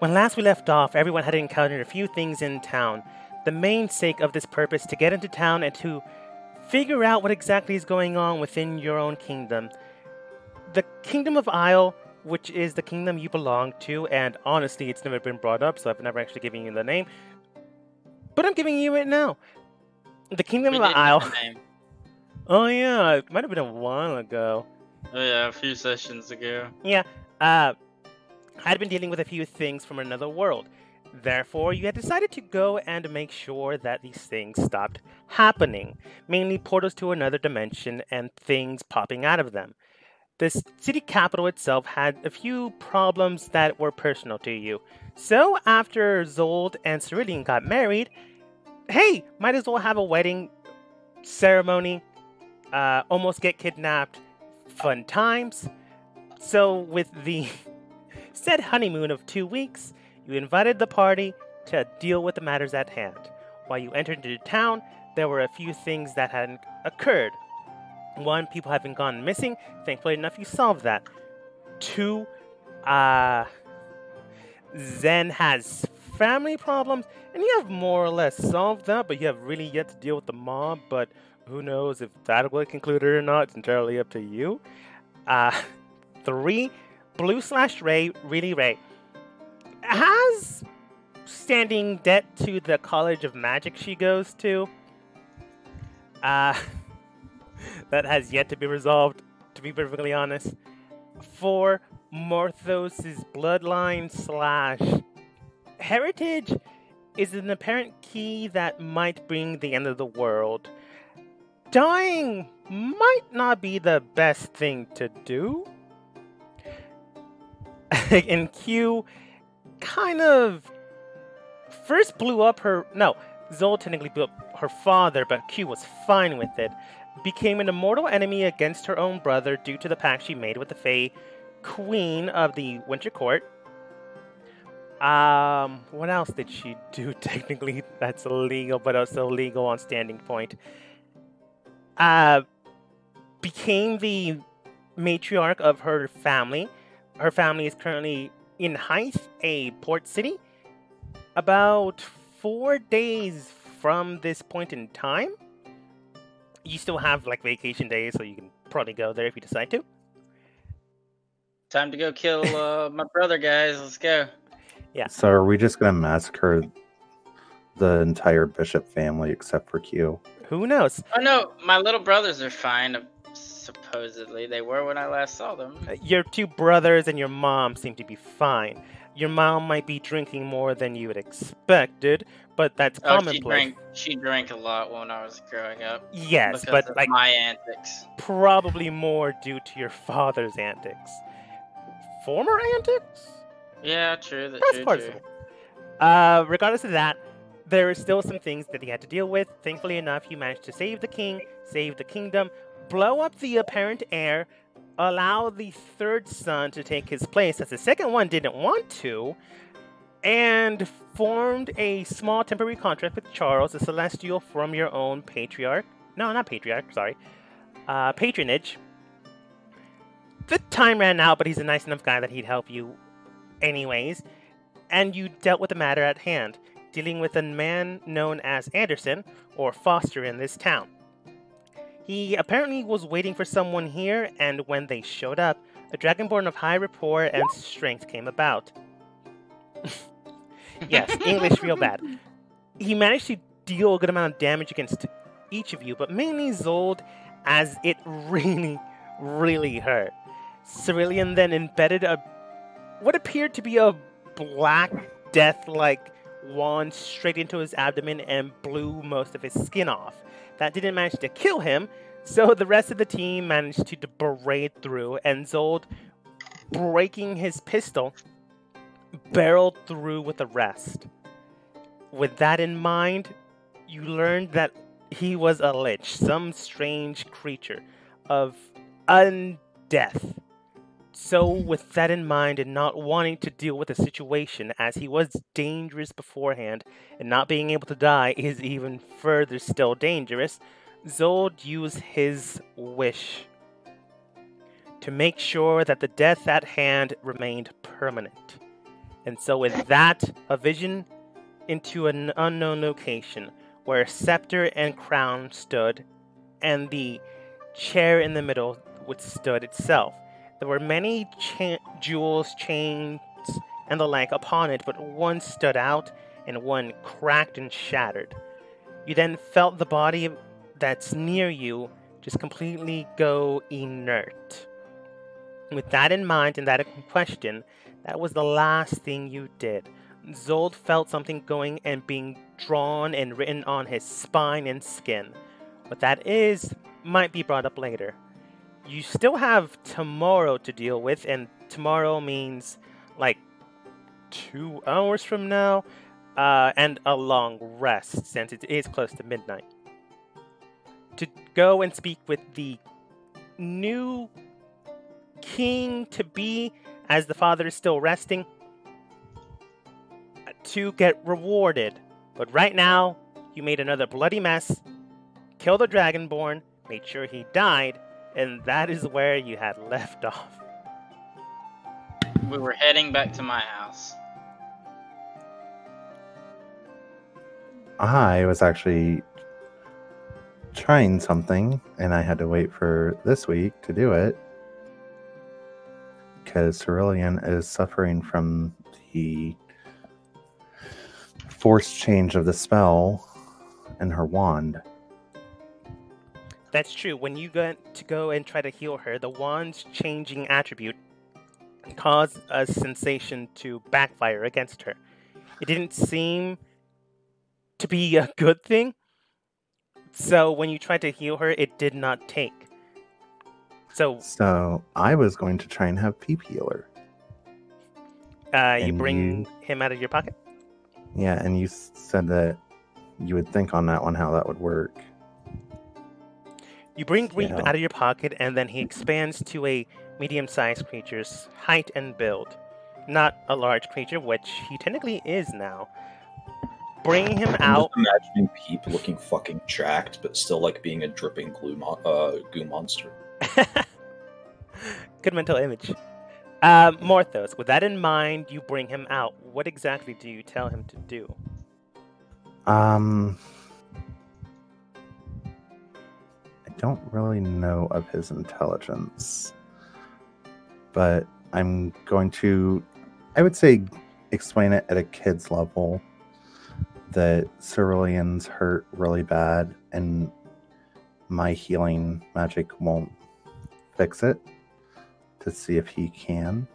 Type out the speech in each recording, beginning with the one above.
When last we left off, everyone had encountered a few things in town. The main sake of this purpose to get into town and to figure out what exactly is going on within your own kingdom. The Kingdom of Isle, which is the kingdom you belong to, and honestly, it's never been brought up, so I've never actually given you the name. But I'm giving you it now. The Kingdom We of Isle. Oh yeah, it might have been a while ago. Oh yeah, a few sessions ago. Yeah, uh, had been dealing with a few things from another world. Therefore, you had decided to go and make sure that these things stopped happening, mainly portals to another dimension and things popping out of them. The city capital itself had a few problems that were personal to you. So, after Zold and Cerulean got married, hey, might as well have a wedding ceremony, uh, almost get kidnapped, fun times. So, with the said honeymoon of two weeks, you invited the party to deal with the matters at hand. While you entered into town, there were a few things that hadn't occurred. One, people having gone missing. Thankfully enough, you solved that. Two, uh, Zen has family problems, and you have more or less solved that, but you have really yet to deal with the mob. But who knows if that will conclude it or not? It's entirely up to you. Uh, three, Blue slash Ray, really Ray, has standing debt to the College of Magic she goes to. Uh, that has yet to be resolved, to be perfectly honest. For Morthos' bloodline slash heritage is an apparent key that might bring the end of the world. Dying might not be the best thing to do. and Q kind of first blew up her. No, Zol technically blew up her father, but Q was fine with it. Became an immortal enemy against her own brother due to the pact she made with the Fae Queen of the Winter Court. Um, what else did she do? Technically, that's illegal, but also legal on Standing Point. Uh, became the matriarch of her family. Her family is currently in Hythe, a port city. About four days from this point in time, you still have like vacation days, so you can probably go there if you decide to. Time to go kill uh, my brother, guys. Let's go. Yeah. So are we just gonna massacre the entire Bishop family except for Q? Who knows? Oh no, my little brothers are fine. Supposedly, they were when I last saw them. Uh, Your two brothers and your mom seem to be fine. Your mom might be drinking more than you had expected, but that's Oh, she commonplace. drank. She drank a lot when I was growing up. Yes, but of like my antics. probably more due to your father's antics. Former antics? Yeah, true. That That's true, possible. true. Uh, regardless of that, there are still some things that he had to deal with. Thankfully enough, he managed to save the king, save the kingdom, blow up the apparent heir, allow the third son to take his place, as the second one didn't want to, and formed a small temporary contract with Charles, the Celestial, from your own patriarch. No, not patriarch, sorry. Uh, patronage. The time ran out, but he's a nice enough guy that he'd help you anyways. And you dealt with the matter at hand, dealing with a man known as Anderson, or Foster, in this town. He apparently was waiting for someone here, and when they showed up, a dragonborn of high rapport and strength came about. yes, English real bad. He managed to deal a good amount of damage against each of you, but mainly Zold, as it really, really hurt. Cerulean then embedded a what appeared to be a black death-like wand straight into his abdomen and blew most of his skin off. That didn't manage to kill him, so the rest of the team managed to braid through, and Zold, breaking his pistol, barreled through with the rest. With that in mind, you learned that he was a lich, some strange creature of undeath. So, with that in mind, and not wanting to deal with the situation as he was dangerous beforehand, and not being able to die is even further still dangerous, Zold used his wish to make sure that the death at hand remained permanent. And so, with that, a vision into an unknown location where scepter and crown stood, and the chair in the middle withstood itself. There were many cha- jewels, chains, and the like upon it, but one stood out and one cracked and shattered. You then felt the body that's near you just completely go inert. With that in mind and that in question, that was the last thing you did. Zold felt something going and being drawn and written on his spine and skin. What that is might be brought up later. You still have tomorrow to deal with, and tomorrow means like two hours from now, uh, and a long rest since it is close to midnight. To go and speak with the new king to be as the father is still resting to get rewarded. But right now, you made another bloody mess, killed the Dragonborn, made sure he died, and that is where you had left off. We were heading back to my house. I was actually trying something, and I had to wait for this week to do it because Cerulean is suffering from the force change of the spell in her wand. That's true. When you go to go and try to heal her, the wand's changing attribute caused a sensation to backfire against her. It didn't seem to be a good thing. So when you tried to heal her, it did not take. So So I was going to try and have Peep Healer. uh, you And bring him out of your pocket. Yeah, and you s- said that you would think on that one how that would work. You bring Peep Yeah. out of your pocket, and then he expands to a medium-sized creature's height and build. Not a large creature, which he technically is now. Bring him I'm out. just imagining Peep looking fucking jacked, but still like being a dripping glue mon- uh, goo monster. Good mental image. Um, Morthos, with that in mind, you bring him out. What exactly do you tell him to do? Um, don't really know of his intelligence, but I'm going to, I would say, explain it at a kid's level that Cerulean's hurt really bad and my healing magic won't fix it to see if he can.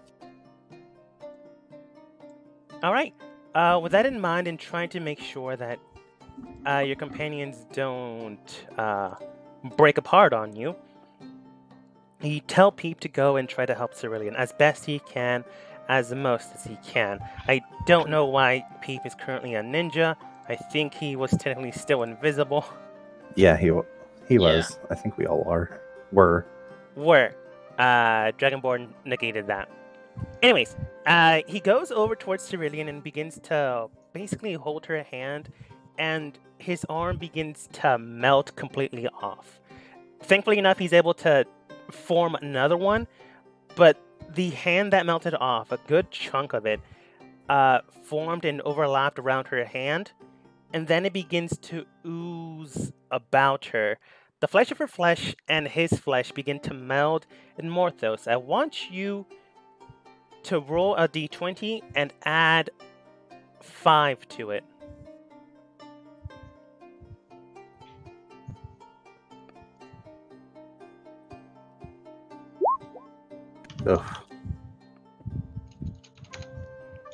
All right. Uh, with that in mind, and trying to make sure that uh, your companions don't uh, break apart on you, you tell Peep to go and try to help Cerulean as best he can, as most as he can. I don't know why Peep is currently a ninja. I think he was technically still invisible. Yeah, he he Yeah. was. I think we all are. Were. Were. uh, Dragonborn negated that. Anyways, uh, he goes over towards Cerulean and begins to basically hold her hand, and his arm begins to melt completely off. Thankfully enough, he's able to form another one, but the hand that melted off, a good chunk of it, uh, formed and overlapped around her hand, and then it begins to ooze about her. The flesh of her flesh and his flesh begin to meld in Morthos. I want you to roll a d20 and add 5 to it. Ugh.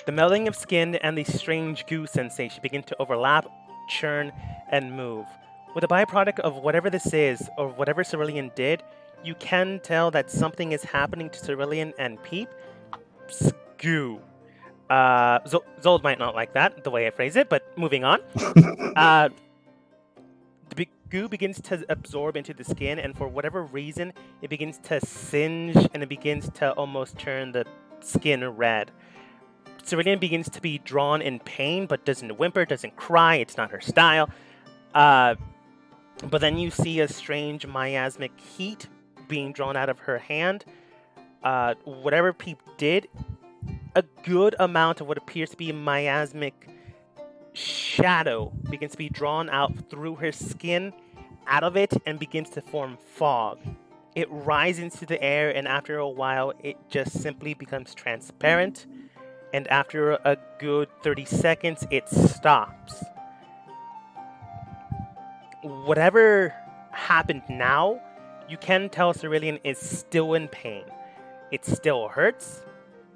The melding of skin and the strange goo sensation begin to overlap, churn, and move. With a byproduct of whatever this is, or whatever Cerulean did, you can tell that something is happening to Cerulean and Peep. Goo. Uh, Zold might not like that, the way I phrase it, but moving on. Uh, goo begins to absorb into the skin, and for whatever reason, it begins to singe and it begins to almost turn the skin red. Cerulean begins to be drawn in pain, but doesn't whimper, doesn't cry. It's not her style. Uh, but then you see a strange miasmic heat being drawn out of her hand. Uh, whatever Peep did, a good amount of what appears to be miasmic shadow begins to be drawn out through her skin, out of it, and begins to form fog. It rises into the air, and after a while, it just simply becomes transparent. And after a good 30 seconds, it stops. Whatever happened now, you can tell Cerulean is still in pain. It still hurts,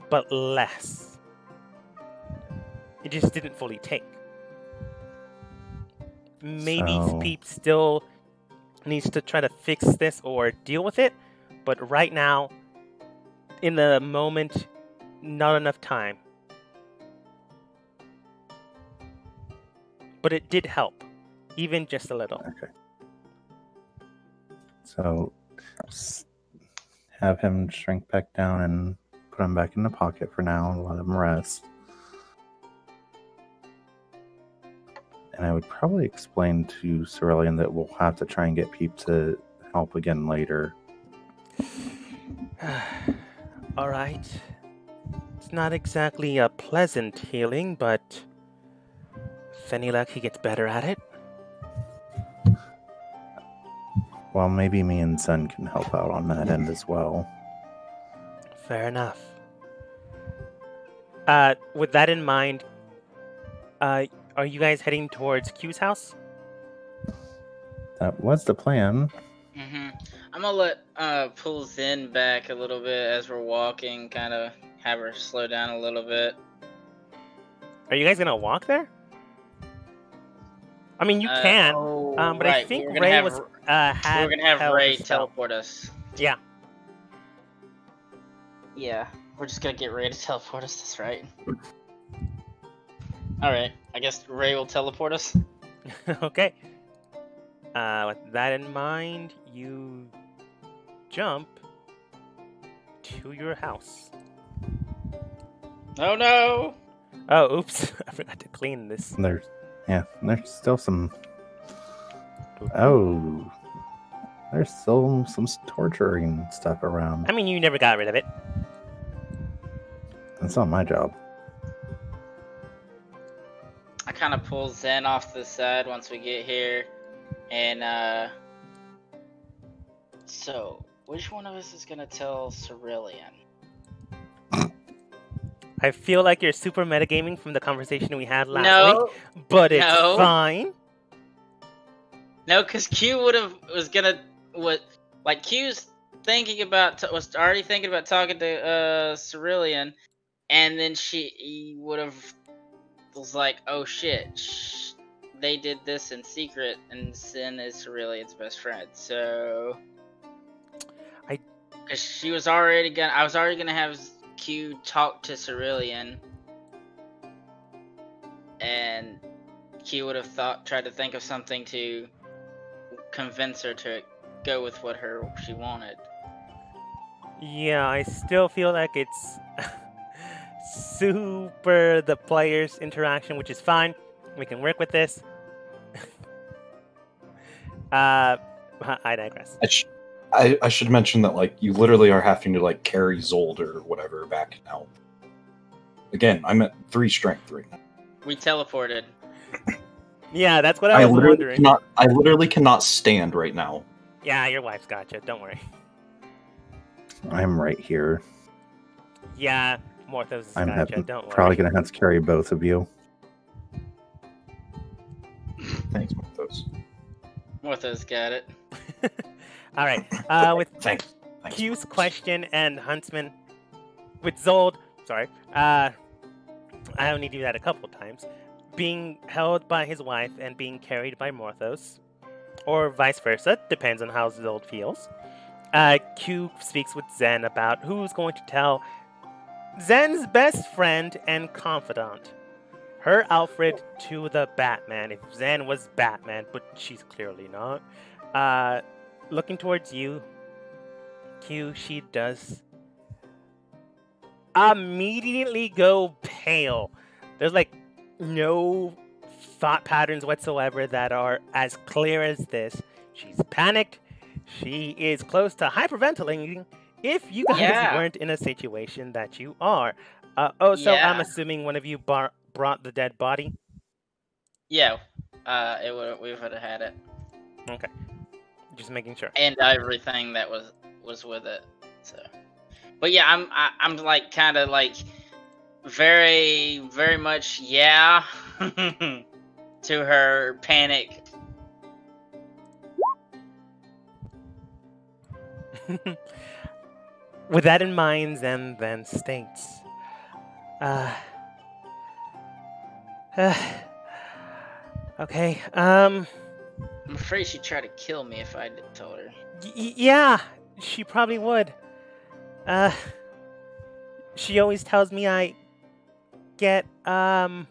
but less. It just didn't fully take. Maybe So- Peep still needs to try to fix this or deal with it, but right now, in the moment, not enough time. But it did help, even just a little. Okay. So have him shrink back down and put him back in the pocket for now and let him rest. And I would probably explain to Cerulean that we'll have to try and get Peep to help again later. All right. It's not exactly a pleasant healing, but with any luck, he gets better at it. Well, maybe me and Sun can help out on that end as well. Fair enough. Uh, with that in mind, uh, are you guys heading towards Q's house? That was the plan. hmm I'm gonna let uh pull Zen back a little bit as we're walking, kind of have her slow down a little bit. Are you guys gonna walk there? I mean, you Uh, can, oh, um, but I think we're Ray have, was uh, had we're gonna have Ray teleport us. Yeah. Yeah, we're just gonna get Ray to teleport us. That's right. All right, I guess Ray will teleport us. okay. Uh, with that in mind, you jump to your house. Oh no! Oh, oops! I forgot to clean this. There's, yeah, there's still some. Oh, there's still some torturing stuff around. I mean, you never got rid of it. That's not my job. Kind of pull Zen off to the side once we get here, and uh. So, which one of us is gonna tell Cerulean? I feel like you're super metagaming from the conversation we had last no, week, but it's No. fine. no, because Q would have was gonna what like Q's thinking about was already thinking about talking to uh Cerulean, and then she would have was like, oh shit, sh- they did this in secret, and Sin is Cerulean's best friend, so. I- Cause she was already gonna, I was already gonna have Q talk to Cerulean, and Q would have thought, tried to think of something to convince her to go with what her she wanted. Yeah, I still feel like it's super the players' interaction, which is fine. We can work with this. uh, I digress. I, sh- I, I should mention that like you literally are having to like carry Zold or whatever back now. Again, I'm at three strength right now. We teleported. Yeah, that's what I I was literally wondering. cannot. I literally cannot stand right now. Yeah, your wife's got you. Don't worry. I'm right here. Yeah, Morthos has I'm got having, Don't worry. probably gonna have to carry both of you. Thanks, Morthos. Morthos got it. All right. Uh, with Thanks. Thanks. Q's question and Huntsman, with Zold, sorry, uh, I only do that a couple times, being held by his wife and being carried by Morthos, or vice versa, depends on how Zold feels. Uh, Q speaks with Zen about who's going to tell Zen's best friend and confidant, her Alfred to the Batman. If Zen was Batman, but she's clearly not. Uh, looking towards you, Q, she does immediately go pale. There's like no thought patterns whatsoever that are as clear as this. She's panicked. She is close to hyperventilating if you guys Yeah. weren't in a situation that you are. Uh, oh, so I'm assuming one of you bar- brought the dead body. Yeah, uh, it would we would have had it, Okay, Just making sure. and everything that was was with it. So, but yeah, I'm I, I'm like kind of like very very much yeah to her panic. With that in mind, Zen then states, uh, uh, okay, um, I'm afraid she'd try to kill me if I told her. y- yeah, she probably would. Uh, she always tells me I get, um,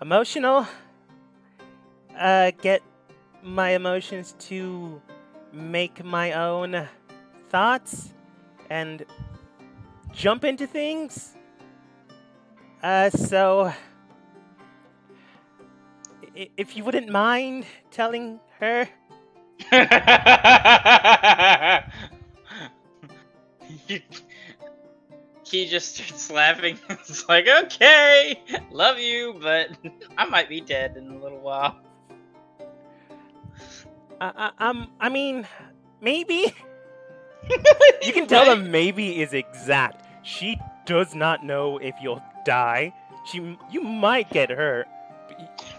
emotional, uh, get my emotions to make my own thoughts and jump into things. Uh, so if you wouldn't mind telling her, he just starts laughing. It's like, okay, love you, but I might be dead in a little while. I, I, um, I mean, maybe you can tell them maybe is exact. She does not know if you'll die. She, you might get hurt.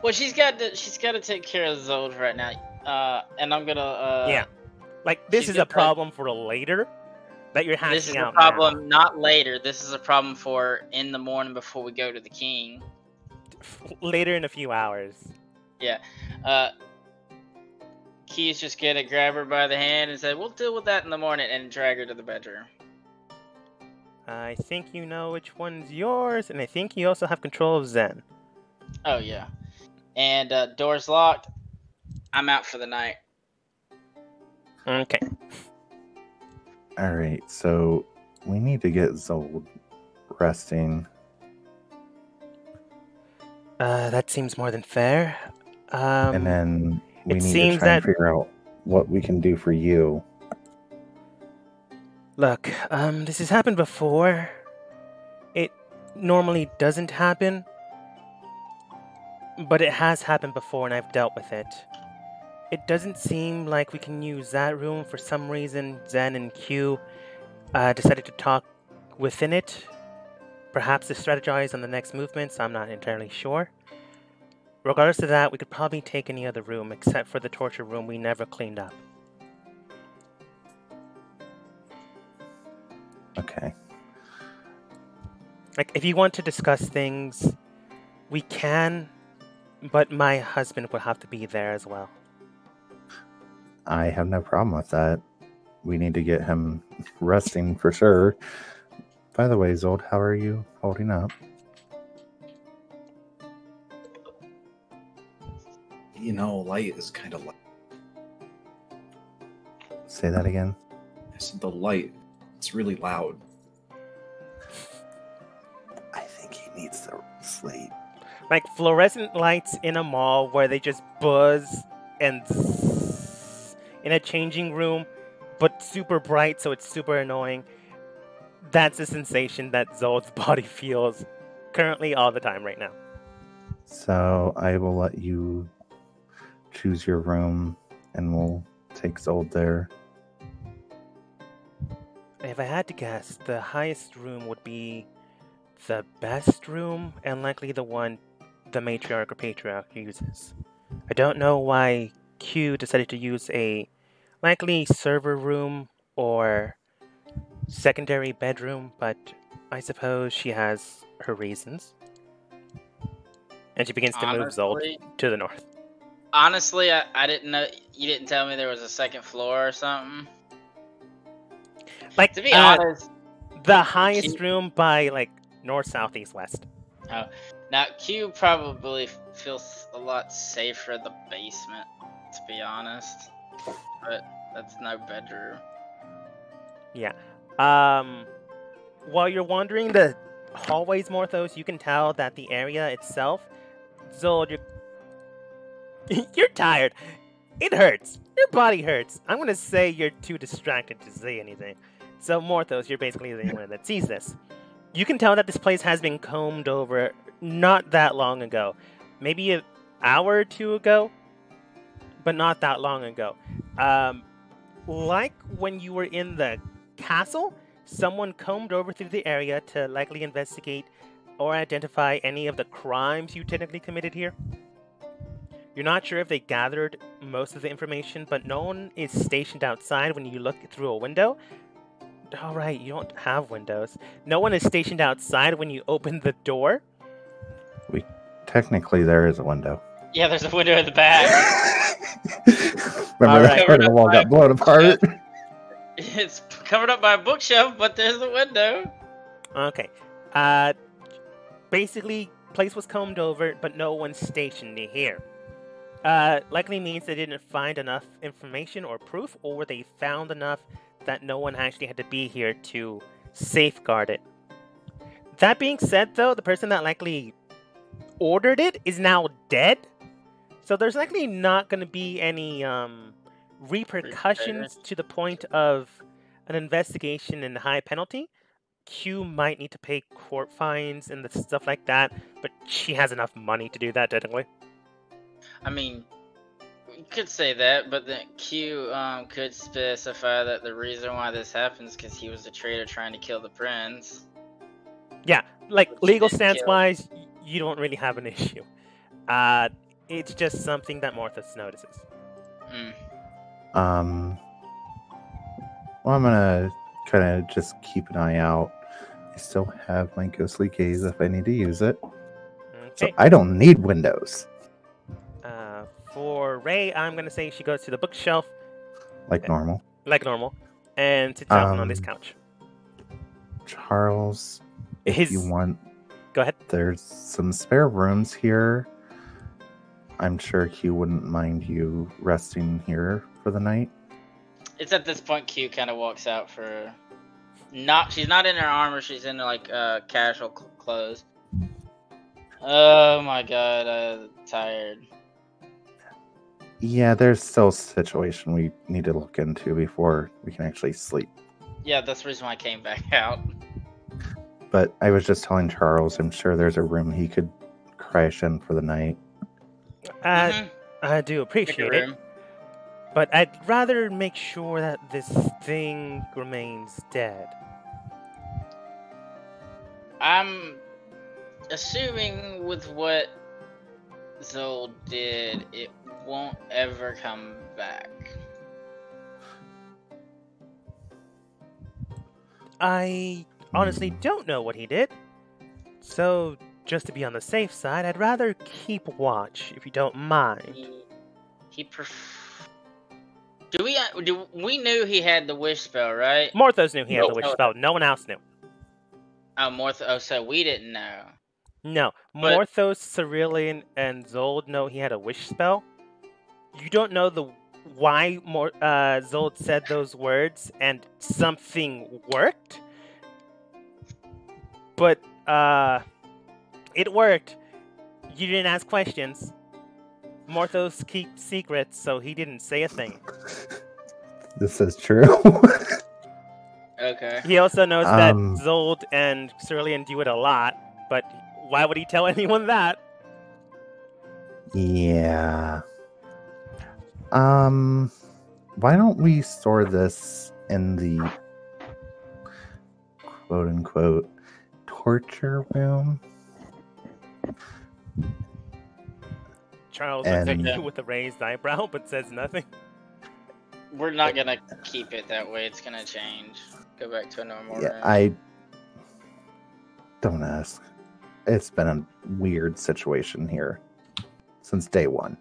Well, she's got to she's got to take care of Zold right now. Uh, and I'm gonna uh, Yeah. Like this is a problem for later that you're hatching This is a out now. problem not later. This is a problem for in the morning before we go to the king. later in a few hours. Yeah, uh, Key's just gonna grab her by the hand and say, "We'll deal with that in the morning," and drag her to the bedroom. I think you know which one's yours, and I think you also have control of Zen. Oh yeah, and uh, doors locked. I'm out for the night. Okay. All right, so we need to get Zold resting. Uh, that seems more than fair. Um, and then we it need seems to try and that- figure out what we can do for you. Look, um, this has happened before. It normally doesn't happen, but it has happened before and I've dealt with it. It doesn't seem like we can use that room for some reason. Zen and Q uh, decided to talk within it. Perhaps to strategize on the next movements, I'm not entirely sure. Regardless of that, we could probably take any other room except for the torture room we never cleaned up. Okay. Like, if you want to discuss things, we can, but my husband will have to be there as well. I have no problem with that. We need to get him resting for sure. By the way, Zold, how are you holding up? You know, light is kind of like. Say that again. I said the light. It's really loud. I think he needs to sleep. Like fluorescent lights in a mall where they just buzz and in a changing room, but super bright, so it's super annoying. That's the sensation that Zold's body feels currently all the time right now. So I will let you choose your room and we'll take Zold there. If I had to guess, the highest room would be the best room and likely the one the matriarch or patriarch uses. I don't know why Q decided to use a likely server room or secondary bedroom, but I suppose she has her reasons. And she begins to move Zold to the north. Honestly, I, I didn't know. You didn't tell me there was a second floor or something. Like To be uh, honest, the highest room by like north, south, east, west. Oh, now Q probably feels a lot safer in the basement. To be honest, but that's no bedroom. Yeah. Um, while you're wandering the hallways, Morthos, you can tell that the area itself, Zold, you're you're tired. It hurts. Your body hurts. I'm gonna say you're too distracted to say anything. So Morthos, you're basically the one that sees this. you can tell that this place has been combed over not that long ago. Maybe an hour or two ago, but not that long ago. Um, like when you were in the castle, someone combed over through the area to likely investigate or identify any of the crimes you technically committed here. You're not sure if they gathered most of the information, but no one is stationed outside when you look through a window. All right, you don't have windows. No one is stationed outside when you open the door. We technically, there is a window. Yeah, there's a window at the back. Remember Alright. that part of the wall got blown apart? it's covered up by a bookshelf, but there's a window. Okay. Uh, basically, place was combed over, but no one's stationed here. Uh, likely means they didn't find enough information or proof, or they found enough that no one actually had to be here to safeguard it. That being said, though, the person that likely ordered it is now dead, so there's likely not going to be any um, repercussions to the point of an investigation and high penalty. Q might need to pay court fines and the stuff like that, but she has enough money to do that, technically. I mean, you could say that, but then Q um, could specify that the reason why this happens because he was a traitor trying to kill the prince. Yeah, like legal stance kill. wise, you don't really have an issue. Uh, it's just something that Morthos notices. Mm. Um, well, I'm gonna kind of just keep an eye out. I still have my ghostly gaze if I need to use it, so I don't need windows for Ray, I'm gonna say she goes to the bookshelf like normal. like normal and sits down on this Um, couch. Charles, if His, you want, go ahead. there's some spare rooms here. I'm sure Q wouldn't mind you resting here for the night. It's at this point Q kind of walks out for not. She's not in her armor. She's in like uh, casual cl- clothes. Oh my god, I'm tired. Yeah, there's still a situation we need to look into before we can actually sleep. Yeah, that's the reason why I came back out. But I was just telling Charles, I'm sure there's a room he could crash in for the night. Uh, Mhm. I do appreciate it, but I'd rather make sure that this thing remains dead. I'm assuming with what Zol did, it won't ever come back. I honestly don't know what he did. So, just to be on the safe side, I'd rather keep watch, if you don't mind. He, he pref- Do we uh, do we knew he had the wish spell, right? Morthos knew he had the wish spell. No one else knew. Oh, Morthos. th- oh, so we didn't know. No. But- Morthos, Cerulean, and Zold know he had a wish spell. You don't know the why Mor- uh, Zold said those words and something worked. But uh, it worked. You didn't ask questions. Morthos keeps secrets, so he didn't say a thing. This is true. Okay. He also knows Um, that Zold and Cerulean do it a lot, but why would he tell anyone that? yeah. Um, why don't we store this in the quote unquote torture room? Charles looks at you with a raised eyebrow, but says nothing. We're not gonna keep it that way. It's gonna change. Go back to a normal Yeah, room. I don't ask. It's been a weird situation here since day one.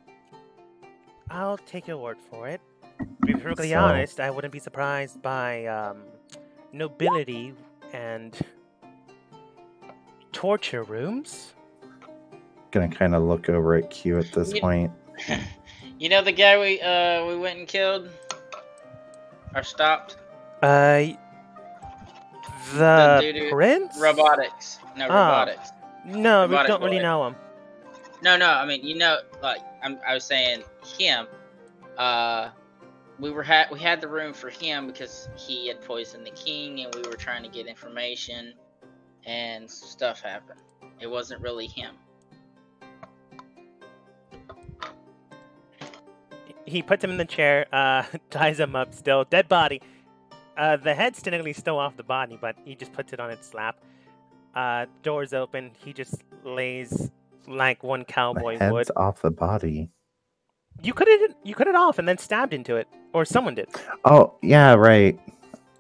I'll take your word for it. To be perfectly So- honest, I wouldn't be surprised by um, nobility and torture rooms. Gonna kind of look over at Q at this You- point. you know the guy we uh we went and killed or stopped? Uh, the doo-doo prince? Robotics. No Ah. robotics. No, we don't really know him. No, no. I mean, you know, like I'm, I was saying him. Uh, we were had we had the room for him because he had poisoned the king, and we were trying to get information. and stuff happened. It wasn't really him. He puts him in the chair, uh, ties him up still, dead body. Uh, the head's technically still off the body, but he just puts it on its lap. Uh, doors open. He just lays like one The cowboy head's would. off the body. You cut it. You cut it off and then stabbed into it, or someone did. Oh, yeah, right.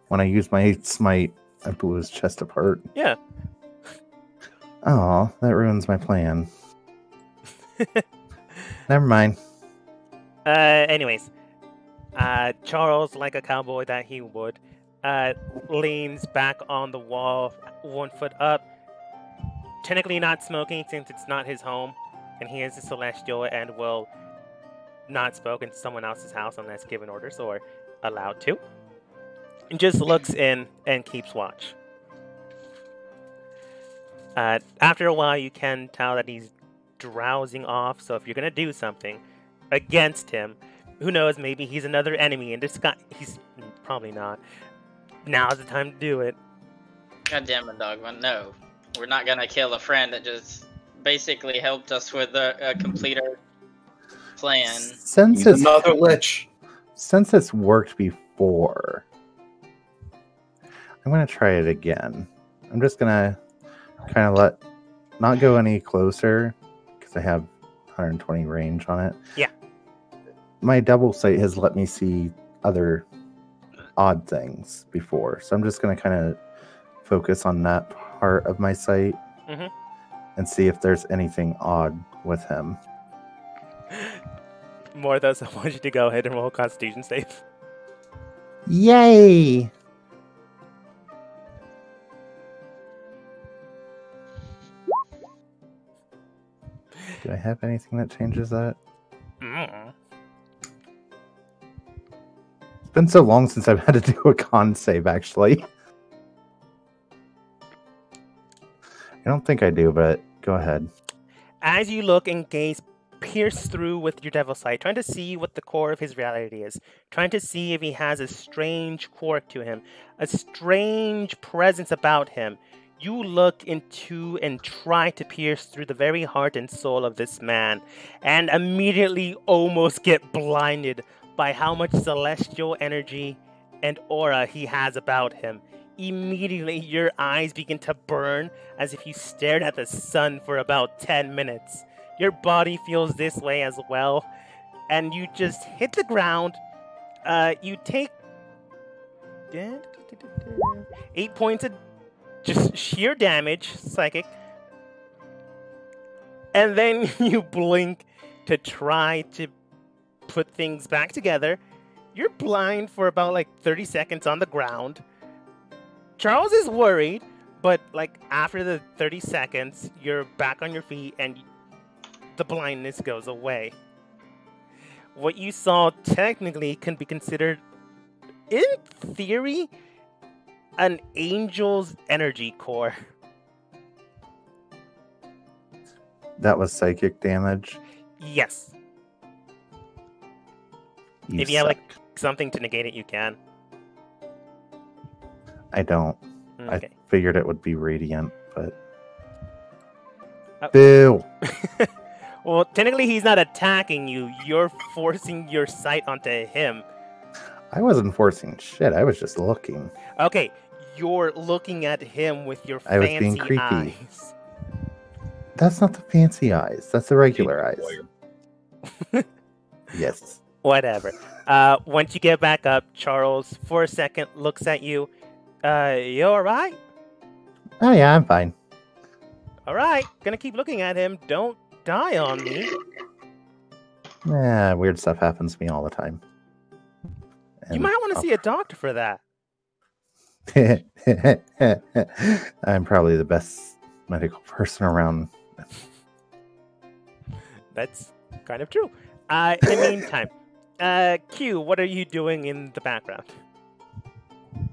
When I used my smite, I blew his chest apart. Yeah. Oh, that ruins my plan. Never mind. Uh, anyways, uh, Charles, like a cowboy that he would, uh, leans back on the wall, one foot up. Technically not smoking since it's not his home, and he is a celestial and will not smoke in someone else's house unless given orders or allowed to. And just looks in and keeps watch. Uh, after a while, you can tell that he's drowsing off. So if you're gonna do something against him, who knows? Maybe he's another enemy in disguise. He's probably not. Now's the time to do it. God damn it, Dogma. No. We're not gonna kill a friend that just basically helped us with a, a complete our plan. Since He's it's, another lich. since it's worked before, I'm gonna try it again. I'm just gonna kind of let not go any closer because I have 120 range on it. Yeah. My devil sight has let me see other odd things before, so I'm just gonna kind of focus on that part of my sight Mhm. and see if there's anything odd with him. Morthos, I want you to go ahead and roll Constitution save. Yay! Do I have anything that changes that? Mm. It's been so long since I've had to do a con save, actually. I don't think I do, but go ahead. As you look and gaze, pierce through with your devil sight, trying to see what the core of his reality is, trying to see if he has a strange quirk to him, a strange presence about him. You look into and try to pierce through the very heart and soul of this man, and immediately almost get blinded by how much celestial energy and aura he has about him. Immediately, your eyes begin to burn as if you stared at the sun for about 10 minutes. Your body feels this way as well, and you just hit the ground. Uh, you take eight points of just sheer damage, psychic, and then you blink to try to put things back together. You're blind for about like 30 seconds on the ground. Charles is worried, but like after the 30 seconds, you're back on your feet and the blindness goes away. What you saw technically can be considered, in theory, an angel's energy core. That was psychic damage. Yes. You If you have, like. Something to negate it, you can. I don't. Okay. I figured it would be radiant, but. Oh. Boo! Well, technically, he's not attacking you. You're forcing your sight onto him. I wasn't forcing shit. I was just looking. Okay, you're looking at him with your I was being creepy. eyes. That's not the fancy eyes. That's the regular eyes. Yes. Whatever. Uh, once you get back up, Charles, for a second, looks at you. Uh, you all right? Oh yeah, I'm fine. All right. Gonna keep looking at him. Don't die on me. Yeah, weird stuff happens to me all the time. You might want to see a doctor for that. I'm probably the best medical person around. That's kind of true. Uh, in the meantime, uh, Q, what are you doing in the background?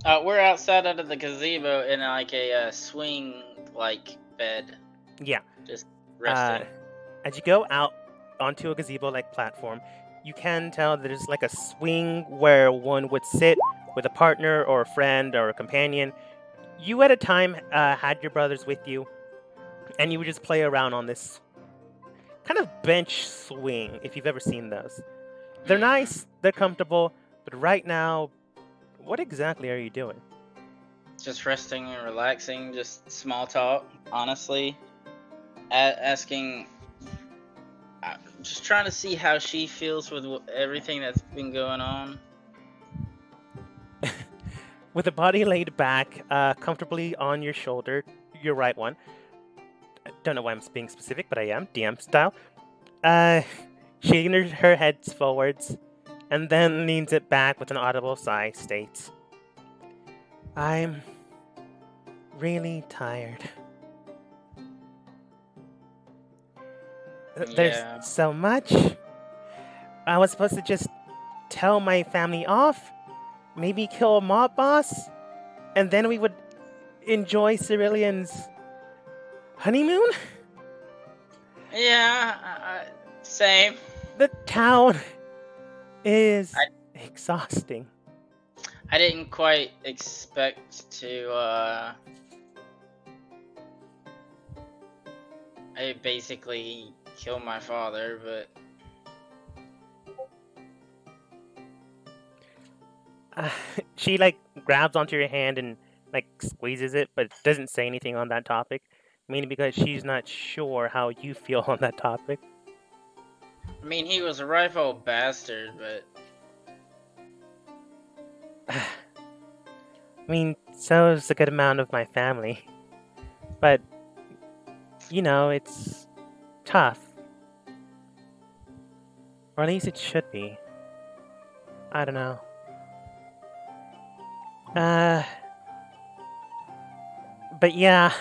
Uh, we're outside under the gazebo in like a uh, swing like bed, Yeah. Just resting. Uh, as you go out onto a gazebo-like platform, you can tell there's like a swing where one would sit with a partner or a friend or a companion. you at a time uh, had your brothers with you, and you would just play around on this kind of bench swing, if you've ever seen those. They're Mhm. nice, they're comfortable, but right now, what exactly are you doing? Just resting and relaxing, just small talk, honestly. A- asking, uh, just trying to see how she feels with wh- everything that's been going on. With the body laid back, uh, comfortably on your shoulder, your right one. I don't know why I'm being specific, but I am, DM style. Uh, shaking her, her head forwards, and then leans it back with an audible sigh, states, I'm really tired. Yeah. There's so much. I was supposed to just tell my family off, maybe kill a mob boss, and then we would enjoy Cerulean's honeymoon? Yeah, uh, same. The town is I- exhausting. I didn't quite expect to, uh. I basically killed my father, but Uh, she like grabs onto your hand and like squeezes it, but doesn't say anything on that topic. Mainly because she's not sure how you feel on that topic. I mean, he was a ripe old bastard, but I mean, so is a good amount of my family. But, you know, it's tough. Or at least it should be. I don't know. Uh. But yeah.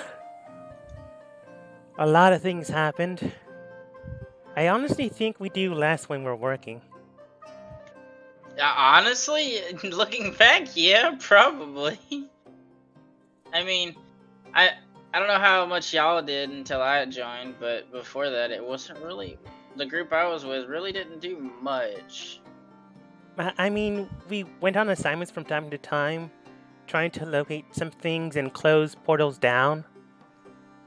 A lot of things happened. I honestly think we do less when we're working. Honestly, looking back, yeah, probably. I mean, I I don't know how much y'all did until I joined, but before that, it wasn't really the group I was with really didn't do much. I mean, we went on assignments from time to time, trying to locate some things and close portals down.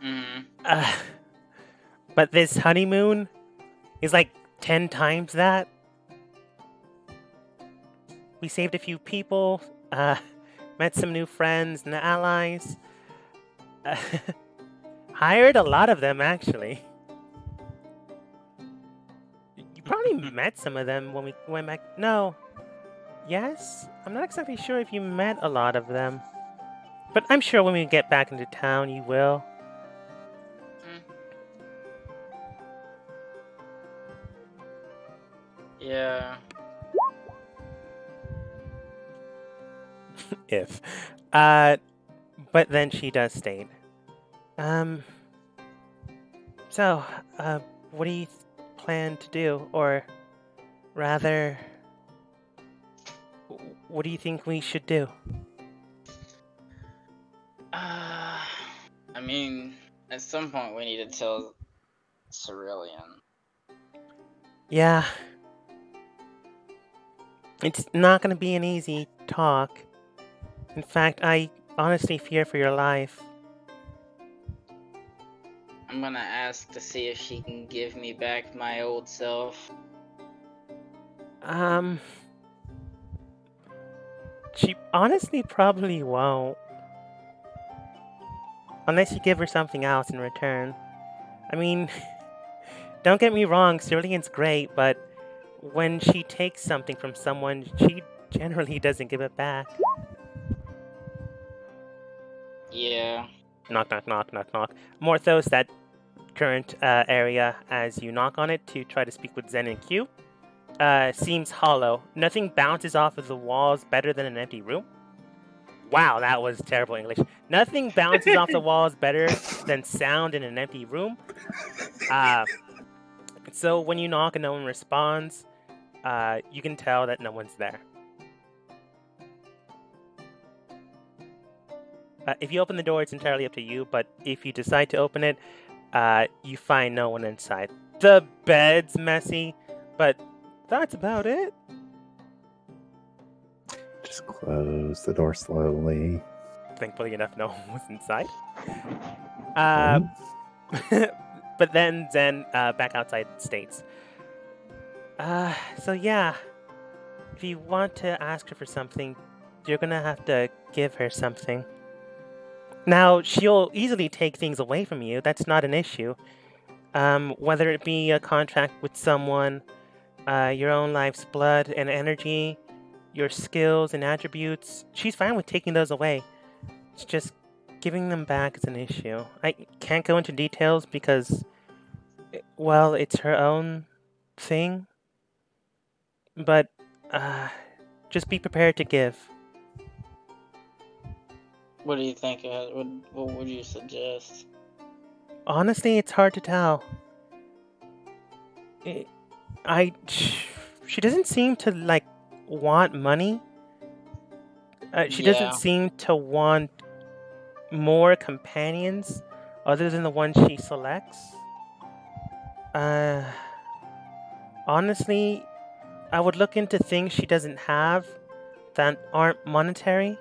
hmm Uh, but this honeymoon is like 10 times that. We saved a few people, uh, met some new friends and allies. Uh, hired a lot of them, actually. You probably met some of them when we went back. No. Yes? I'm not exactly sure if you met a lot of them. But I'm sure when we get back into town, you will. Yeah. if. Uh, but then she does state, um, so, uh, what do you plan to do? Or rather, what do you think we should do? Uh, I mean, at some point we need to tell Cerulean. Yeah. It's not going to be an easy talk. In fact, I honestly fear for your life. I'm gonna ask to see if she can give me back my old self. Um. She honestly probably won't. Unless you give her something else in return. I mean, don't get me wrong, Cerulean's great, but when she takes something from someone, she generally doesn't give it back. Yeah. Knock, knock, knock, knock, knock. Morthos, that current uh, area, as you knock on it to try to speak with Zen and Q, uh, seems hollow. Nothing bounces off of the walls better than an empty room. Wow, that was terrible English. Nothing bounces off the walls better than sound in an empty room. Uh, so when you knock and no one responds, uh, you can tell that no one's there. Uh, if you open the door, it's entirely up to you, but if you decide to open it, uh, you find no one inside. The bed's messy, but that's about it. Just close the door slowly. thankfully enough, no one was inside. Uh, but then Zen uh, back outside states. Uh, so yeah, if you want to ask her for something, you're gonna have to give her something. Now, she'll easily take things away from you. That's not an issue. Um, whether it be a contract with someone, uh, your own life's blood and energy, your skills and attributes, she's fine with taking those away. It's just giving them back is an issue. I can't go into details because, well, it's her own thing. But, uh, just be prepared to give. What do you think? What, what would you suggest? Honestly, it's hard to tell. It, I. She doesn't seem to, like, want money. Uh, she Yeah. doesn't seem to want more companions other than the ones she selects. Uh, honestly, I would look into things she doesn't have that aren't monetary.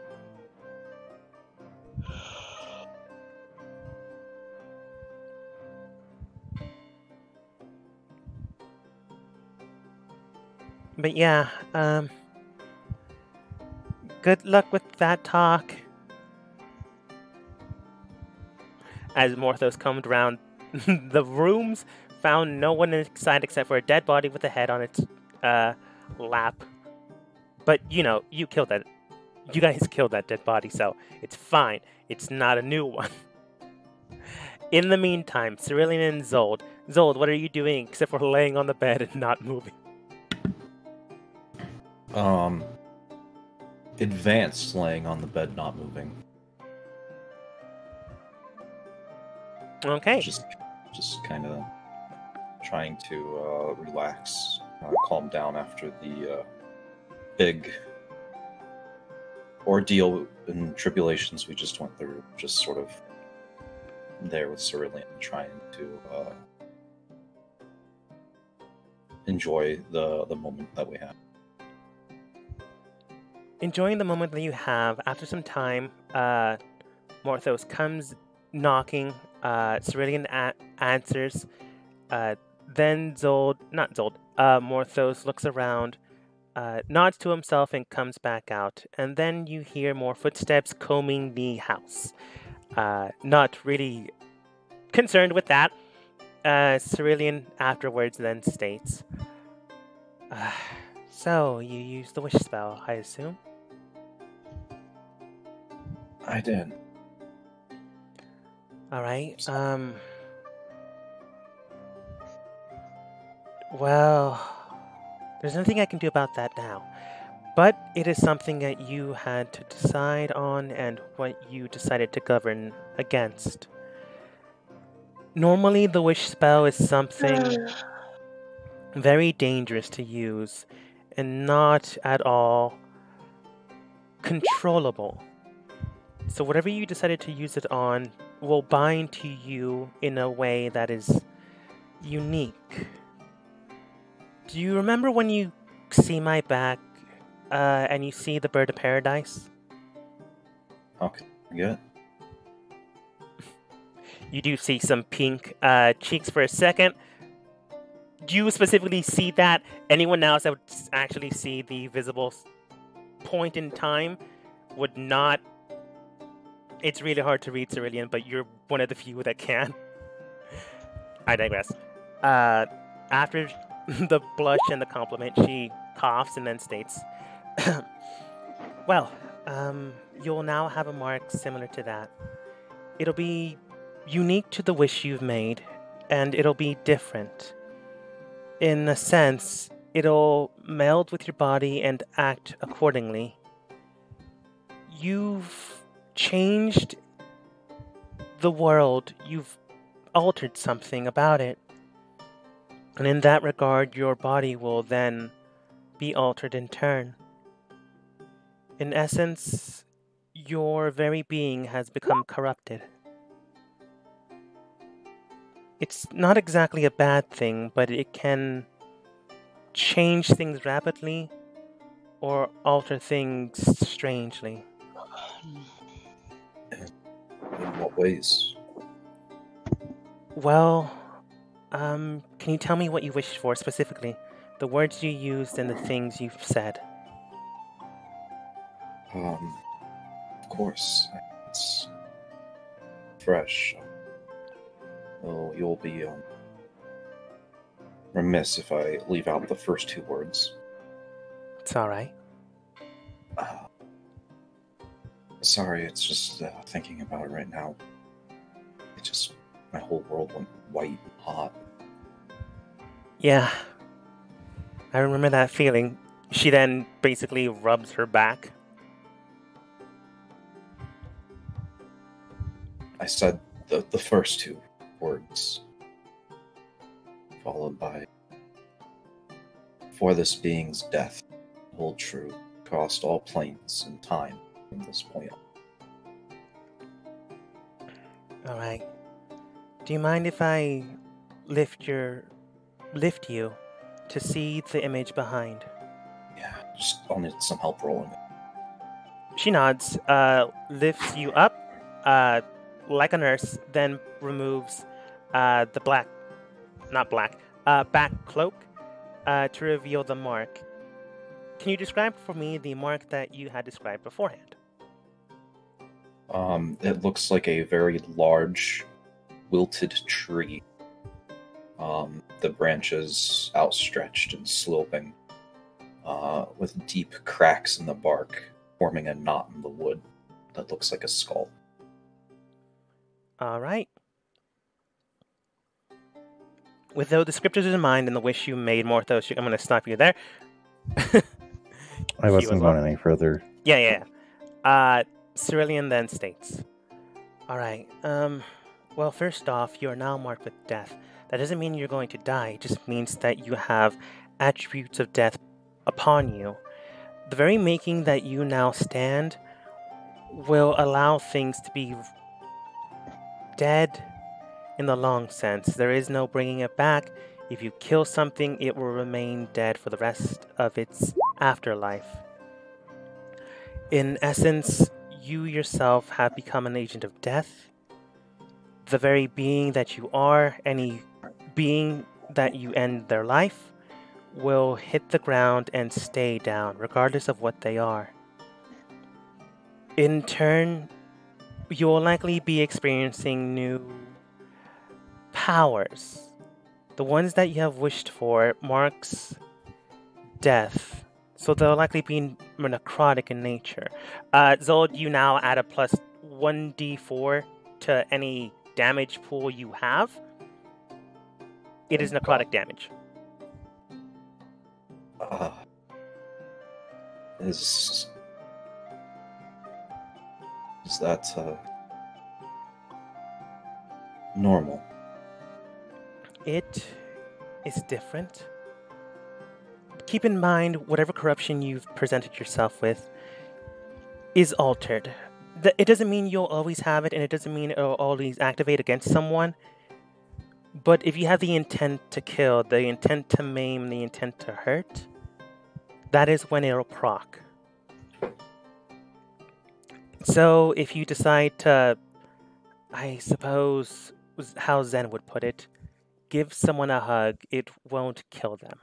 But yeah, um, good luck with that talk. As Morthos comes around, the rooms found no one inside except for a dead body with a head on its uh, lap. But you know, you killed that. You guys killed that dead body, so it's fine. It's not a new one. In the meantime, Cerulean and Zold. Zold, what are you doing except for laying on the bed and not moving? Um, advanced laying on the bed, not moving. Okay. Just, just kind of trying to uh, relax, uh, calm down after the uh, big ordeal and tribulations we just went through. Just sort of there with Cerulean, trying to uh, enjoy the the moment that we have. enjoying the moment that you have after some time uh morthos comes knocking uh cerulean a- answers uh then zold not zold uh morthos looks around uh nods to himself and comes back out and then you hear more footsteps combing the house uh not really concerned with that uh cerulean afterwards then states uh, so you used the wish spell i assume I did. All right. Um. Well, there's nothing I can do about that now. But it is something that you had to decide on and what you decided to govern against. Normally, the wish spell is something very dangerous to use and not at all controllable. So, whatever you decided to use it on will bind to you in a way that is unique. Do you remember when you see my back uh, and you see the bird of paradise? Okay, good. You do see some pink uh, cheeks for a second. Do you specifically see that? Anyone else that would actually see the visible point in time would not. It's really hard to read Cerulean, but you're one of the few that can. I digress. Uh, after the blush and the compliment, she coughs and then states, Well, um, you'll now have a mark similar to that. It'll be unique to the wish you've made, and it'll be different. In a sense, it'll meld with your body and act accordingly. You've changed the world, you've altered something about it. And in that regard, your body will then be altered in turn. In essence, your very being has become corrupted. It's not exactly a bad thing, but it can change things rapidly or alter things strangely. In what ways? Well, um, can you tell me what you wished for specifically? The words you used and the things you've said. Um, of course, it's fresh. Well, you'll be um, remiss if I leave out the first two words. It's alright. Uh, sorry, it's just uh, thinking about it right now. It just my whole world went white and hot. Yeah. I remember that feeling. She then basically rubs her back. I said the the first two words, followed by "For this being's death, hold true, crossed all planes and time from this point on." Alright. Do you mind if I lift your lift you to see the image behind? Yeah, just I'll need some help rolling it. She nods, uh, lifts you up, uh, like a nurse, then removes uh, the black, not black, uh, back cloak uh, to reveal the mark. Can you describe for me the mark that you had described beforehand? Um, it looks like a very large, wilted tree. Um, the branches outstretched and sloping, uh, with deep cracks in the bark, forming a knot in the wood that looks like a skull. All right. With those descriptors in mind and the wish you made, Morthos, I'm going to stop you there. I wasn't going any further. Yeah, yeah. yeah. Uh, Cerulean then states, "All right. Um, well, first off, you are now marked with death. That doesn't mean you're going to die. It just means that you have attributes of death upon you. The very making that you now stand will allow things to be dead in the long sense. There is no bringing it back. If you kill something, it will remain dead for the rest of its afterlife." In essence, you yourself have become an agent of death. The very being that you are, any being that you end their life, will hit the ground and stay down, regardless of what they are. In turn, you will likely be experiencing new powers. The ones that you have wished for marks death so they'll likely be necrotic in nature. Uh, Zold, you now add a plus 1d4 to any damage pool you have. It is necrotic damage. Uh, is is that uh, normal? It is different. Keep in mind, whatever corruption you've presented yourself with is altered. Th- It doesn't mean you'll always have it, and it doesn't mean it'll always activate against someone. But if you have the intent to kill, the intent to maim, the intent to hurt, that is when it'll proc. So if you decide to, I suppose, how Zen would put it, give someone a hug, it won't kill them.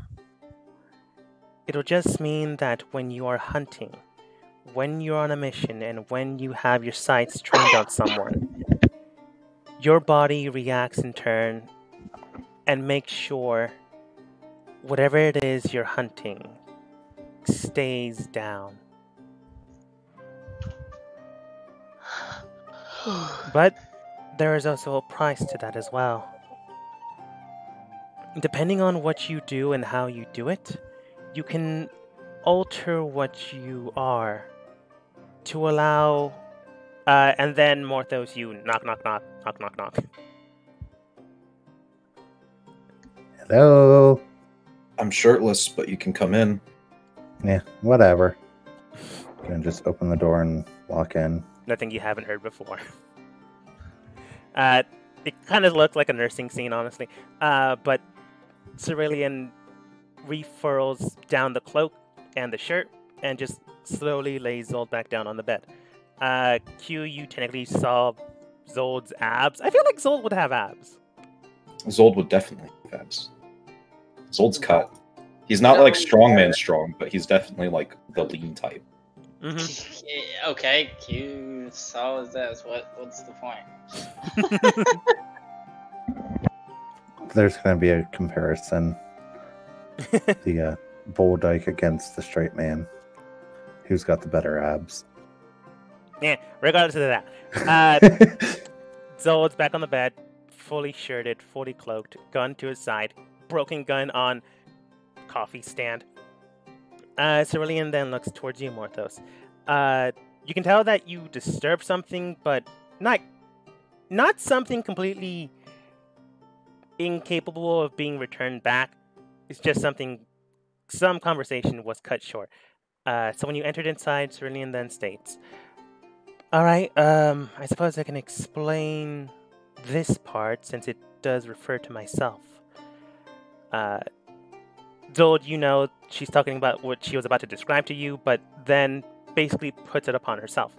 It'll just mean that when you are hunting, when you're on a mission, and when you have your sights trained on someone, your body reacts in turn and makes sure whatever it is you're hunting stays down. But there is also a price to that as well. Depending on what you do and how you do it, you can alter what you are to allow. Uh, and then Morthos, you knock, knock, knock, knock, knock, knock. Hello. I'm shirtless, but you can come in. Yeah, whatever. Gonna just open the door and walk in. Nothing you haven't heard before. Uh, it kind of looked like a nursing scene, honestly. Uh, but Cerulean refurls down the cloak and the shirt and just slowly lays Zold back down on the bed. Uh, Q, you technically saw Zold's abs. I feel like Zold would have abs. Zold would definitely have abs. Zold's cut. He's not No, like he- strongman strong, but he's definitely like the lean type. hmm okay, Q saw his ass. What? What's the point? There's going to be a comparison. the uh, bull dyke against the straight man. Who's got the better abs? yeah, regardless of that. Uh, back on the bed, fully shirted, fully cloaked, gun to his side, broken gun on coffee stand. Uh, Cerulean then looks towards you, Morthos. Uh, you can tell that you disturbed something, but not not something completely incapable of being returned back. It's just something. Some conversation was cut short. Uh, so when you entered inside, Cerulean then states, "All right, um, I suppose I can explain this part since it does refer to myself." Uh, Zold, you know she's talking about what she was about to describe to you, but then basically puts it upon herself.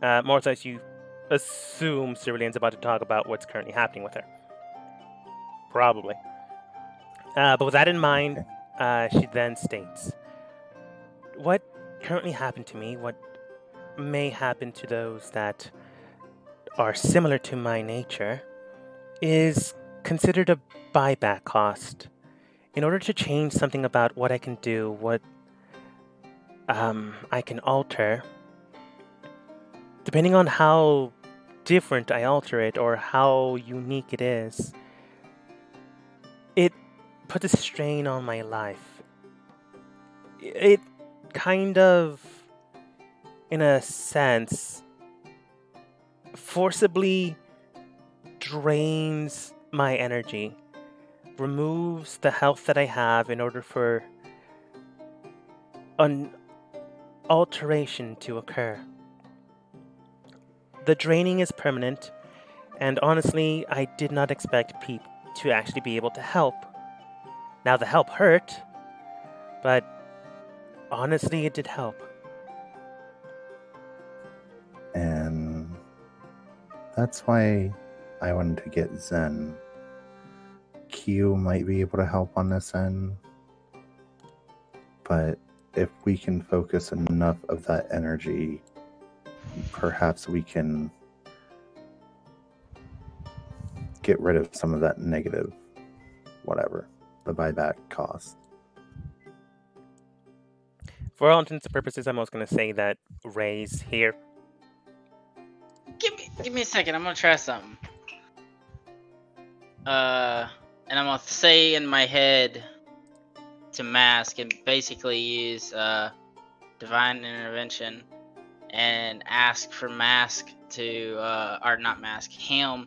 Uh, Morthos, you assume Cerulean's about to talk about what's currently happening with her. Probably. Uh, but with that in mind, uh, she then states, What currently happened to me, what may happen to those that are similar to my nature, is considered a buyback cost. In order to change something about what I can do, what um, I can alter, depending on how different I alter it or how unique it is, it puts a strain on my life. It kind of, in a sense, forcibly drains my energy, removes the health that I have in order for an alteration to occur. The draining is permanent, and honestly, I did not expect Pete to actually be able to help. Now, the help hurt, but honestly, it did help. and that's why I wanted to get Zen. Q might be able to help on this end, but if we can focus enough of that energy, perhaps we can get rid of some of that negative, whatever, the buyback cost. For all intents and purposes, I'm also going to say that Ray's here. Give me, give me a second. I'm gonna try something. Uh, and I'm gonna say in my head to mask and basically use uh divine intervention and ask for mask to uh or not mask him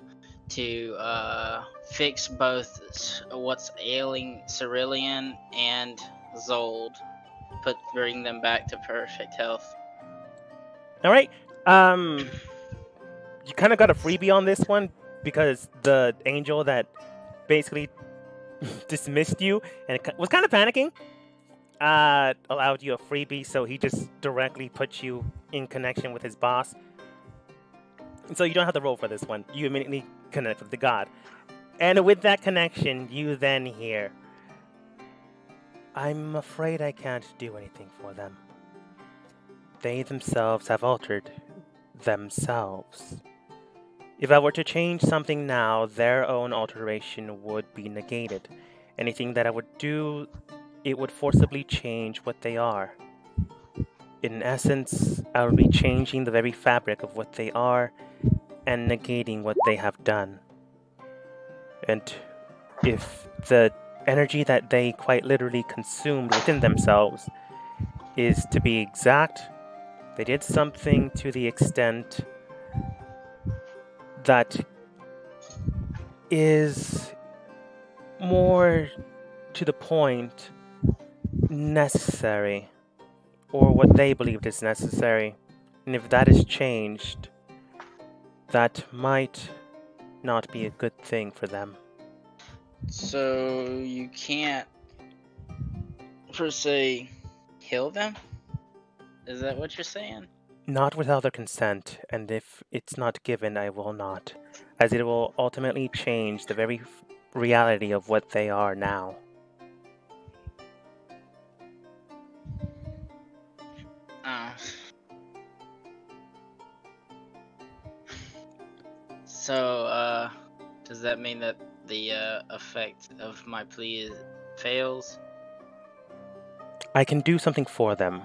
to uh fix both what's ailing Cerulean and Zold, put bring them back to perfect health. All right. Um, you kind of got a freebie on this one because the angel that basically dismissed you and was kind of panicking uh, allowed you a freebie, so he just directly put you in connection with his boss. So you don't have to roll for this one. You immediately connect with the god. And with that connection, you then hear, I'm afraid I can't do anything for them. They themselves have altered themselves. If I were to change something now, their own alteration would be negated. Anything that I would do, it would forcibly change what they are. In essence, I would be changing the very fabric of what they are and negating what they have done. And if the energy that they quite literally consumed within themselves is to be exact, they did something to the extent that is more to the point necessary or what they believed is necessary. And if that is changed, that might not be a good thing for them. So you can't, per se, kill them? Is that what you're saying? Not without their consent, and if it's not given, I will not, as it will ultimately change the very reality of what they are now. Oh. So, uh, does that mean that the uh, effect of my plea is, fails? I can do something for them.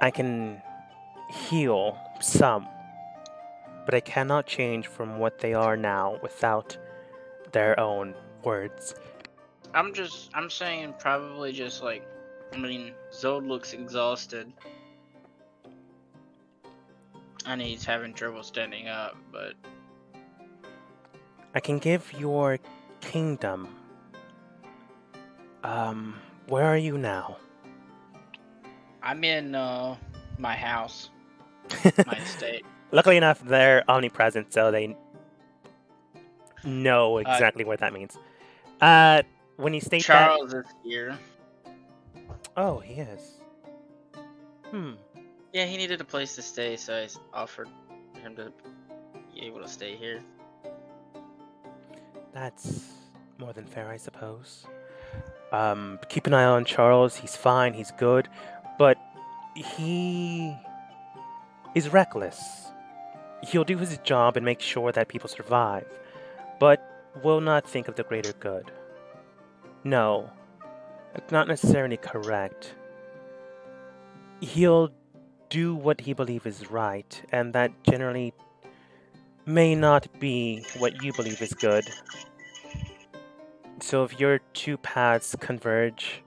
I can heal some, but I cannot change from what they are now without their own words. I'm just, I'm saying probably just like, I mean, Zold looks exhausted. And he's having trouble standing up, but I can give your kingdom. Um, where are you now? I'm in uh, my house, my estate. Luckily enough, they're omnipresent, so they know exactly what that means. Uh, when you state Charles is here. oh, he is. Hmm. Yeah, he needed a place to stay, so I offered him to be able to stay here. That's more than fair, I suppose. Um, keep an eye on Charles. He's fine. He's good, but he is reckless. He'll do his job and make sure that people survive, but will not think of the greater good. No, not necessarily correct. He'll do what he believes is right, and that generally may not be what you believe is good. So if your two paths converge,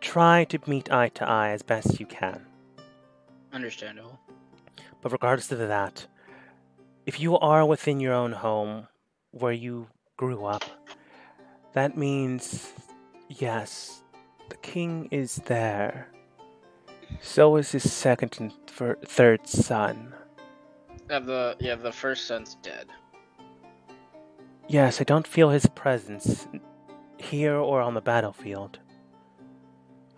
try to meet eye to eye as best you can. Understandable. But regardless of that, if you are within your own home where you grew up, that means, yes, the king is there. So is his second and thir- third son. Yeah, the yeah, the first son's dead. Yes, I don't feel his presence here or on the battlefield.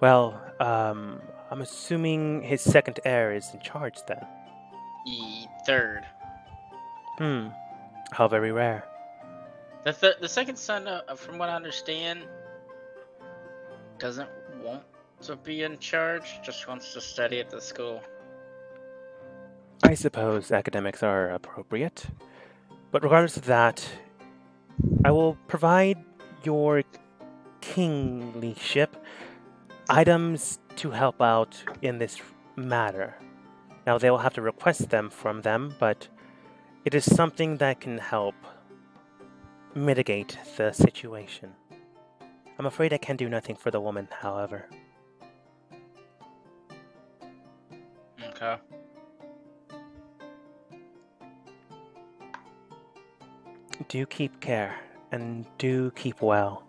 Well, um, I'm assuming his second heir is in charge then. The third. Hmm. How very rare. The th- the second son, uh, from what I understand, doesn't want to be in charge. Just wants to study at the school. I suppose academics are appropriate. But regardless of that, I will provide your kinglyship items to help out in this matter. Now, they will have to request them from them, but it is something that can help mitigate the situation. I'm afraid I can do nothing for the woman, however. Okay. Do keep care and do keep well.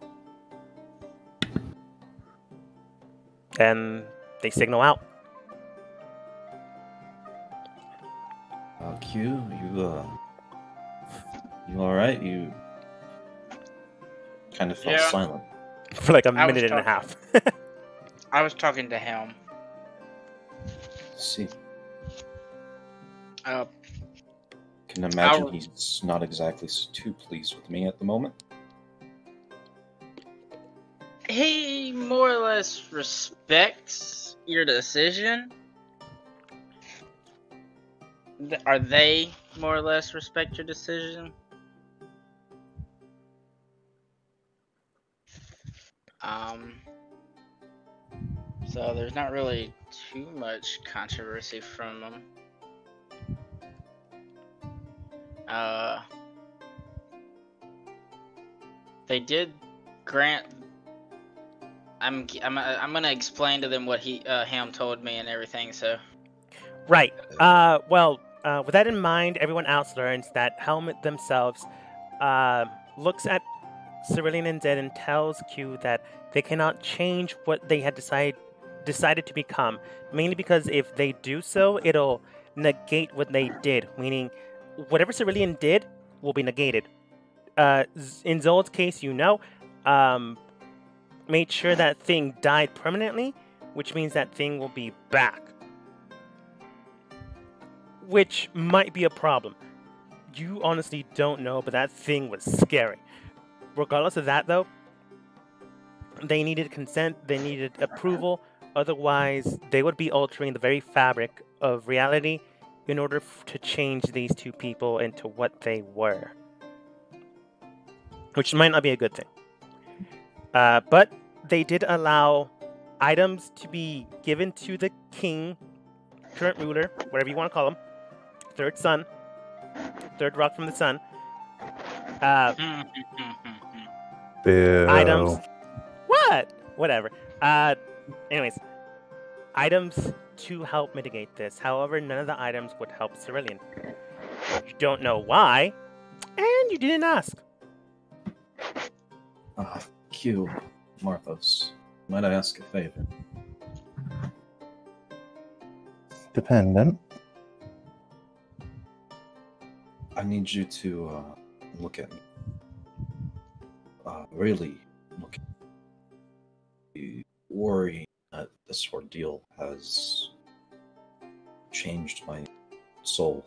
And they signal out. Uh, Q, you uh, you all right? You kind of fell Yeah. silent. for like a I minute and a half. I was talking to him. See, Uh, can imagine Our- he's not exactly too pleased with me at the moment. he more or less respects your decision. Are they more or less respect your decision? Um. So there's not really too much controversy from them. Uh. They did grant I'm I'm I'm gonna explain to them what he uh, Ham told me and everything. So right. Uh, well, uh, with that in mind, everyone else learns that Helm themselves uh, looks at Cerulean and Dead and tells Q that they cannot change what they had decided decided to become, mainly because if they do so, it'll negate what they did. Meaning, whatever Cerulean did will be negated. Uh, in Zold's case, you know, um, made sure that thing died permanently, which means that thing will be back. which might be a problem. You honestly don't know, but that thing was scary. Regardless of that, though, they needed consent, they needed approval, otherwise, they would be altering the very fabric of reality in order to change these two people into what they were. Which might not be a good thing. Uh, but they did allow items to be given to the king, current ruler, whatever you want to call him, third son, third rock from the sun. Uh, items. What? Whatever. Uh, anyways, items to help mitigate this. However, none of the items would help Cerulean. You don't know why, and you didn't ask. Ah, Q, Morthos, might I ask a favor? Dependent. I need you to uh, look at me. Uh, really look at me. Worry that this ordeal has changed my soul.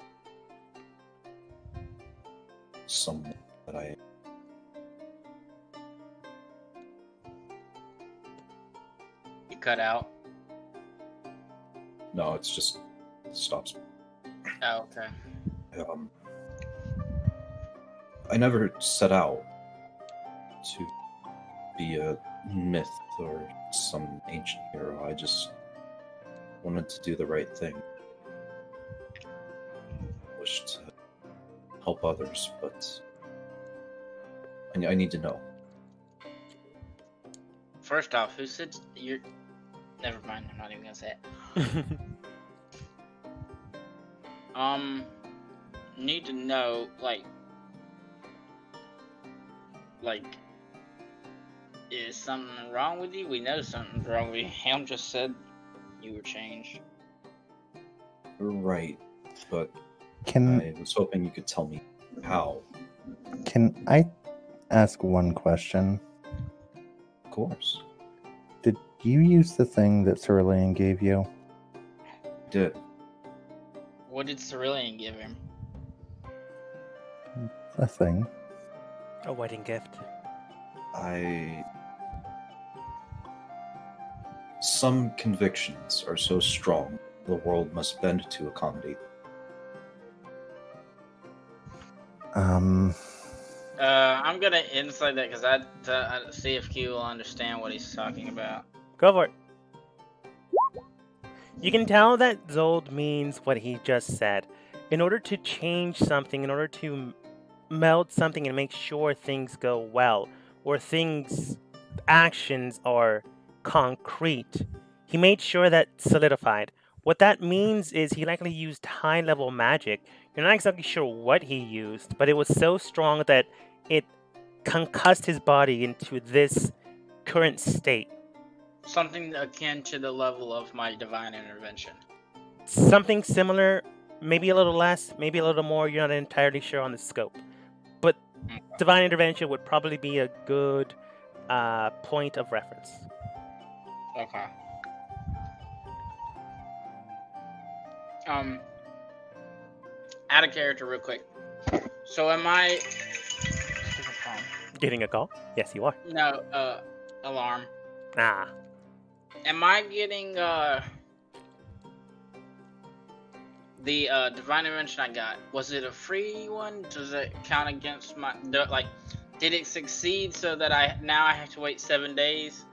Someone that I You cut out. no, it's just it stops. Oh, okay. Um, I never set out to be a myth or some ancient hero. I just wanted to do the right thing. Wished to help others, but I, I need to know. First off, who said you're? Never mind. I'm not even gonna say it. Um, need to know like, like, is something wrong with you? We know something's wrong with you. Helm just said you were changed. Right, but Can I was hoping you could tell me how. can I ask one question? Of course, Did you use the thing that Cerulean gave you? did. What did Cerulean give him? A thing. A wedding gift. I. Some convictions are so strong, the world must bend to accommodate. Um, Uh, I'm gonna insight that because I uh, see if Q will understand what he's talking about. Go for it. You can tell that Zold means what he just said. In order to change something, in order to m- meld something and make sure things go well, or things, actions are concrete, he made sure that solidified. What that means is he likely used high level magic. You're not exactly sure what he used, but it was so strong that it concussed his body into this current state. Something akin to the level of my divine intervention. something similar, maybe a little less, maybe a little more. You're not entirely sure on the scope, but divine intervention would probably be a good uh, point of reference. Okay. Um, out of character, real quick. So am I? Getting a call? Yes, you are. No, uh, alarm. Ah, Am I getting uh the uh divine intervention I got? Was it a free one? Does it count against my do- like? Did it succeed so that I now I have to wait seven days?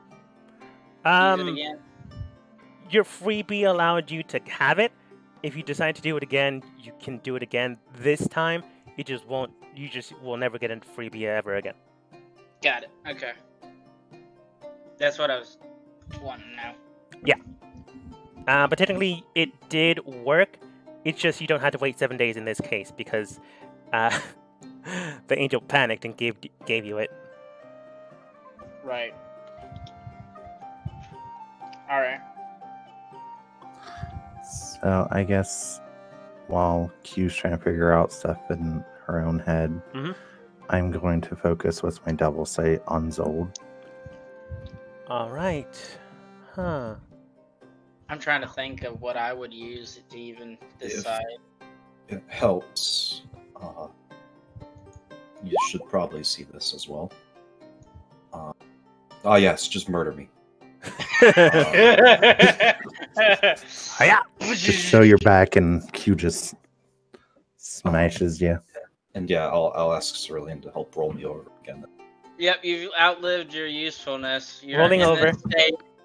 To use it um, your freebie allowed you to have it. If you decide to do it again, you can do it again. This time, you just won't. You just will never get into freebie ever again. Got it. Okay. That's what I was wanting now. Yeah. Uh, but technically, it did work. It's just you don't have to wait seven days in this case because uh, the angel panicked and gave gave you it. Right. All right. so I guess while Q's trying to figure out stuff in her own head, Mhm. I'm going to focus with my devil sight on Zold. All right. Huh. I'm trying to think of what I would use to even If- decide. it helps. Uh, you should probably see this as well. Uh, oh yes, just murder me. Hiya! Just show your back and Q just smashes you. And yeah, I'll I'll ask Cerulean to help roll me over again. Yep, you've outlived your usefulness. You're Rolling over.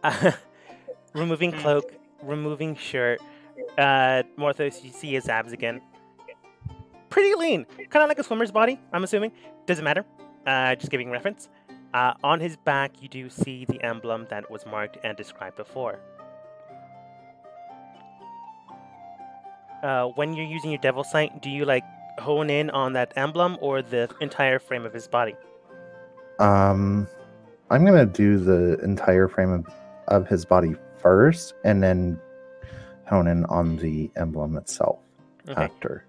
this removing Hmm. cloak, removing shirt. Uh, Morthos, you see his abs again. Pretty lean, kind of like a swimmer's body. I'm assuming. Doesn't matter. Uh, just giving reference. Uh, on his back, you do see the emblem that was marked and described before. Uh, when you're using your devil sight, do you like hone in on that emblem or the entire frame of his body? Um, I'm gonna do the entire frame of, of his body first, and then hone in on the emblem itself Okay. after.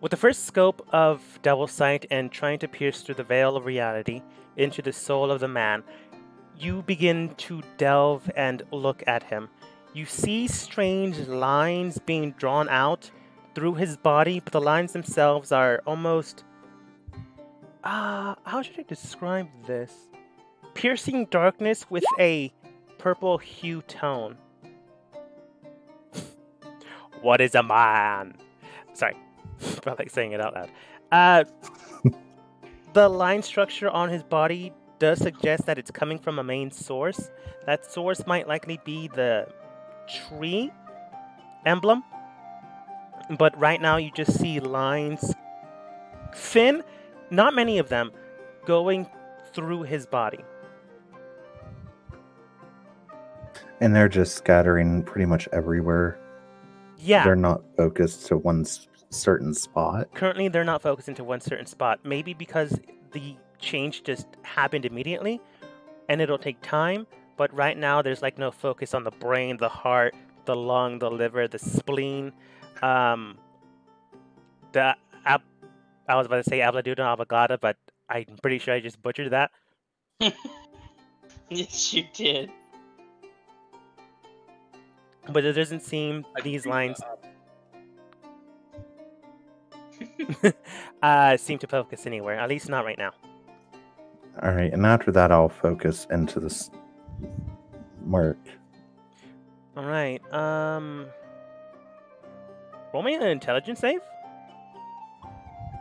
With the first scope of Devil Sight and trying to pierce through the veil of reality into the soul of the man, you begin to delve and look at him. You see strange lines being drawn out through his body, but the lines themselves are almost. Ah, how should I describe this? Piercing darkness with a purple hue tone. what is a man? Sorry, felt like saying it out loud. Uh, the line structure on his body does suggest that it's coming from a main source. That source might likely be the tree emblem. But right now, you just see lines, thin, not many of them, going through his body. And they're just scattering pretty much everywhere. Yeah. They're not focused to one certain spot. currently they're not focused into one certain spot maybe because the change just happened immediately and it'll take time but right now there's like no focus on the brain the heart the lung the liver the spleen um the ab- i was about to say abladuda avogada but i'm pretty sure i just butchered that yes, you did. but it doesn't seem these lines uh seem to focus anywhere at least not right now All right, and after that, I'll focus into this mark. All right. Um, roll me an intelligence save.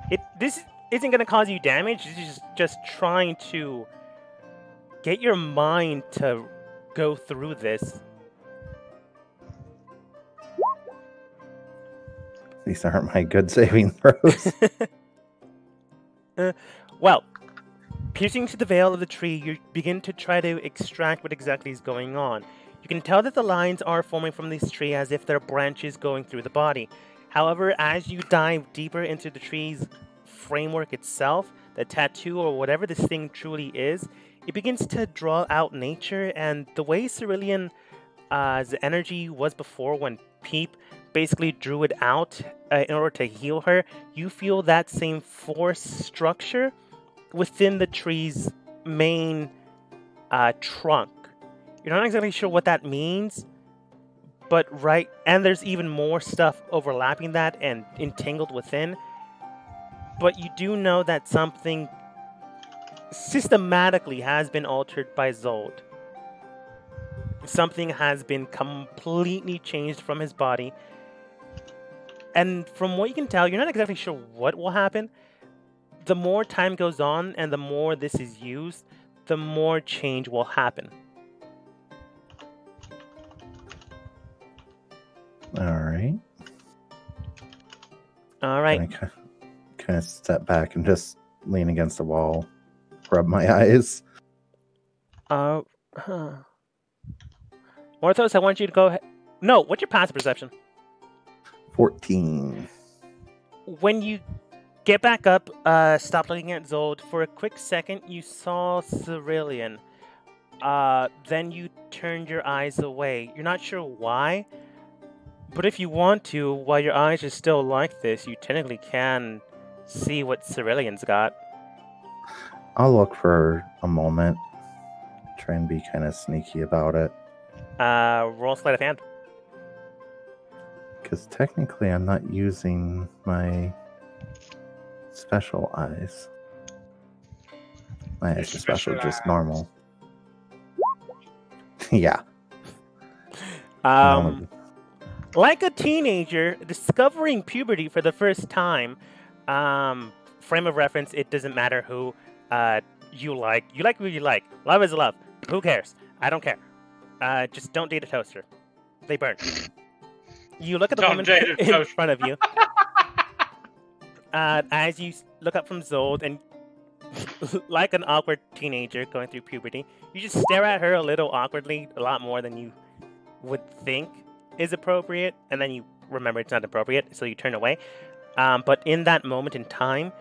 It this isn't going to cause you damage. It's just just trying to get your mind to go through this. These aren't my good saving throws. Uh, well, piercing to the veil of the tree, you begin to try to extract what exactly is going on. You can tell that the lines are forming from this tree as if there are branches going through the body. However, as you dive deeper into the tree's framework itself, the tattoo or whatever this thing truly is, it begins to draw out nature and the way Cerulean uh, energy was before when Peep basically drew it out uh, in order to heal her, you feel that same force structure within the tree's main uh, trunk. You're not exactly sure what that means, but right, and there's even more stuff overlapping that and entangled within. But you do know that something systematically has been altered by Zold. Something has been completely changed from his body. And from what you can tell, you're not exactly sure what will happen. The more time goes on and the more this is used, the more change will happen. All right. All right. I kind of step back and just lean against the wall, rub my eyes. Uh, huh. Morthos, I want you to go ahead. No, what's your passive perception? 14. When you get back up, uh, stop looking at Zold. For a quick second, you saw Cerulean. Uh, then you turned your eyes away. You're not sure why, but if you want to, while your eyes are still like this, you technically can see what Cerulean's got. I'll look for a moment, try and be kind of sneaky about it. Uh, roll sleight of hand. Because technically, I'm not using my special eyes. My eyes are special, Special just eyes. normal. yeah. Um, like a teenager discovering puberty for the first time. Um, frame of reference, it doesn't matter who uh, you like. You like who you like. Love is love. Who cares? I don't care. Uh, just don't date a toaster. They burn. You look at the woman in front of you. uh, as you look up from Zold and like an awkward teenager going through puberty, you just stare at her a little awkwardly, a lot more than you would think is appropriate, and then you remember it's not appropriate, so you turn away. Um, but in that moment in time,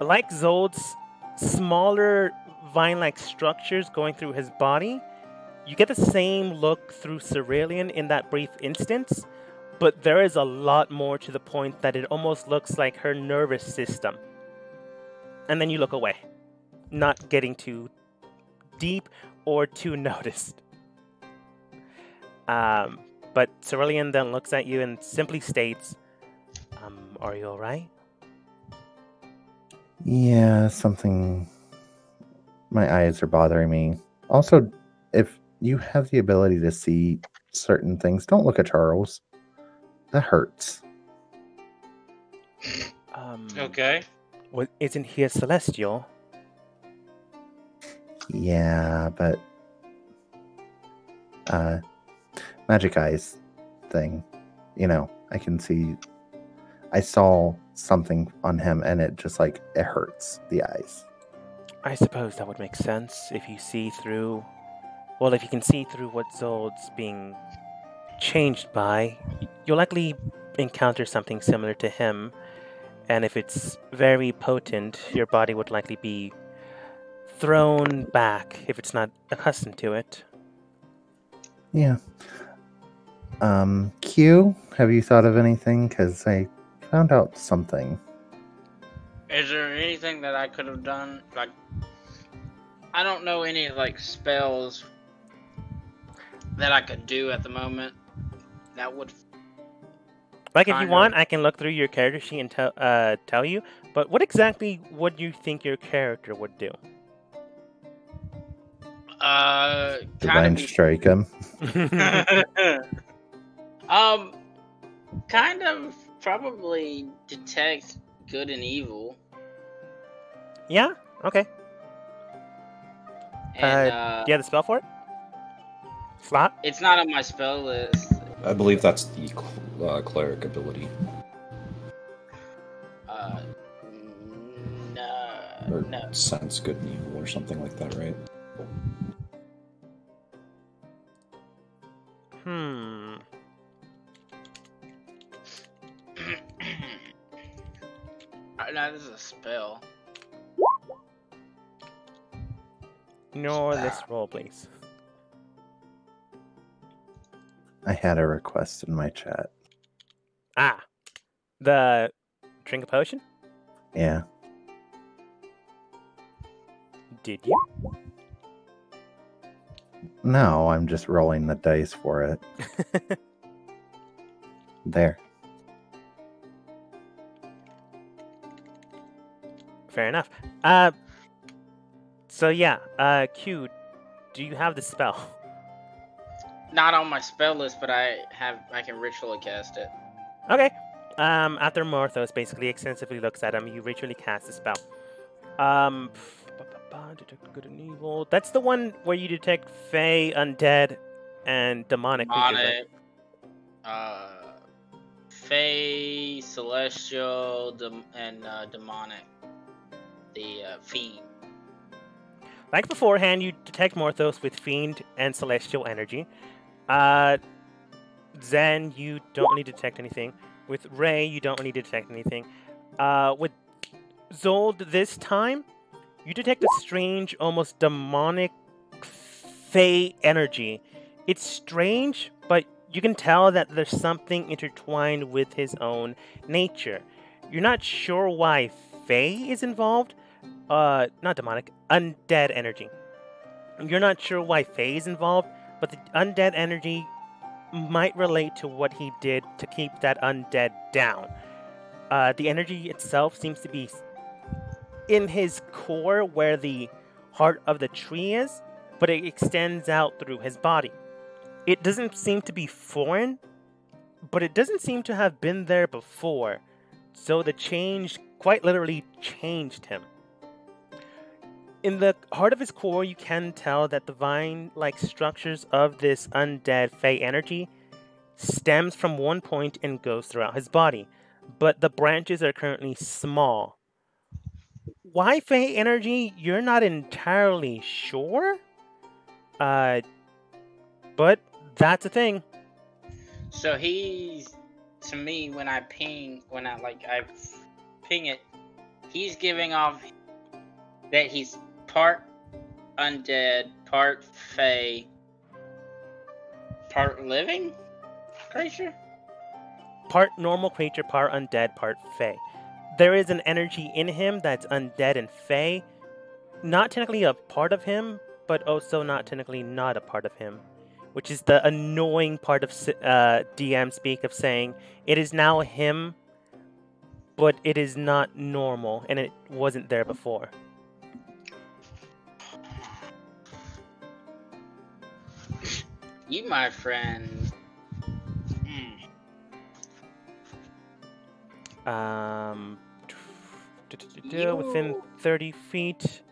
like Zold's smaller vine-like structures going through his body, you get the same look through Cerulean in that brief instance, but there is a lot more to the point that it almost looks like her nervous system. And then you look away, not getting too deep or too noticed. Um, but Cerulean then looks at you and simply states, um, Are you alright? Yeah, something. My eyes are bothering me. Also, if you have the ability to see certain things, don't look at Charles. That hurts. Um, Okay. Well, isn't he a celestial? Yeah, but uh magic eyes thing. You know, I can see I saw something on him and it just like it hurts the eyes. I suppose that would make sense if you see through. Well, if you can see through what Zold's being changed by, you'll likely encounter something similar to him. And if it's very potent, your body would likely be thrown back if it's not accustomed to it. Yeah. Um Q, have you thought of anything cuz I found out something. Is there anything that I could have done? Like, I don't know any like spells that I could do at the moment that would. Like, if you want. I can look through your character sheet and tell uh, tell you. But what exactly would you think your character would do? Uh, kind Divine of. Be, strike him. um, kind of probably detect good and evil, yeah. Okay. and uh, Do you have the spell for it? Slot. it's not on my spell list. I believe that's the cl- uh, cleric ability. Uh, no, Or no. sense good and evil or something like that, right? Hmm. now no, this is a spell. No, let's roll, please. I had a request in my chat. Ah, the drink a potion. Yeah. Did you? No, I'm just rolling the dice for it. There. Fair enough. Uh, so yeah. Uh, Q, do you have the spell? Not on my spell list, but I have. I can ritually cast it. Okay. Um, after Morthos basically extensively looks at him, you ritually cast the spell. Um, detect good and evil. That's the one where you detect fey, undead, and demonic? Demonic, uh, Fey, Celestial, dem- and uh, Demonic. The uh, Fiend. Like beforehand, you detect Morthos with Fiend and Celestial energy. Uh, Zen, you don't need to detect anything. With Ray, you don't need to detect anything. Uh, with Zold this time, you detect a strange, almost demonic Fey energy. It's strange, but you can tell that there's something intertwined with his own nature. You're not sure why Fey is involved, uh not demonic undead energy you're not sure why Fey is involved but the undead energy might relate to what he did to keep that undead down. Uh, the energy itself seems to be in his core where the heart of the tree is, but it extends out through his body. It doesn't seem to be foreign, but it doesn't seem to have been there before. So the change quite literally changed him. In the heart of his core, you can tell that the vine like structures of this undead Fey energy stems from one point and goes throughout his body, but the branches are currently small. Why Fey energy? You're not entirely sure? Uh, but that's a thing. So he's to me when I ping when I like I ping it, he's giving off that he's part undead, part fey, part living creature. Part normal creature, part undead, part fey. There is an energy in him that's undead and fey. Not technically a part of him, but also not technically not a part of him. Which is the annoying part of uh, DM speak of saying it is now him, but it is not normal and it wasn't there before. You, my friend. Hmm. Um, within 30 feet.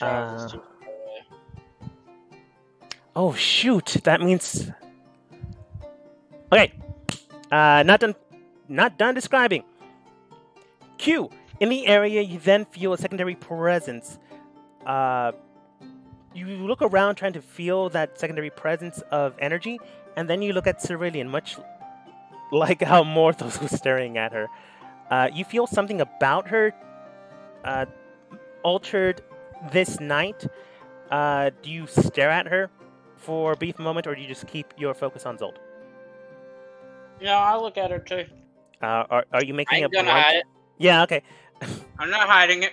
Uh, oh shoot! That means. Okay, uh, not done. Not done describing. Q. In the area, you then feel a secondary presence. Uh, you look around trying to feel that secondary presence of energy, and then you look at Cerulean, much like how Morthos was staring at her. Uh, you feel something about her uh, altered this night. Uh, do you stare at her for a brief moment, or do you just keep your focus on Zold? Yeah, I look at her too. Uh, are, are you making a gonna blunt? hide it. Yeah, okay. I'm not hiding it.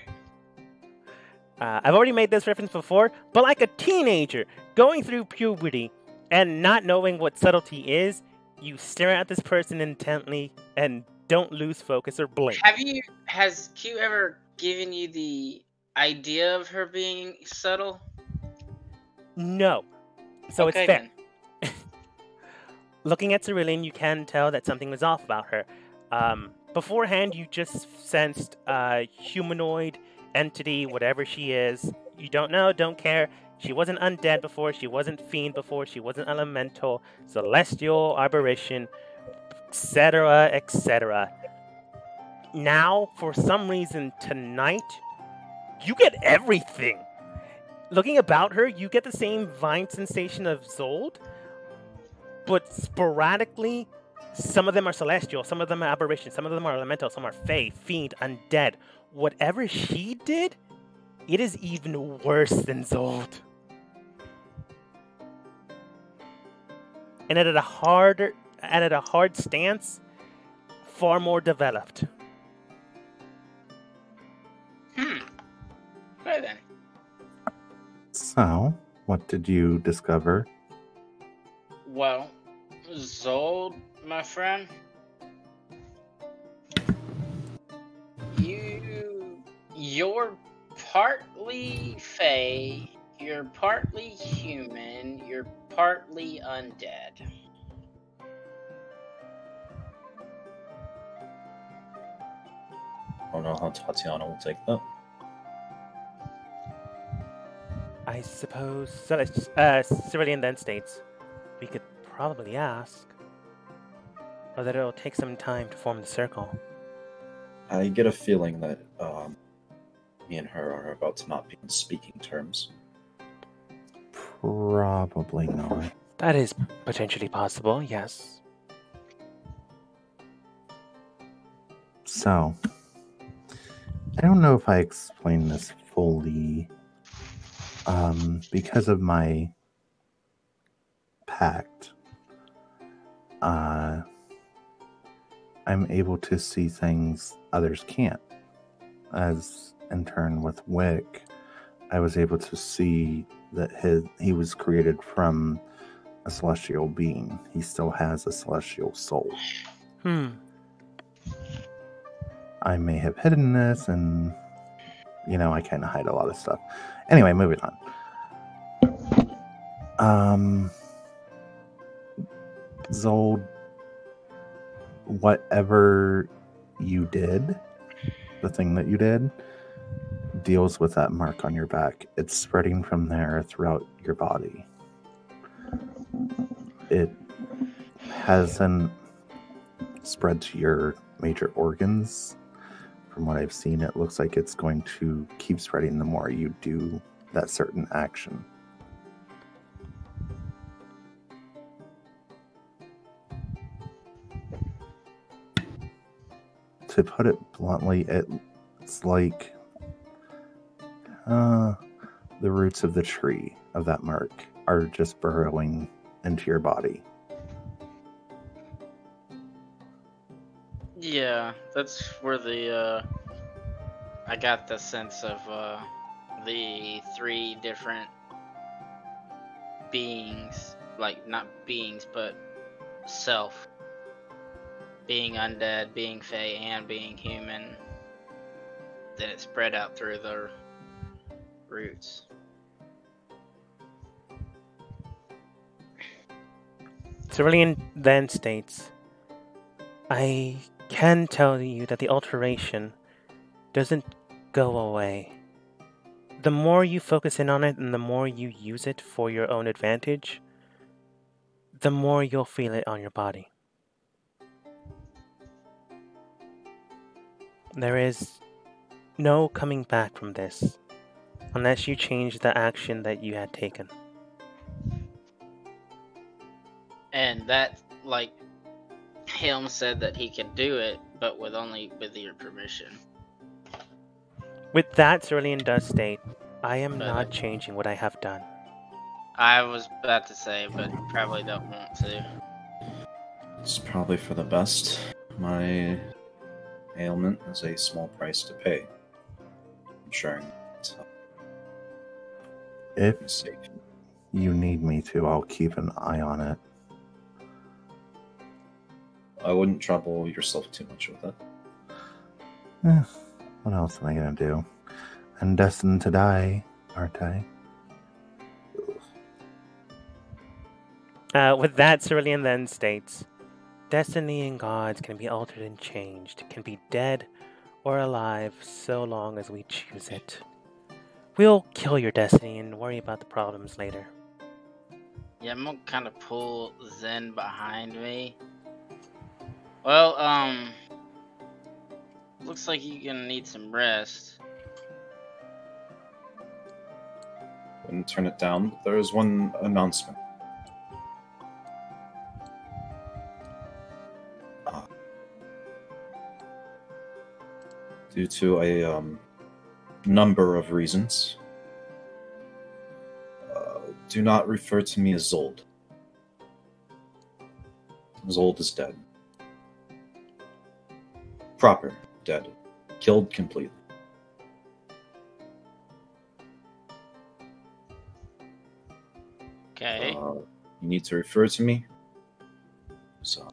Uh, I've already made this reference before, but like a teenager going through puberty and not knowing what subtlety is, you stare at this person intently and don't lose focus or blink. Have you? Has Q ever given you the idea of her being subtle? No. So Okay, it's fair. Looking at Cerulean, you can tell that something was off about her. Um, beforehand, you just sensed a humanoid entity, whatever she is. You don't know, don't care. She wasn't undead before, she wasn't fiend before, she wasn't elemental, celestial, aberration, etc., etc. Now, for some reason, tonight, you get everything. Looking about her, you get the same vine sensation of Zold, but sporadically, some of them are celestial, some of them are aberration, some of them are elemental, some are fey, fiend, undead. Whatever she did, it is even worse than Zold. And at a harder and at a hard stance, far more developed. Hmm. Okay then. So, what did you discover? Well, Zold, my friend, you're partly fey, you're partly human, you're partly undead. I don't know how Tatiana will take that. I suppose. So, uh, Cerulean then states, we could probably ask, or that it'll take some time to form the circle. I get a feeling that um, me and her are about to not be on speaking terms. Probably not. That is potentially possible. Yes. So, I don't know if I explained this fully. Um, because of my pact, uh, I'm able to see things others can't. As in turn with Wick, I was able to see that his he was created from a celestial being. He still has a celestial soul. Hmm. I may have hidden this, and you know, I kind of hide a lot of stuff. Anyway, moving on. Um, Zold, whatever you did, the thing that you did, deals with that mark on your back. It's spreading from there throughout your body. It hasn't spread to your major organs. From what I've seen, it looks like it's going to keep spreading the more you do that certain action. To put it bluntly, it's like uh, the roots of the tree of that mark are just burrowing into your body. Yeah, that's where the uh, I got the sense of uh, the three different beings, like not beings, but self, being undead, being fey, and being human. Then it spread out through the roots. Cerulean then states, I can tell you that the alteration doesn't go away. The more you focus in on it and the more you use it for your own advantage, the more you'll feel it on your body. There is no coming back from this unless you change the action that you had taken. And that, like, Helm said that he could do it, but with only with your permission. With that, Cerulean does state, I am But- not changing what I have done. I was about to say, but probably don't want to. It's probably for the best. My ailment is a small price to pay. Ensuring that If you need me to, I'll keep an eye on it. I wouldn't trouble yourself too much with it. Eh, what else am I gonna do? I'm destined to die, aren't I? Uh, with that, Cerulean then states, Destiny and gods can be altered and changed, can be dead or alive so long as we choose it. We'll kill your destiny and worry about the problems later. Yeah, I'm gonna kind of pull Zen behind me. Well, um, looks like you're gonna need some rest. Wouldn't turn it down. There is one announcement. Uh, due to a um, number of reasons, uh, do not refer to me as Zold. Zold is dead. Proper dead. Killed completely. Okay. Uh, you need to refer to me. So,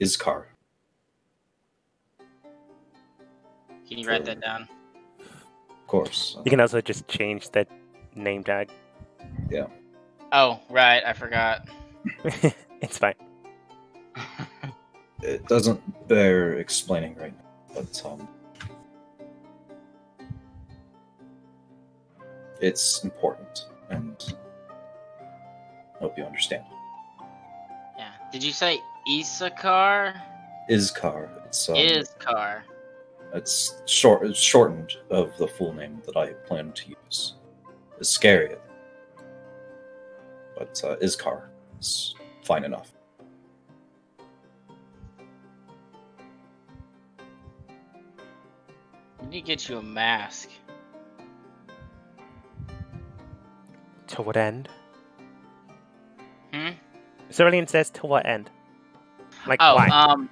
Iskar. Can you write that down? Of course. You can also just change that name tag. Yeah. Oh, right. I forgot. it's fine. It doesn't bear explaining right now, but um, it's important, and I hope you understand. yeah. Did you say Isakar? Iskar. It's um, Iskar. It's short, it's shortened of the full name that I plan to use. Iscariot. But uh, Iskar is fine enough. We need to get you a mask. To what end? Hmm? Cerulean says, to what end? Like, Oh, why? um,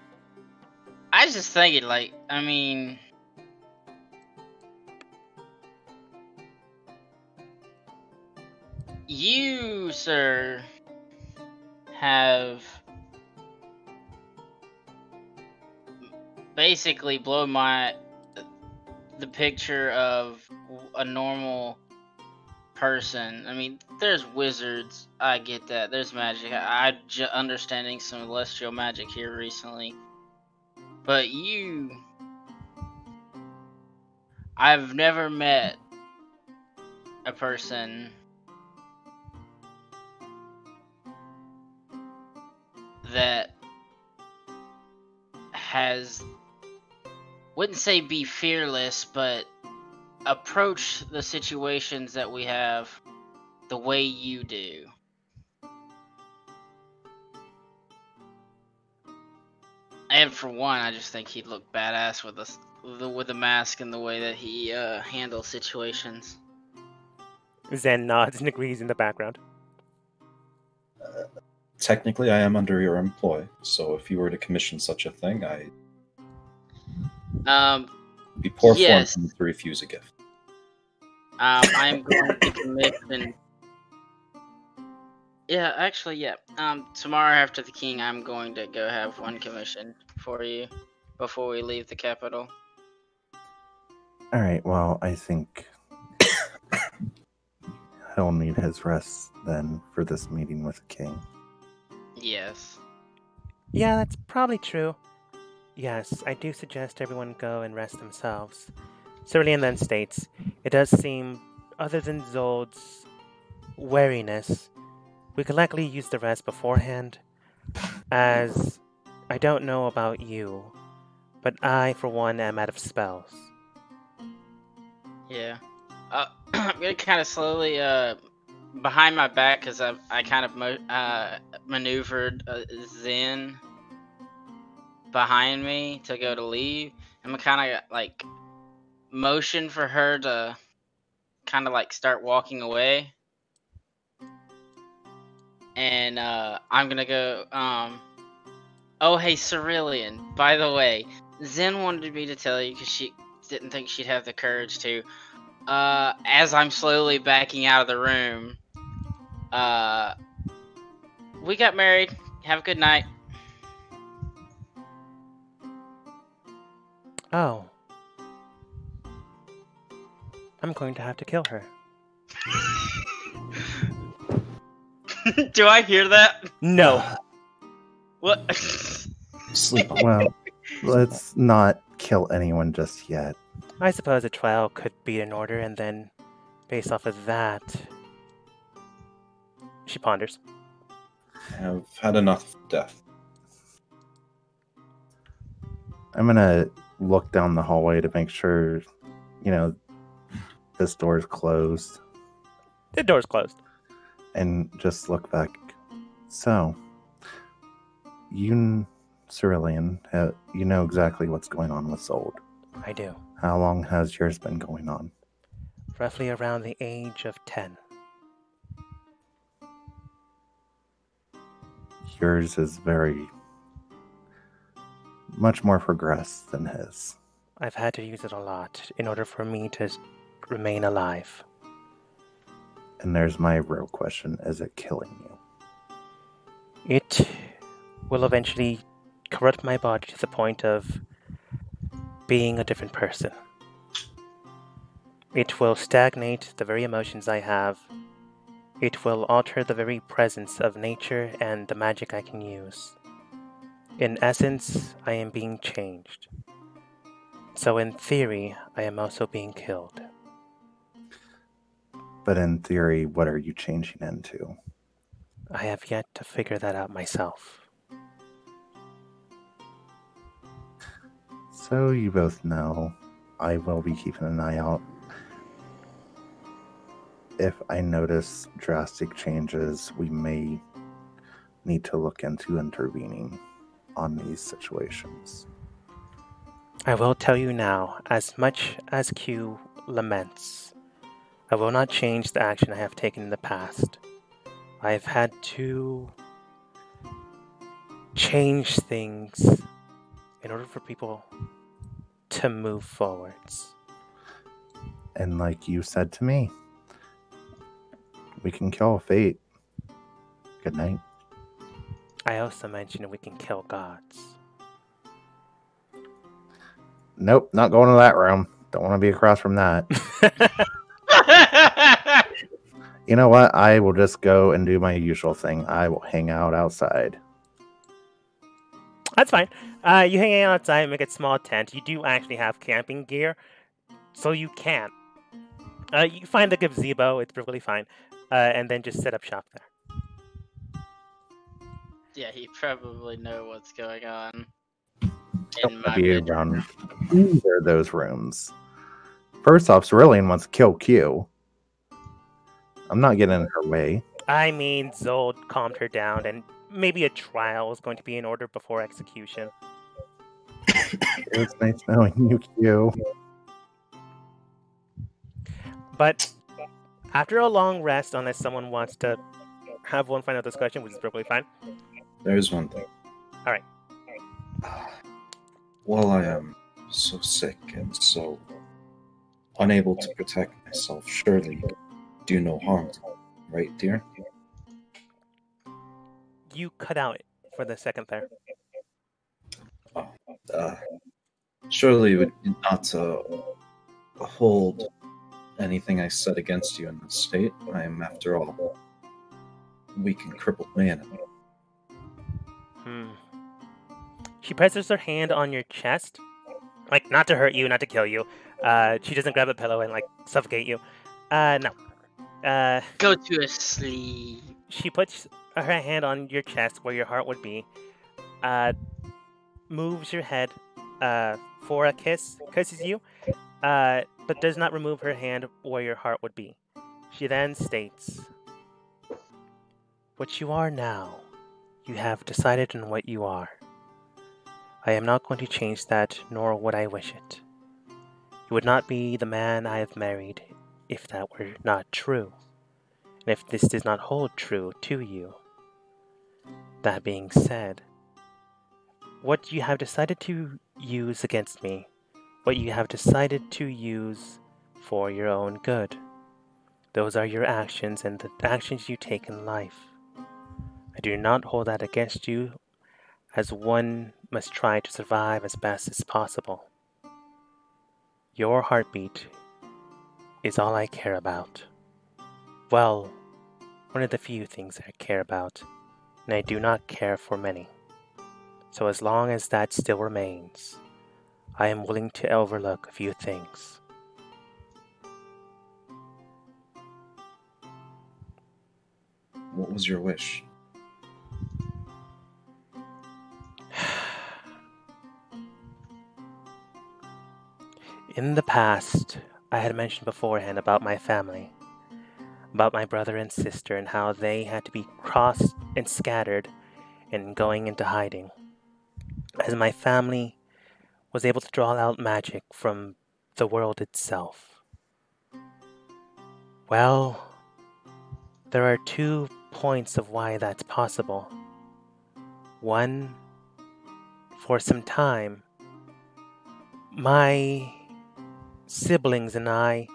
I was just thinking, like, I mean, you, sir, have basically blown my the picture of a normal person. I mean, there's wizards. I get that. There's magic. I, I understanding some celestial magic here recently, but you, I've never met a person that has wouldn't say be fearless, but approach the situations that we have the way you do. And for one, I just think he'd look badass with a with the mask and the way that he uh, handles situations. Zen nods and agrees in the background. Technically, I am under your employ, so if you were to commission such a thing, I Um, would be poor Yes. form to refuse a gift. Um, I'm going to commission. Yeah, actually, yeah. Um, tomorrow after the king, I'm going to go have one commission for you before we leave the capital. All right. Well, I think he'll need his rest then for this meeting with the king. Yes. Yeah, that's probably true. Yes, I do suggest everyone go and rest themselves. Cerulean then states, It does seem, other than Zold's wariness, we could likely use the rest beforehand, as I don't know about you, but I, for one, am out of spells. Yeah. Uh, I'm gonna kind of slowly, uh, behind my back, cause I I kind of uh maneuvered uh, Zen behind me to go to leave. I'm gonna kind of like motion for her to kind of like start walking away. And uh, I'm gonna go. Um, oh, hey, Cerulean. By the way, Zen wanted me to tell you because she didn't think she'd have the courage to. Uh, as I'm slowly backing out of the room, uh, we got married. Have a good night. Oh. I'm going to have to kill her. Do I hear that? No! What? Sleep on. Well, let's not kill anyone just yet. I suppose a trial could be in order, and then, based off of that. She ponders. I have had enough of death. I'm gonna look down the hallway to make sure, you know, this door's closed, The door's closed. And just look back. So, you, Cerulean, uh, you know exactly what's going on with Zold. I do. How long has yours been going on? Roughly around the age of 10. Yours is very much more progressed than his. I've had to use it a lot in order for me to remain alive. And there's my real question: Is it killing you? It will eventually corrupt my body to the point of being a different person. It will stagnate the very emotions I have. It will alter the very presence of nature and the magic I can use. In essence, I am being changed. So, in theory, I am also being killed. But in theory, what are you changing into? I have yet to figure that out myself. So you both know I will be keeping an eye out. If I notice drastic changes, we may need to look into intervening on these situations. I will tell you now, as much as Q laments, I will not change the action I have taken in the past. I have had to change things in order for people to move forwards. And like you said to me, we can kill fate. Good night. I also mentioned we can kill gods. Nope, not going to that room. Don't want to be across from that. You know what? I will just go and do my usual thing. I will hang out outside. That's fine. Uh, you hang out outside, make a small tent. You do actually have camping gear, so you can. Uh, you find the gazebo; it's perfectly fine, uh, and then just set up shop there. yeah, he probably know what's going on. Don't wanna my be around either of those rooms. First off, Cerulean wants to kill Q. I'm not getting in her way. I mean, Zold calmed her down, and maybe a trial is going to be in order before execution. it's nice knowing you, Q. But after a long rest, unless someone wants to have one final discussion, which is perfectly fine. There's one thing. All right. While I am so sick and so unable to protect myself, surely do no harm, right, dear? You cut out for the second there. Uh, surely you would not uh, hold anything I said against you in this state. I am, after all, a weak and crippled man. Hmm. She presses her hand on your chest, like not to hurt you, not to kill you. Uh, she doesn't grab a pillow and like suffocate you. Uh, no. Uh, Go to a sleep. she puts her hand on your chest where your heart would be. Uh, moves your head, uh, for a kiss, kisses you, uh, but does not remove her hand where your heart would be. She then states, "What you are now, you have decided on what you are. I am not going to change that, nor would I wish it. You would not be the man I have married if that were not true, and if this does not hold true to you. That being said, what you have decided to use against me, what you have decided to use for your own good, those are your actions and the actions you take in life. I do not hold that against you, as one must try to survive as best as possible. Your heartbeat is all I care about. Well, one of the few things I care about, and I do not care for many. So as long as that still remains, I am willing to overlook a few things. What was your wish? In the past, I had mentioned beforehand about my family, about my brother and sister, and how they had to be crossed and scattered and going into hiding. As my family was able to draw out magic from the world itself. Well, there are two points of why that's possible. One, for some time, my siblings and I,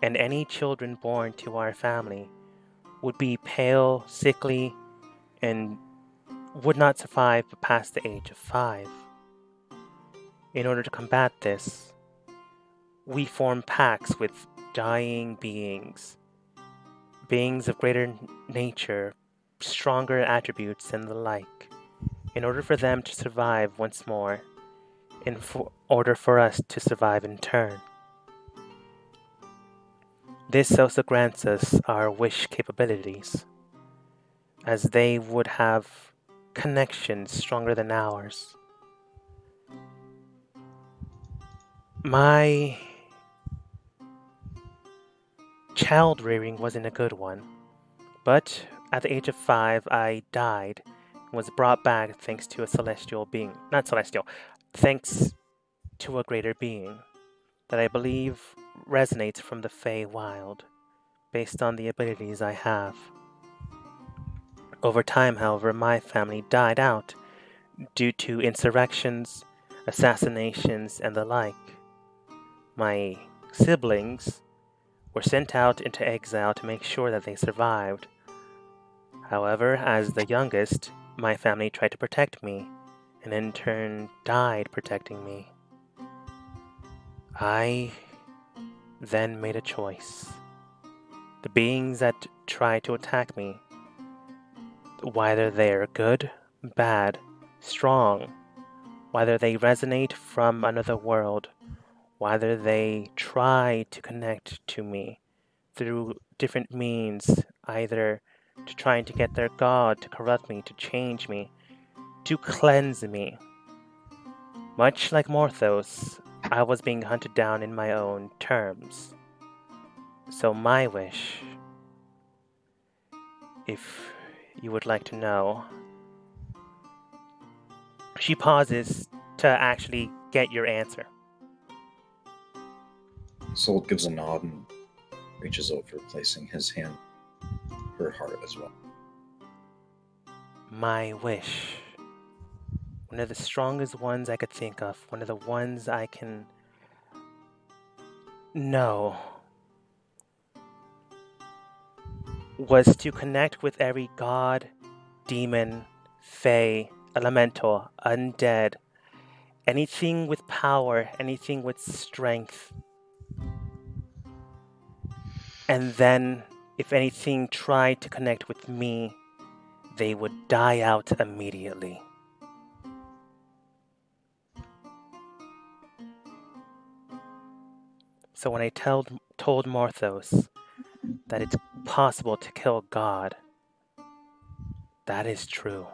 and any children born to our family, would be pale, sickly, and would not survive past the age of five. In order to combat this, we form pacts with dying beings, beings of greater nature, stronger attributes, and the like, in order for them to survive once more, in for order for us to survive in turn. This also grants us our wish capabilities, as they would have connections stronger than ours. My child rearing wasn't a good one, but at the age of five, I died and was brought back thanks to a celestial being. Not celestial, thanks to a greater being that I believe resonates from the Fey Wild, based on the abilities I have. Over time, however, my family died out due to insurrections, assassinations, and the like. My siblings were sent out into exile to make sure that they survived. However, as the youngest, my family tried to protect me, and in turn died protecting me. I then made a choice. The beings that try to attack me, whether they are good, bad, strong, whether they resonate from another world, whether they try to connect to me through different means, either to trying to get their God to corrupt me, to change me, to cleanse me. Much like Morthos, I was being hunted down in my own terms. So, my wish, if you would like to know, she pauses to actually get your answer. Zold gives a nod and reaches over, placing his hand her heart as well. My wish. One of the strongest ones I could think of. One of the ones I can know. Was to connect with every god, demon, fae, elemental, undead, anything with power, anything with strength. And then, if anything tried to connect with me, they would die out immediately. So when I told, told Morthos that it's possible to kill God, that is true.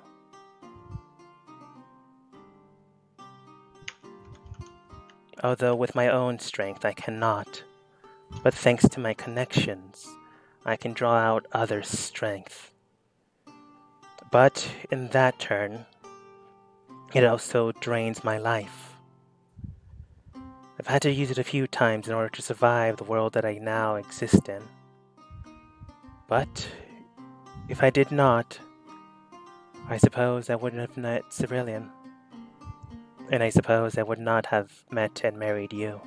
Although with my own strength I cannot, but thanks to my connections, I can draw out others' strength. But in that turn, it also drains my life. I've had to use it a few times in order to survive the world that I now exist in. But if I did not, I suppose I wouldn't have met Cerulean. And I suppose I would not have met and married you.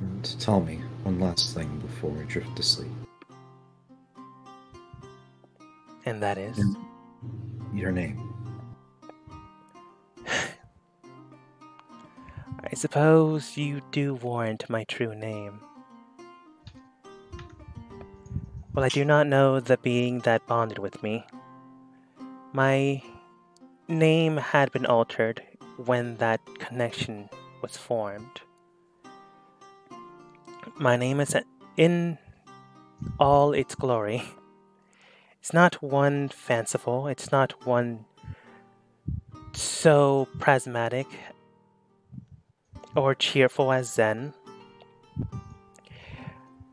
And tell me one last thing before we drift to sleep. And that is. Your name. I suppose you do warrant my true name. Well, I do not know the being that bonded with me. My name had been altered when that connection was formed. My name is in all its glory. It's not one fanciful, it's not one so prismatic or cheerful as Zen.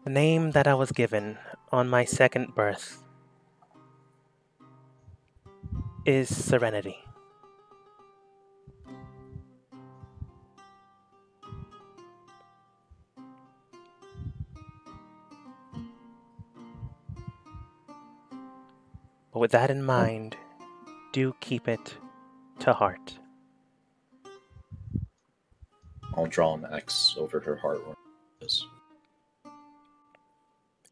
The name that I was given on my second birth is Serenity. But with that in mind, do keep it to heart. I'll draw an X over her heart.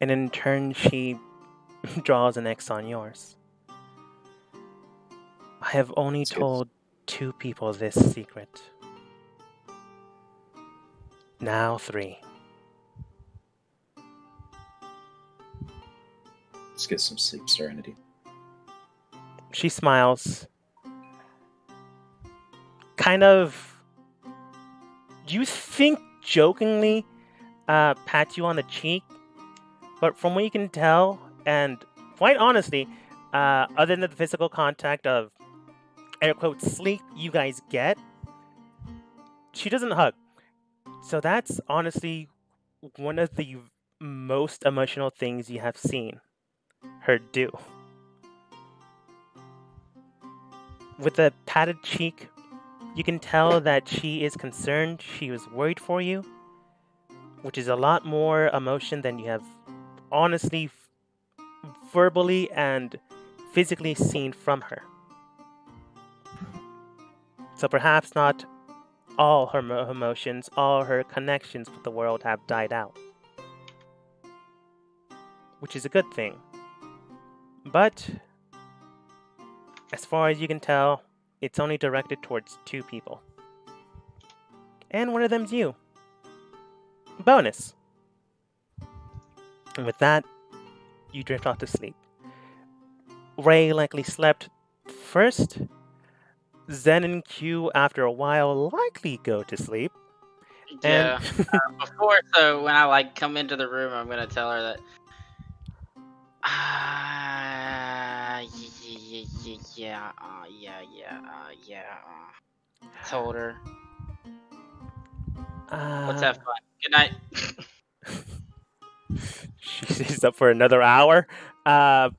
And in turn, she draws an X on yours. I have only That's good. told two people this secret. Now three. Let's get some sleep, Serenity. She smiles. Kind of. You think jokingly uh, pats you on the cheek, but from what you can tell, and quite honestly, uh, other than the physical contact of air quotes sleep you guys get, she doesn't hug. So that's honestly one of the most emotional things you have seen her do. With the patted cheek, you can tell that she is concerned, she was worried for you, which is a lot more emotion than you have honestly, verbally, and physically seen from her. So perhaps not all her mo- emotions, all her connections with the world have died out. Which is a good thing. But, as far as you can tell, it's only directed towards two people. And one of them's you. Bonus. And with that, you drift off to sleep. Ray likely slept first. Zen and Q, after a while, likely go to sleep. Yeah. And Before, so when I like come into the room, I'm gonna tell her that. Ah, yeah, yeah, yeah, yeah, uh, yeah, yeah, uh, yeah. Uh. Told her. Let's uh, have fun. Good night. she stays up for another hour, uh,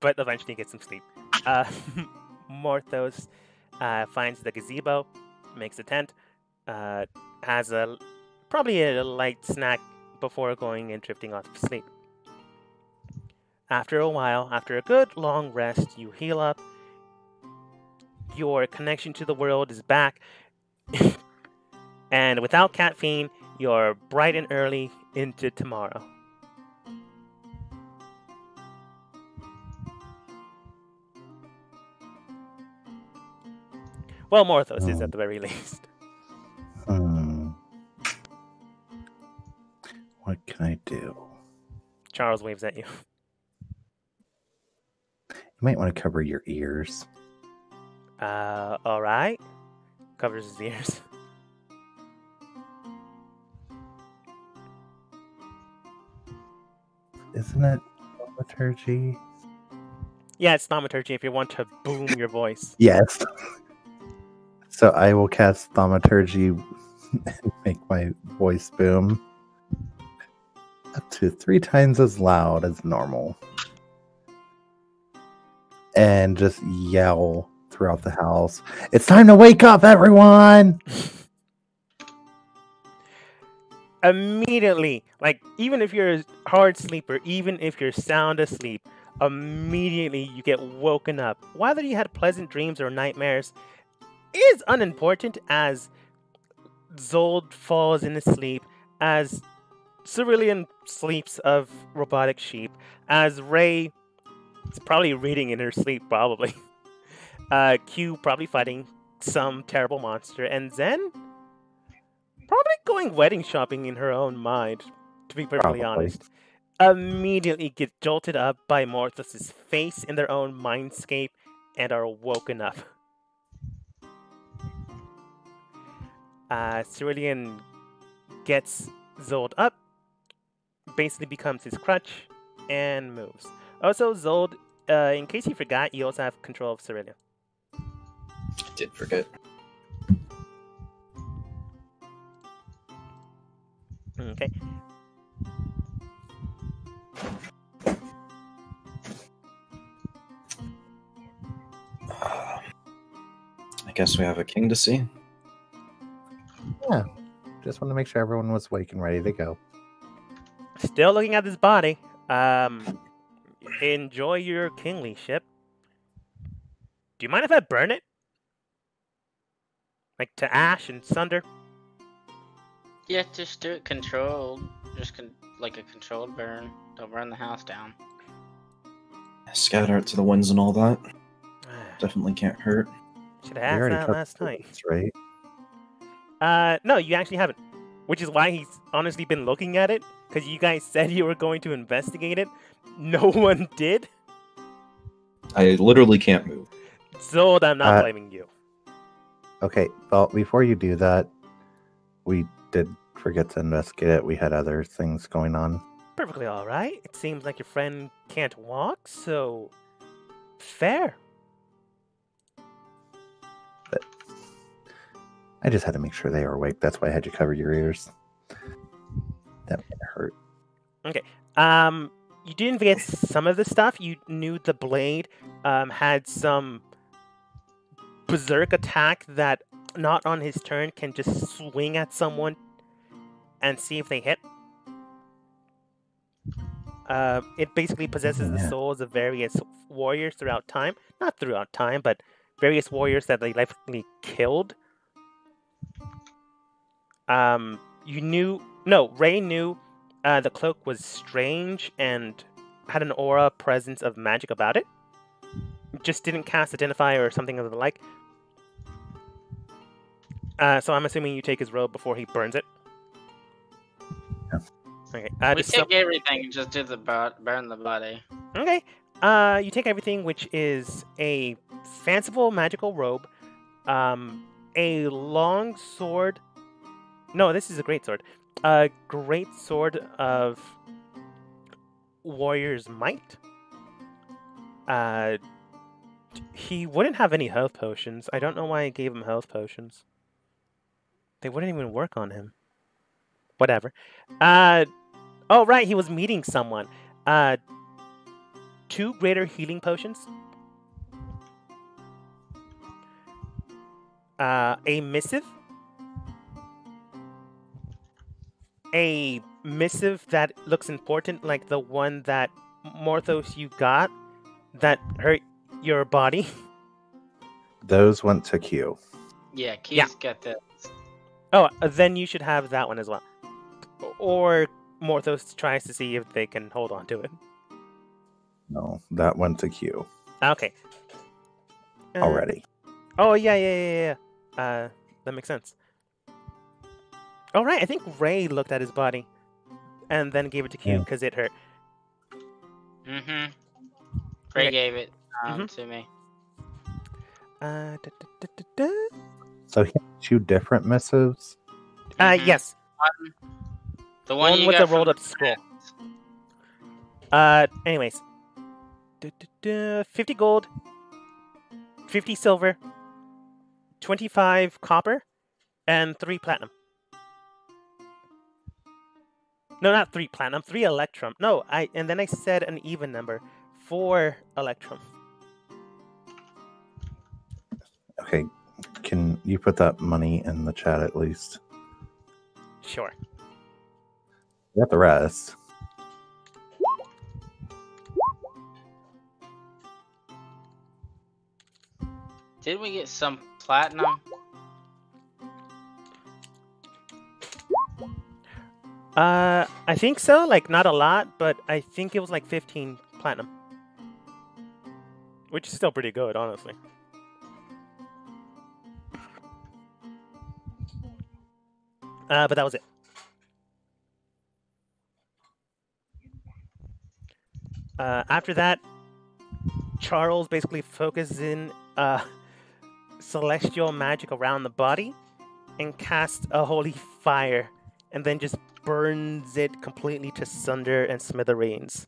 but eventually gets some sleep. Uh, Morthos uh, finds the gazebo, makes a tent, uh, has a probably a light snack before going and drifting off to sleep. After a while, after a good long rest, you heal up. Your connection to the world is back. and without caffeine, you're bright and early into tomorrow. Well, Morthos is Oh. at the very least. Hmm. What can I do? Charles waves at you. You might want to cover your ears. Uh, all right. Covers his ears. Isn't it thaumaturgy? Yeah, it's thaumaturgy if you want to boom your voice. Yes. So I will cast thaumaturgy and make my voice boom up to three times as loud as normal. And just yell throughout the house. It's time to wake up, everyone! Immediately, like even if you're a hard sleeper, even if you're sound asleep, immediately you get woken up. Whether you had pleasant dreams or nightmares is unimportant as Zold falls into sleep, as Cerulean sleeps of robotic sheep, as Ray is probably reading in her sleep, probably. Uh, Q probably fighting some terrible monster, and Zen probably going wedding shopping in her own mind, to be perfectly Probably. honest. Immediately get jolted up by Morthos' face in their own mindscape and are woken up. Uh, Cerulean gets Zold up, basically becomes his crutch, and moves. Also, Zold, uh, in case you forgot, you also have control of Cerulean. I did forget. Okay. Uh, I guess we have a king to see. Yeah. Just want to make sure everyone was awake and ready to go. Still looking at this body. Um, enjoy your kinglyship. Do you mind if I burn it? Like to ash and sunder? Yeah, just do it controlled. Just con- like a controlled burn. Don't burn the house down. Scatter it to the winds and all that. Definitely can't hurt. Should We have asked that last night. That's right? Uh, no, you actually haven't. Which is why he's honestly been looking at it, because you guys said you were going to investigate it. No one did. I literally can't move. So I'm not Uh, blaming you. Okay, well, before you do that, we did forget to investigate it. We had other things going on. Perfectly alright. It seems like your friend can't walk, so. Fair. I just had to make sure they were awake. That's why I had you cover your ears. That might hurt. Okay. Um, you didn't forget some of the stuff. You knew the blade um, had some berserk attack that, not on his turn, can just swing at someone and see if they hit. Uh, it basically possesses the Yeah. souls of various warriors throughout time. Not throughout time, but various warriors that they likely killed. Um, you knew no, Ray knew uh, the cloak was strange and had an aura presence of magic about it. Just didn't cast identify or something of the like. Uh, so I'm assuming you take his robe before he burns it. Yeah. Okay. Uh, we to take sum- everything and just do the bo- burn the body. Okay. Uh, you take everything, which is a fanciful magical robe, um, a long sword. No, this is a great sword. A great sword of warrior's might. Uh, he wouldn't have any health potions. I don't know why I gave him health potions. They wouldn't even work on him. Whatever. Uh, oh right, he was meeting someone. Uh, two greater healing potions. Uh, a missive. A missive that looks important, like the one that Morthos you got that hurt your body. Those went to Q. Yeah, Keys Yeah. got that. Oh, uh, then you should have that one as well. Or Morthos tries to see if they can hold on to it. No, that went to Q Okay. Uh, already. Oh yeah, yeah, yeah, yeah. Uh, that makes sense. All right, I think Ray looked at his body, and then gave it to Q Yeah. because it hurt. Mm-hmm. Ray Okay. gave it um, Mhm. to me. Uh, da, da, da, da, da. So he had two different missives. uh Mhm. yes, The one, one with got a rolled up scroll. friends. Uh, anyways, Du- du- du, fifty gold, fifty silver, twenty-five copper, and three platinum. No, not three platinum, three electrum. No, I and then I said an even number, four electrum. Okay, can you put that money in the chat at least? Sure. You got the rest. Did we get some platinum? Uh, I think so. Like not a lot, but I think it was like fifteen platinum, which is still pretty good, honestly. Uh, but that was it. Uh, after that, Charles basically focuses in uh, celestial magic around the body and casts a holy fire and then just burns it completely to sunder and smithereens.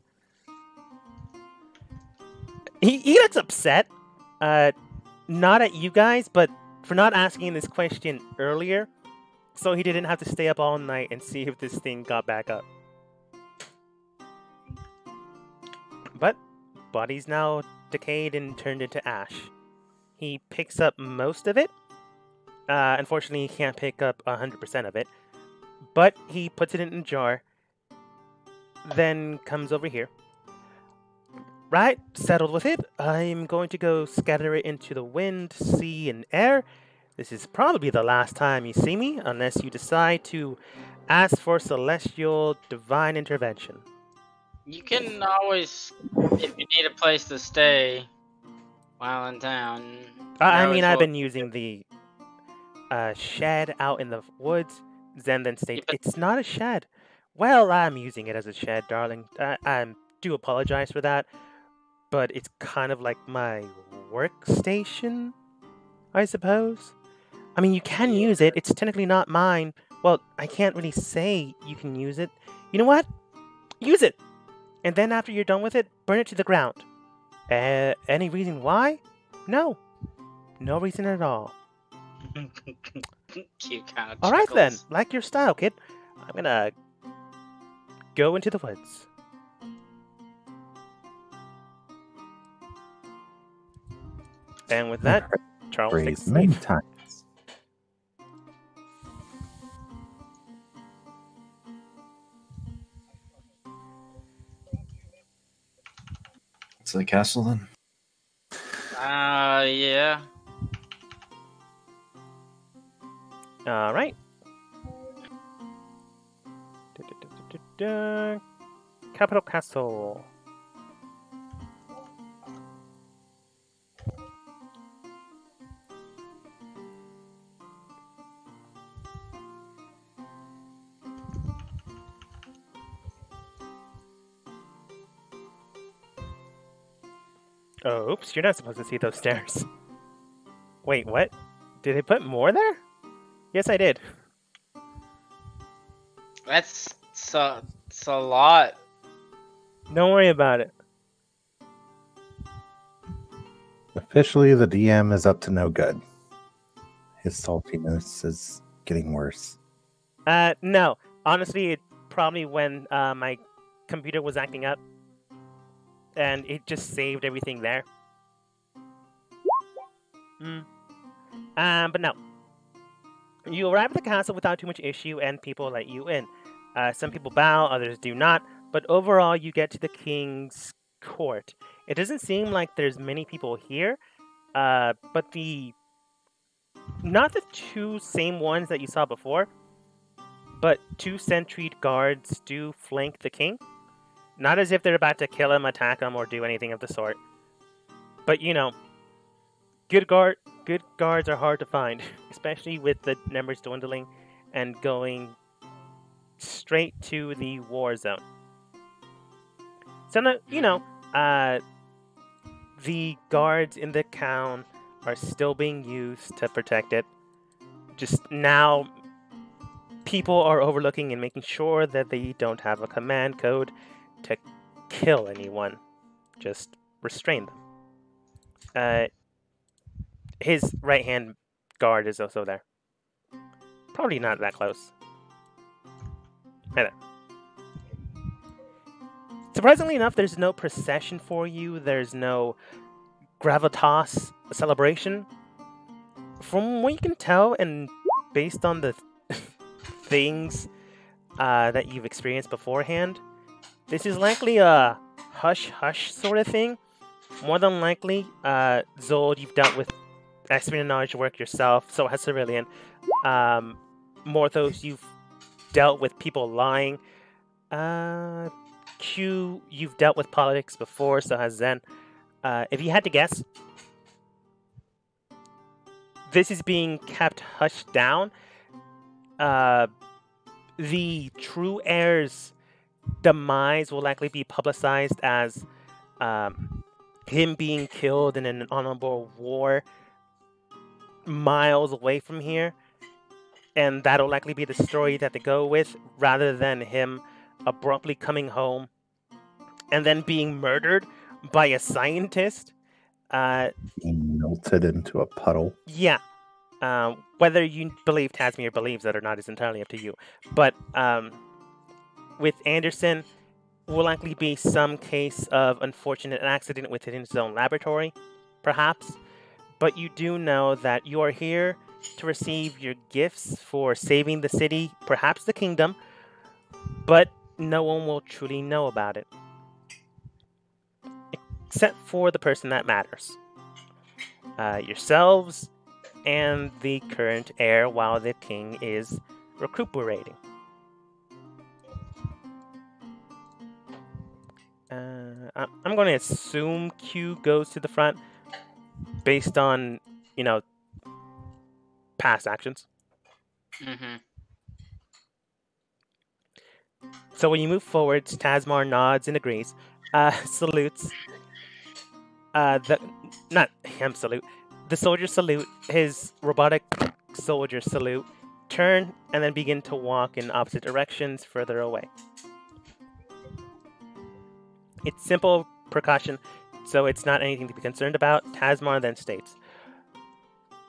He, he looks upset, uh, not at you guys, but for not asking this question earlier, so he didn't have to stay up all night and see if this thing got back up. But body's now decayed and turned into ash. He picks up most of it. Uh, unfortunately, he can't pick up 100% of it but he puts it in a jar. Then comes over here. Right, settled with it. I'm going to go scatter it into the wind, sea, and air. This is probably the last time you see me, unless you decide to ask for celestial divine intervention. You can always, if you need a place to stay while in town. I mean, I've been using the uh, shed out in the woods. Zen then states, but- "It's not a shed." Well, I'm using it as a shed, darling. I, I do apologize for that, but it's kind of like my workstation, I suppose. I mean, you can use it. It's technically not mine. Well, I can't really say you can use it. You know what? Use it, and then after you're done with it, burn it to the ground. Uh, any reason why? No, no reason at all. Cute kind of. All right then, like your style, kid. I'm gonna go into the woods. And with that, Charles Phrase takes many leave. times. To the castle then. Uh, yeah. All right. Da, da, da. Capital Castle. Oh, oops, you're not supposed to see those stairs. Wait, what? Did they put more there? Yes, I did. That's so. It's a lot. Don't worry about it. Officially, the DM is up to no good. His saltiness is getting worse. Uh, no. Honestly, it probably when uh, my computer was acting up, and it just saved everything there. Hmm. Um, but no. You arrive at the castle without too much issue, and people let you in. Uh, some people bow, others do not. But overall, you get to the king's court. It doesn't seem like there's many people here, uh, but the not the two same ones that you saw before, but two sentryed guards do flank the king. Not as if they're about to kill him, attack him, or do anything of the sort. But you know, good guard, good guards are hard to find, especially with the numbers dwindling and going straight to the war zone. So, no, you know, uh, the guards in the town are still being used to protect it. Just now, people are overlooking and making sure that they don't have a command code to kill anyone. Just restrain them. Uh, his right hand guard is also there. Probably not that close. Surprisingly enough, there's no procession for you. There's no gravitas celebration. From what you can tell, and based on the things uh, that you've experienced beforehand, this is likely a hush hush sort of thing. More than likely, uh, Zold, you've dealt with espionage work yourself, so has Cerulean. Um, Morthos, you've dealt with people lying. Uh, Q, you've dealt with politics before, so has Zen. Uh, if you had to guess, this is being kept hushed down. Uh, the true heir's demise will likely be publicized as um, him being killed in an honorable war miles away from here. And that'll likely be the story that they go with, rather than him abruptly coming home and then being murdered by a scientist. Uh, melted into a puddle. yeah. Um, whether you believe Tasmir believes that or not is entirely up to you. But um, with Anderson, will likely be some case of unfortunate accident within his own laboratory, perhaps. But you do know that you are here to receive your gifts for saving the city, perhaps the kingdom, but no one will truly know about it. Except for the person that matters. Uh, yourselves and the current heir while the king is recuperating. Uh, I'm going to assume Q goes to the front based on, you know, past actions. Mm-hmm. So when you move forwards, Tasmar nods and agrees, uh, salutes. Uh, the not him salute, the soldier salute his robotic soldier salute, turn and then begin to walk in opposite directions further away. It's simple precaution, so it's not anything to be concerned about. Tasmar then states,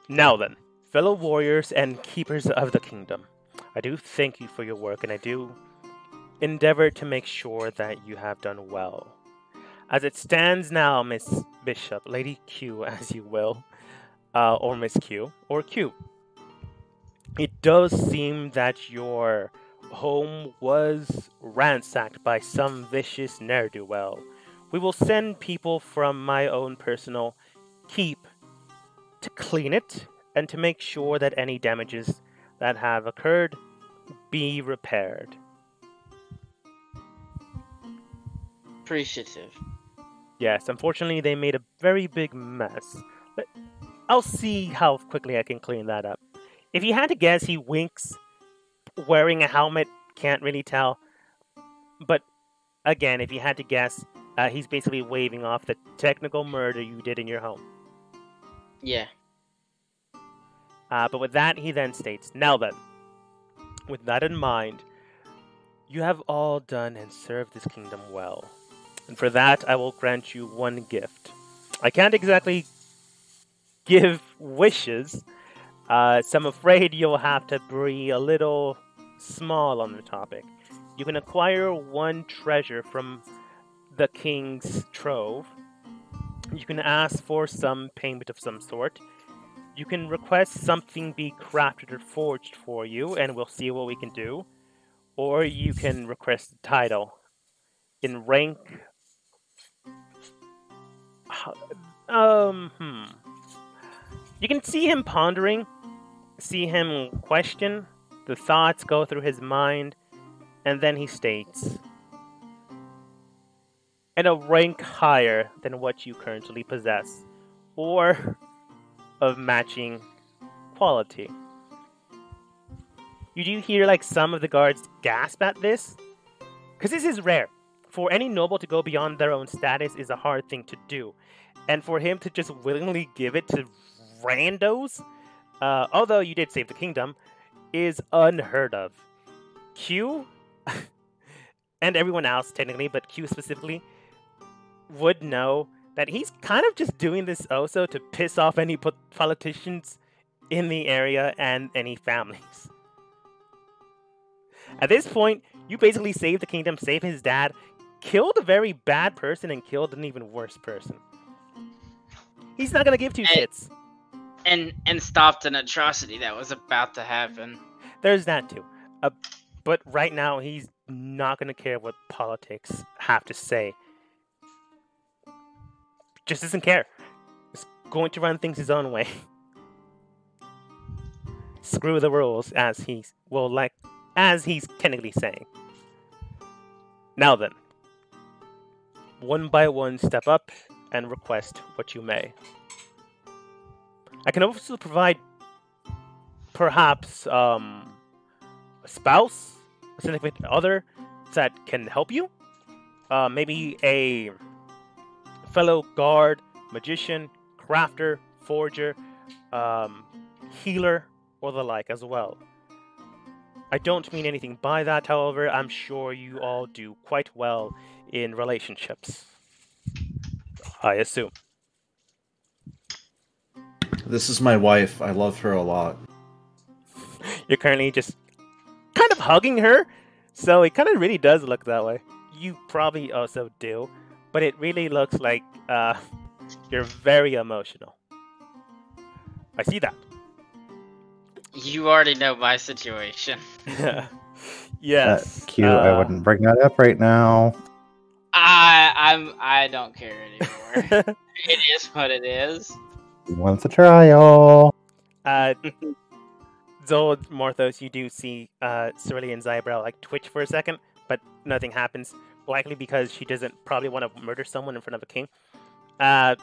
"Now then, fellow warriors and keepers of the kingdom, I do thank you for your work, and I do endeavor to make sure that you have done well. As it stands now, Miss Bishop, Lady Q, as you will, uh, or Miss Q, or Q, it does seem that your home was ransacked by some vicious ne'er do well. We will send people from my own personal keep to clean it and to make sure that any damages that have occurred be repaired. Appreciative. Yes, unfortunately, they made a very big mess. But I'll see how quickly I can clean that up. If you had to guess, he winks, wearing a helmet, can't really tell. But again, if you had to guess, uh, he's basically waving off the technical murder you did in your home. Yeah. Uh, but with that, he then states, Now then, with that in mind, you have all done and served this kingdom well. And for that, I will grant you one gift. I can't exactly give wishes, uh, so I'm afraid you'll have to be a little small on the topic. You can acquire one treasure from the king's trove. You can ask for some payment of some sort. You can request something be crafted or forged for you, and we'll see what we can do. Or you can request a title. In rank. Um, hmm. You can see him pondering, see him question, the thoughts go through his mind, and then he states and a rank higher than what you currently possess, or of matching quality. You do hear like some of the guards gasp at this? Because this is rare. For any noble to go beyond their own status is a hard thing to do. And for him to just willingly give it to randos, uh, although you did save the kingdom, is unheard of. Q, and everyone else technically, but Q specifically, would know that he's kind of just doing this also to piss off any po- politicians in the area and any families. At this point, you basically saved the kingdom, saved his dad, killed a very bad person, and killed an even worse person. He's not gonna give two shits. And and stopped an atrocity that was about to happen. There's that too. Uh, but right now, he's not gonna care what politics have to say. Just doesn't care. He's going to run things his own way. Screw the rules, as he's well, like as he's technically saying. Now then, one by one, step up and request what you may. I can also provide, perhaps, um, a spouse, a significant other that can help you. Uh, maybe a fellow guard, magician, crafter, forger, um, healer, or the like as well. I don't mean anything by that, however, I'm sure you all do quite well in relationships. I assume. This is my wife. I love her a lot. You're currently just kind of hugging her, so it kind of really does look that way. You probably also do, but it really looks like uh, you're very emotional. I see that. You already know my situation. yes. Uh, Q, I uh, wouldn't bring that up right now. I I'm I don't care anymore. it is what it is. He wants a trial. uh, Zold, Morthos, you do see uh, Cerulean's eyebrow like twitch for a second, but nothing happens. Likely because she doesn't probably want to murder someone in front of a king. Uh,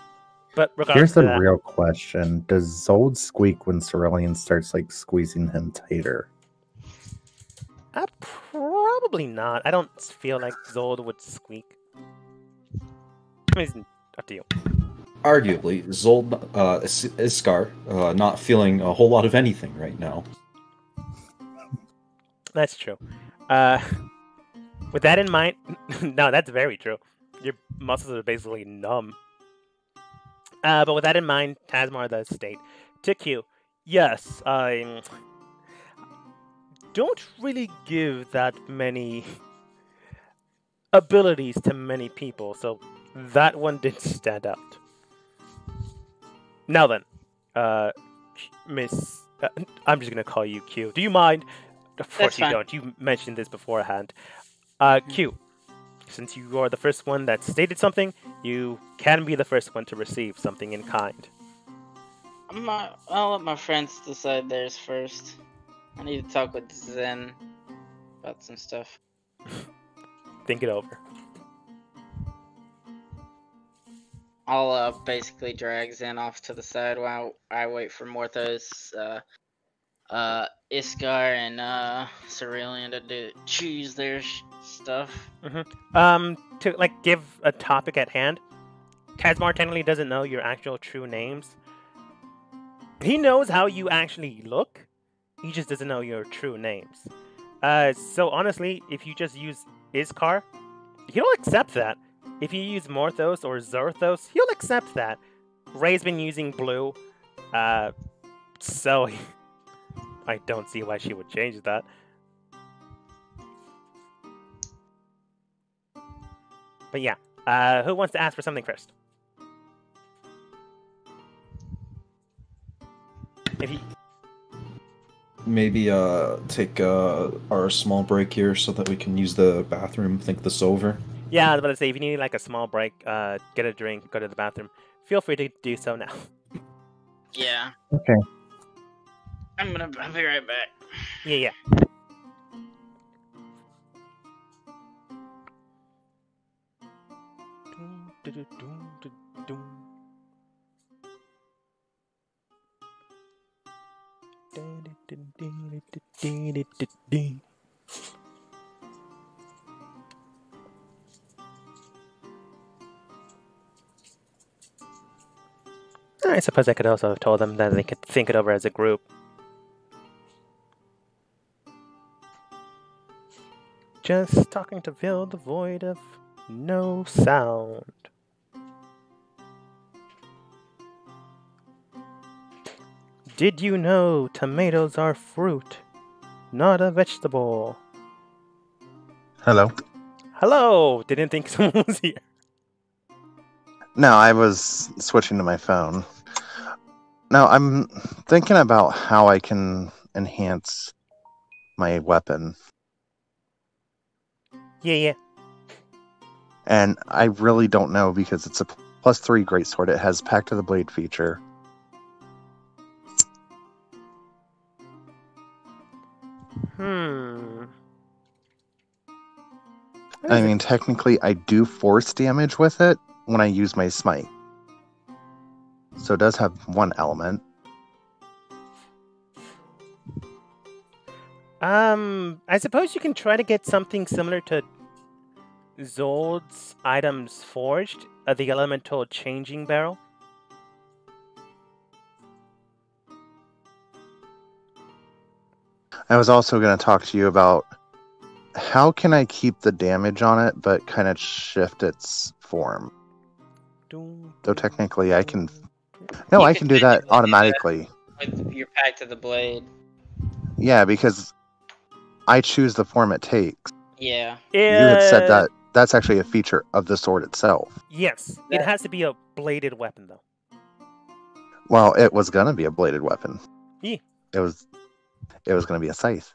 but Here's the that, real question: Does Zold squeak when Cerulean starts like squeezing him tighter? Uh, probably not. I don't feel like Zold would squeak. I mean, it's up to you. Arguably, Zold uh, Is- Iskar uh, not feeling a whole lot of anything right now. That's true. Uh, with that in mind, no, that's very true. Your muscles are basically numb. Uh, but with that in mind, Tasmar does state to Q, yes, I don't really give that many abilities to many people, so that one didn't stand out. Now then, uh, Miss, uh, I'm just gonna call you Q. Do you mind? Of course you don't. You mentioned this beforehand. Uh, Q. Since you are the first one that stated something, you can be the first one to receive something in kind. I'm not, I'll let my friends decide theirs first. I need to talk with Zen about some stuff. Think it over. I'll uh, basically drag Zen off to the side while I wait for Morthos, uh, uh, Iskar, and uh, Cerulean to do choose their stuff. Um, to like give a topic at hand, Kazmar technically doesn't know your actual true names. He knows how you actually look. He just doesn't know your true names. Uh, so honestly, if you just use Iskar, he'll accept that. If you use Morthos or Zorthos, he'll accept that. Ray's been using blue, uh, so I don't see why she would change that. But yeah, uh, who wants to ask for something first? If you, Maybe uh take uh our small break here so that we can use the bathroom, think this over. yeah, I was about to say, if you need like a small break, uh, get a drink, go to the bathroom, feel free to do so now. Yeah. Okay. I'm gonna. I'll be right back. yeah, yeah. I suppose I could also have told them that they could think it over as a group. Just talking to fill the void of no sound. Did you know tomatoes are fruit, not a vegetable? Hello. Hello! Didn't think someone was here. No, I was switching to my phone. Now I'm thinking about how I can enhance my weapon. Yeah, yeah. And I really don't know because it's a plus three greatsword. It has Pact of the Blade feature. Hmm. I mean, technically, I do force damage with it when I use my smite. So it does have one element. Um, I suppose you can try to get something similar to Zold's items forged, uh, the elemental changing barrel. I was also going to talk to you about how can I keep the damage on it, but kind of shift its form. Though technically, I can. No, You I can can do that technically do that. automatically. With your Pact of the Blade. Yeah, because I choose the form it takes. Yeah. You had said Uh, that that's actually a feature of the sword itself. Yes, it has to be a bladed weapon though. Well, it was gonna be a bladed weapon. Yeah. It was. It was gonna be a scythe.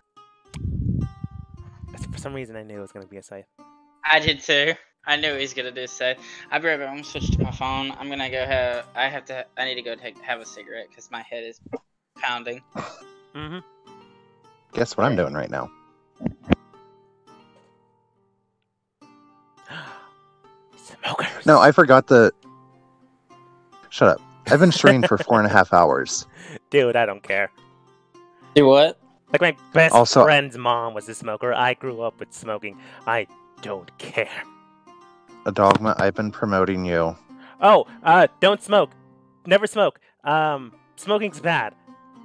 For some reason, I knew it was going to be a scythe. I did too. I knew he was gonna do so. I'll be right back. I'm gonna switch to my phone. I'm gonna go have. I have to. I need to go take have a cigarette because my head is pounding. Mm-hmm. Guess what I'm doing right now? Smokers. No, I forgot the. Shut up. I've been streaming for four and a half hours. Dude, I don't care. Do what? Like my best Also- friend's mom was a smoker. I grew up with smoking. I don't care. Adogma. I've been promoting you. Oh, uh, don't smoke. Never smoke. Um, smoking's bad.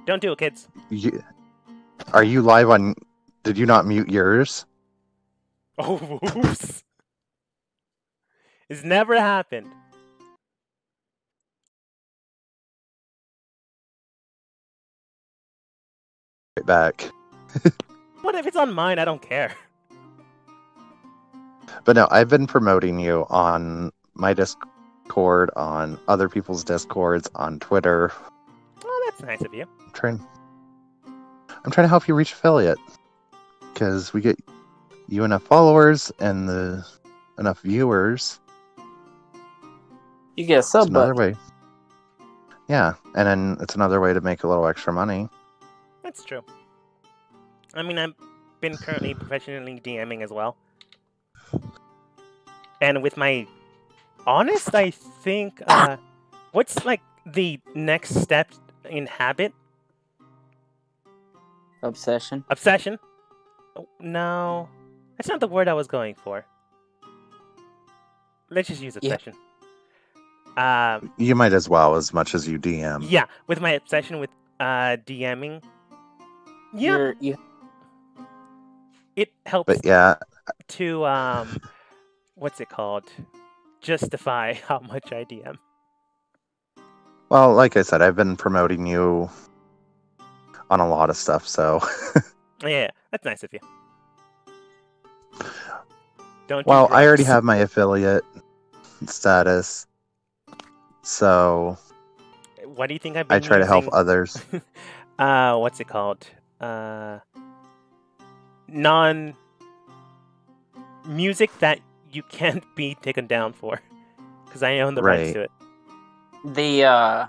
Don't do it, kids. you. Are you live on? Did you not mute yours? Oh, oops. It's never happened. Right back. What if it's on mine? I don't care. But no, I've been promoting you on my Discord, on other people's Discords, on Twitter. Oh, that's nice of you. I'm trying. I'm trying to help you reach affiliate because we get you enough followers and the enough viewers. You get a It's sub another way. Yeah, and then it's another way to make a little extra money. That's true. I mean, I've been currently professionally DMing as well. And with my honest, I think uh, what's like the next step in habit Obsession. obsession? Oh, No, that's not the word I was going for. Let's just use Yeah. obsession. Um, You might as well, as much as you DM. yeah, with my obsession with uh DMing. Yeah, You're, you it helps But yeah, to um, what's it called? Justify how much I DM. well, like I said, I've been promoting you on a lot of stuff, so Yeah, that's nice of you. Don't. do well, I already have my affiliate status. So What do you think I've been I try to help others. uh what's it called uh non music that you can't be taken down for because i own the rights to it the uh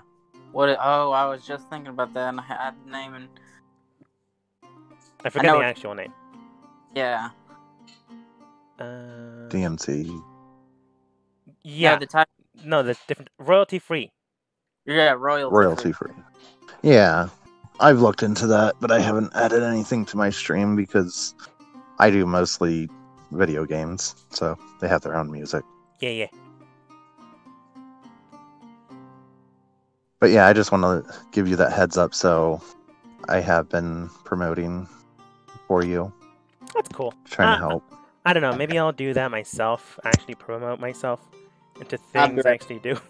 what? Oh, I was just thinking about that, and I had the name and i forget know the actual name yeah, uh DMC. yeah the type. no the different royalty free Yeah, royalty. royalty free. Yeah, I've looked into that, but I haven't added anything to my stream because I do mostly video games, so they have their own music. yeah yeah But yeah, I just want to give you that heads up. So I have been promoting for you, that's cool trying to Uh, help. i don't know maybe i'll do that myself actually promote myself into things i right- actually do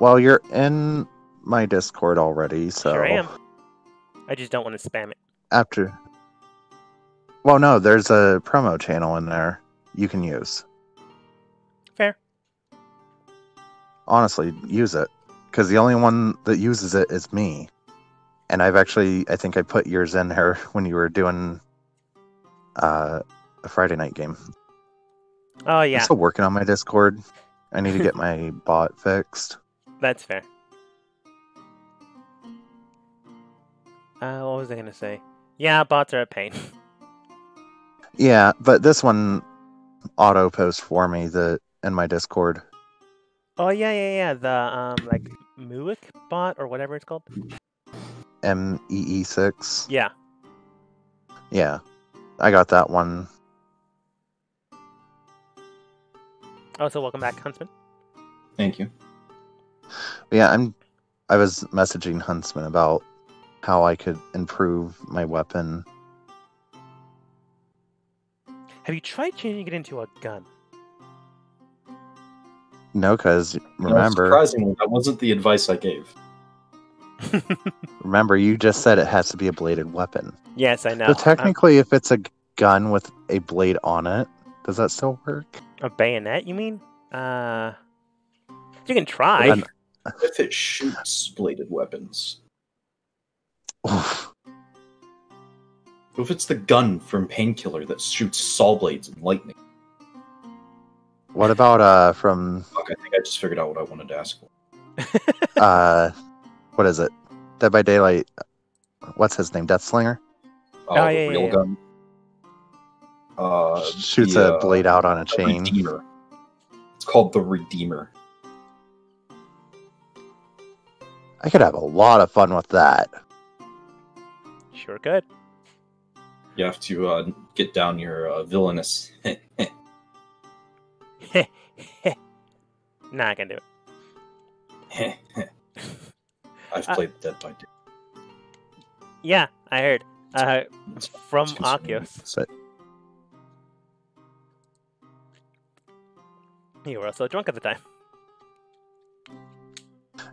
Well, you're in my Discord already, so sure i am i just don't want to spam it after. Well, no, there's a promo channel in there you can use. Fair. Honestly, use it because the only one that uses it is me. And I've actually, I think I put yours in there when you were doing uh, a Friday night game. oh I'm yeah still working on my Discord. I need to get my bot fixed. That's fair. Uh, what was I gonna say? Yeah, bots are a pain. Yeah, but this one auto post for me the in my Discord. oh yeah, yeah, yeah. The um, like Muick bot or whatever it's called. M E E six. Yeah. Yeah, I got that one. Oh, so welcome back, Huntsman. Thank you. Yeah, I'm. I was messaging Huntsman about how I could improve my weapon. Have you tried changing it into a gun? No, because You know, remember, surprisingly, that wasn't the advice I gave. remember, you just said it has to be a bladed weapon. yes, I know. So technically, if it's a gun with a blade on it, does that still work? Uh, a bayonet, you mean? Uh, you can try. An- If it shoots bladed weapons, Oof. if it's the gun from Painkiller that shoots saw blades and lightning, What about uh from fuck, I think I just figured out what I wanted to ask for. uh what is it? Dead by Daylight. What's his name? Deathslinger Uh, Oh, the yeah, yeah, real yeah. gun. Uh, shoots the, a uh, blade out on a chain. Redeemer. It's called the Redeemer. I could have a lot of fun with that. Sure could. You have to uh, get down your uh, villainous. nah, I can do it. I've Uh, played Dead by Day. Yeah, I heard. Uh, It's- from it's consuming. Akios. You were also drunk at the time.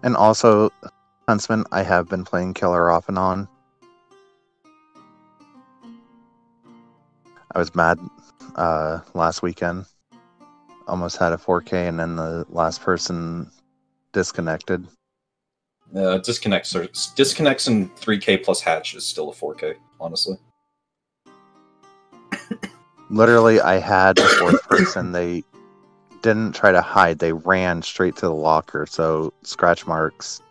and also, Huntsman, I have been playing Killer off and on. I was mad uh, last weekend. Almost had a 4K, and then the last person disconnected. Uh, disconnects are disconnects in 3K plus hatch is still a 4K. Honestly, Literally, I had the fourth person. They didn't try to hide. They ran straight to the locker, so scratch marks.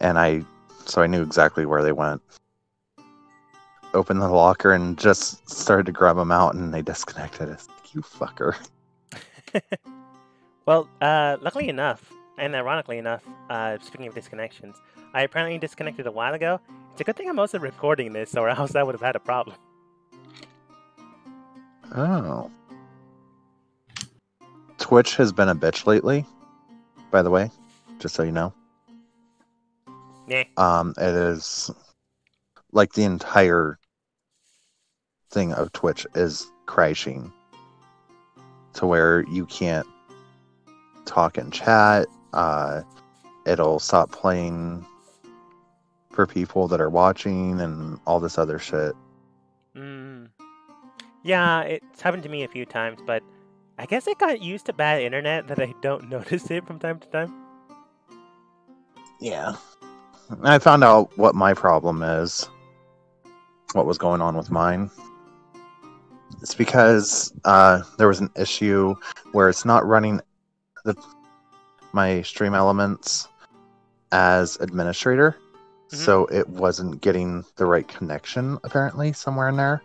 And I, so I knew exactly where they went. Opened the locker and just started to grab them out, and they disconnected. Like, you fucker. well, uh, luckily enough, and ironically enough, uh, speaking of disconnections, I apparently disconnected a while ago. It's a good thing I'm also recording this, or else I would have had a problem. Oh. Twitch has been a bitch lately, by the way, just so you know. Yeah. Um, it is like the entire thing of Twitch is crashing to where you can't talk and chat. Uh, it'll stop playing for people that are watching and all this other shit. Mm. Yeah, it's happened to me a few times, but I guess I got used to bad internet that I don't notice it from time to time. Yeah. I found out what my problem is. What was going on with mine. It's because uh, there was an issue where it's not running the my stream elements as administrator. Mhm. So it wasn't getting the right connection apparently somewhere in there.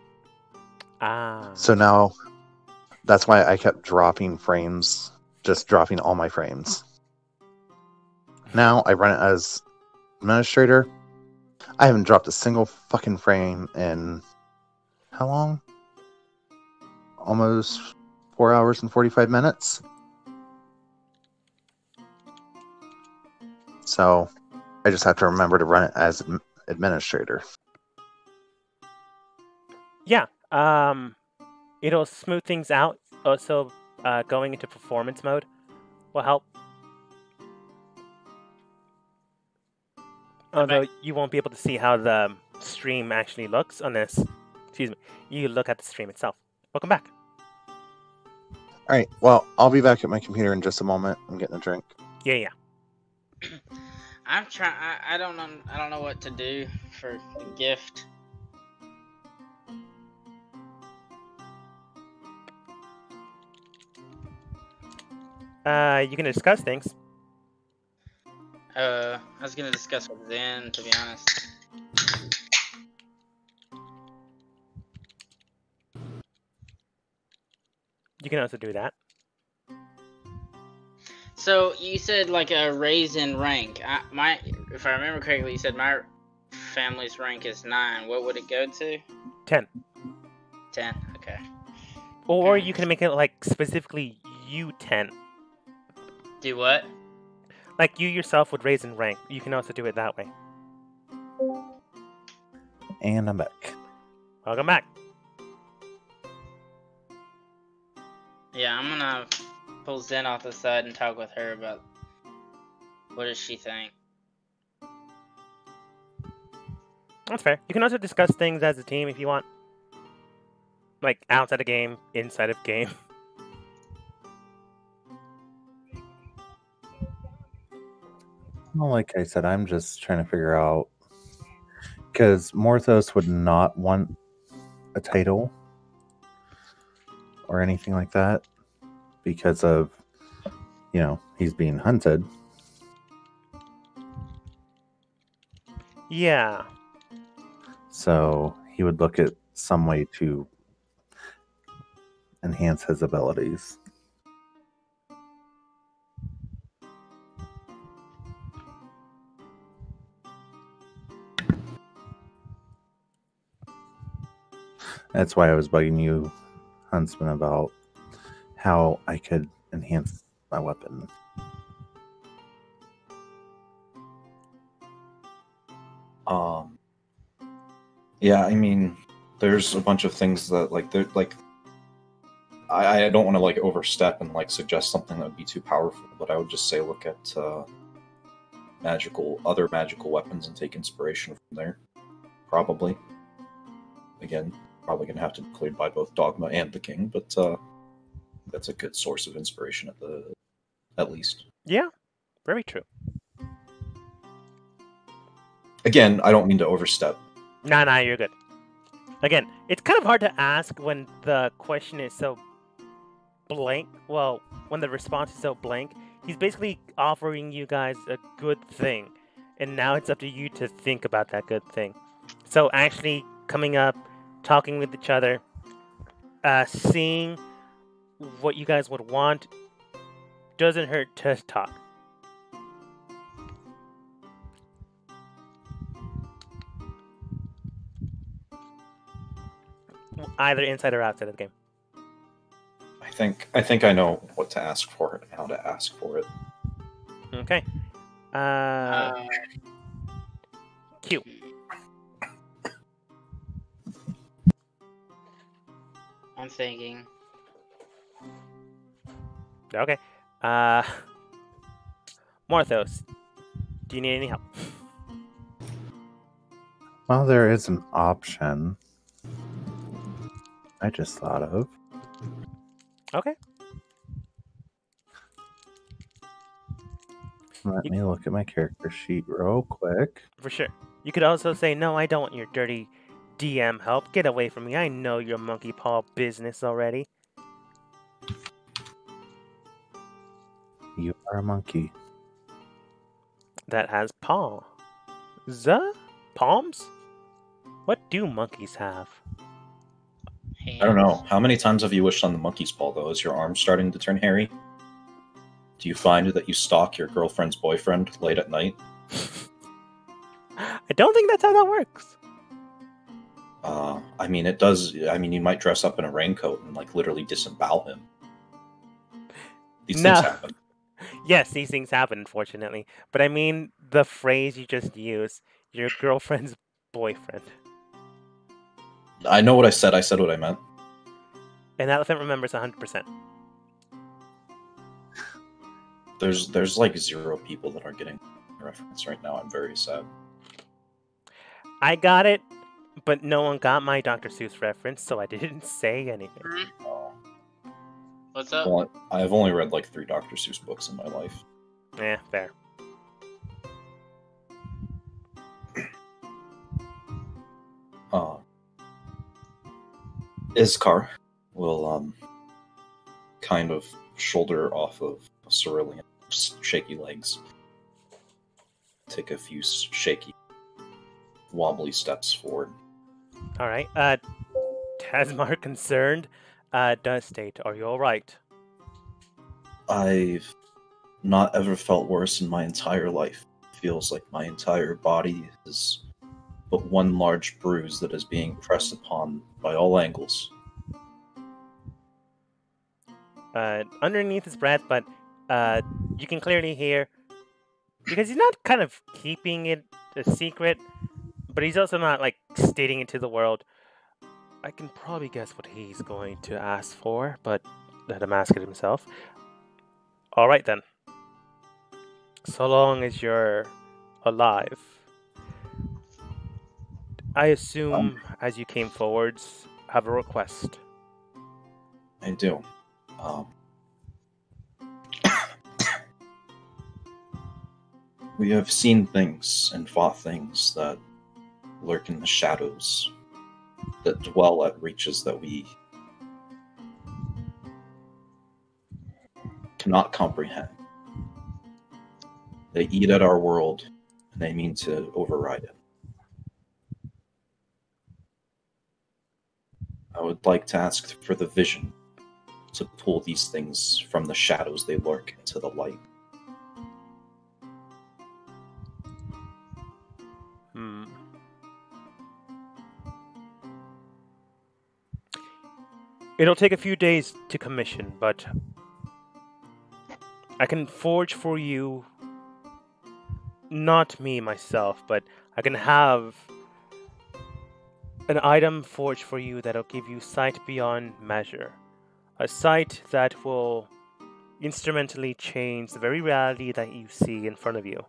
Ah. So now that's why I kept dropping frames, just dropping all my frames. Now I run it as administrator. I haven't dropped a single fucking frame in how long? Almost four hours and 45 minutes. So I just have to remember to run it as adm- administrator. Yeah. Um, it'll smooth things out. Also, uh, going into performance mode will help. Although you won't be able to see how the stream actually looks on this. excuse me, you look at the stream itself. Welcome back. All right. Well, I'll be back at my computer in just a moment. I'm getting a drink. Yeah, yeah. I'm trying. I, I don't know. I don't know what to do for the gift. Uh, you can discuss things. Uh, I was gonna discuss with Zen, to be honest. You can also do that. So you said like a raise in rank. I, my, if I remember correctly, you said my family's rank is nine. What would it go to? Ten. Ten. Okay. Or you can make it like specifically you ten. Do what? Like you yourself would raise in rank. You can also do it that way. And I'm back. Welcome back. Yeah, I'm gonna pull Zen off the side and talk with her about what does she think. That's fair. You can also discuss things as a team if you want. Like outside of game, inside of game. Well, like I said, I'm just trying to figure out because Morthos would not want a title or anything like that because of, you know, he's being hunted. Yeah. So he would look at some way to enhance his abilities. That's why I was bugging you, Huntsman, about how I could enhance my weapon. Um, yeah, I mean, there's a bunch of things that like they're like. I, I don't want to like overstep and like suggest something that would be too powerful, but I would just say look at uh, magical other magical weapons and take inspiration from there. Probably. Again, probably gonna have to be cleared by both Dogma and the King, but uh, that's a good source of inspiration at the at least. Yeah. Very true. Again, I don't mean to overstep. Nah, nah, you're good. Again, it's kind of hard to ask when the question is so blank. Well, when the response is so blank, he's basically offering you guys a good thing, and now it's up to you to think about that good thing. So actually coming up, talking with each other, uh, seeing what you guys would want. Doesn't hurt to talk. Either inside or outside of the game. I think I think I know what to ask for it and how to ask for it. Okay. Uh, Uh, Q. I'm thinking. Okay. Uh, Morthos, do you need any help? Well, there is an option I just thought of. Okay. Let You- me look at my character sheet real quick. For sure. You could also say, no, I don't want your dirty DM help. Get away from me. I know your monkey paw business already. You are a monkey. That has paw. The palms? What do monkeys have? I don't know. How many times have you wished on the monkey's paw though? Is your arm starting to turn hairy? Do you find that you stalk your girlfriend's boyfriend late at night? I don't think that's how that works. Uh, I mean, it does. I mean, you might dress up in a raincoat and like literally disembowel him. These No. things happen. Yes, these things happen, unfortunately. But I mean the phrase you just used your girlfriend's boyfriend. I know what I said. I said what I meant. An elephant remembers 100%. There's there's like zero people that are getting the reference right now. I'm very sad. I got it, but no one got my Dr. Seuss reference, so I didn't say anything. Hmm? Uh, What's up? well, I've only read like three Dr. Seuss books in my life. Yeah, fair. Uh, Iskar will um kind of shoulder off of Cerulean's shaky legs, take a few shaky, wobbly steps forward. All right. Uh, Tasmar concerned, uh, does state, "Are you all right?" I've not ever felt worse in my entire life. Feels like my entire body is but one large bruise that is being pressed upon by all angles. Uh, underneath his breath, but uh, you can clearly hear because he's not kind of keeping it a secret, but he's also not like stating it to the world. I can probably guess what he's going to ask for, but let him ask it himself. All right then. So long as you're alive. I assume, as you came forwards, have a request. I do. Um, we have seen things and fought things that lurk in the shadows, that dwell at reaches that we cannot comprehend. They eat at our world, and they mean to override it. I would like to ask for the vision to pull these things from the shadows they lurk into the light. It'll take a few days to commission, but I can forge for you. Not me myself, but I can have an item forged for you that'll give you sight beyond measure. A sight that will instrumentally change the very reality that you see in front of you.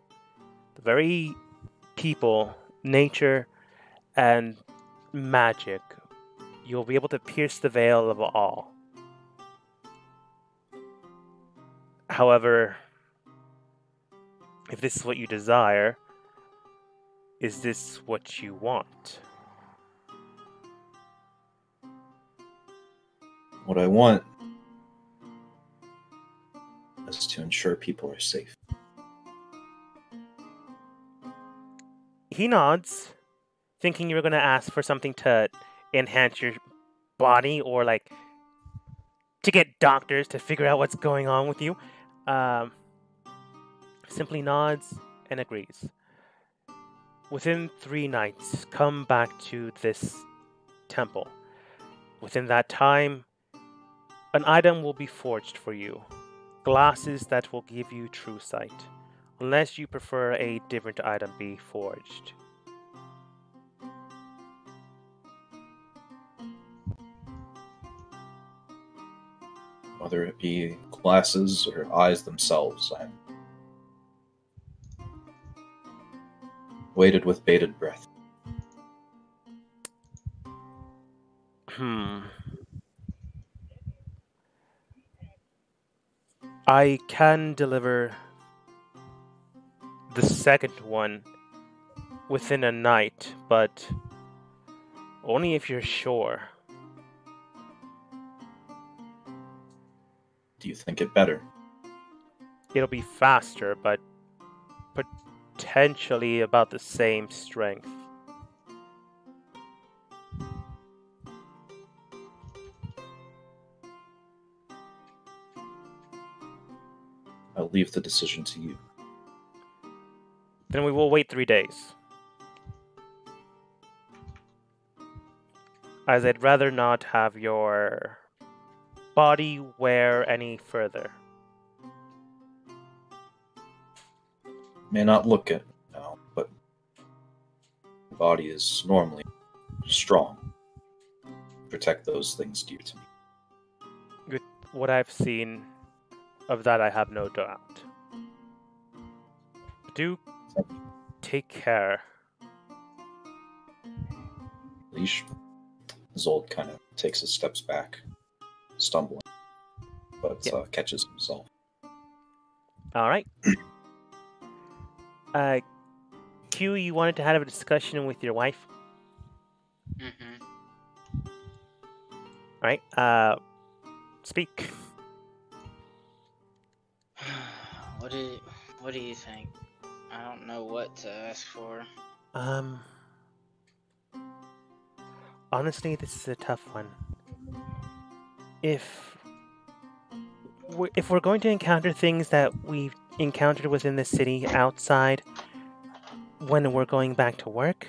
The very people, nature, and magic, you'll be able to pierce the veil of all. However, if this is what you desire, is this what you want? What I want is to ensure people are safe. He nods, thinking you were going to ask for something to enhance your body or like to get doctors to figure out what's going on with you, um, simply nods and agrees. Within three nights, come back to this temple. Within that time, an item will be forged for you glasses that will give you true sight, unless you prefer a different item be forged. Whether it be glasses or eyes themselves, I'm waited with bated breath. Hmm. I can deliver the second one within a night, but only if you're sure. Do you think it better? It'll be faster, but potentially about the same strength. I'll leave the decision to you. Then we will wait three days. As I'd rather not have your body wear any further. May not look it now, but the body is normally strong. Protect those things dear to me. What I've seen of that, I have no doubt. Do take care. Leash. Zold kind of takes his steps back, stumbling, but Yep. uh, catches himself. All right. Uh, Q, you wanted to have a discussion with your wife. Mm-hmm. All right. Uh, speak. what do you, What do you think? I don't know what to ask for. Um. Honestly, this is a tough one. If we're, if we're going to encounter things that we've encountered within the city outside when we're going back to work,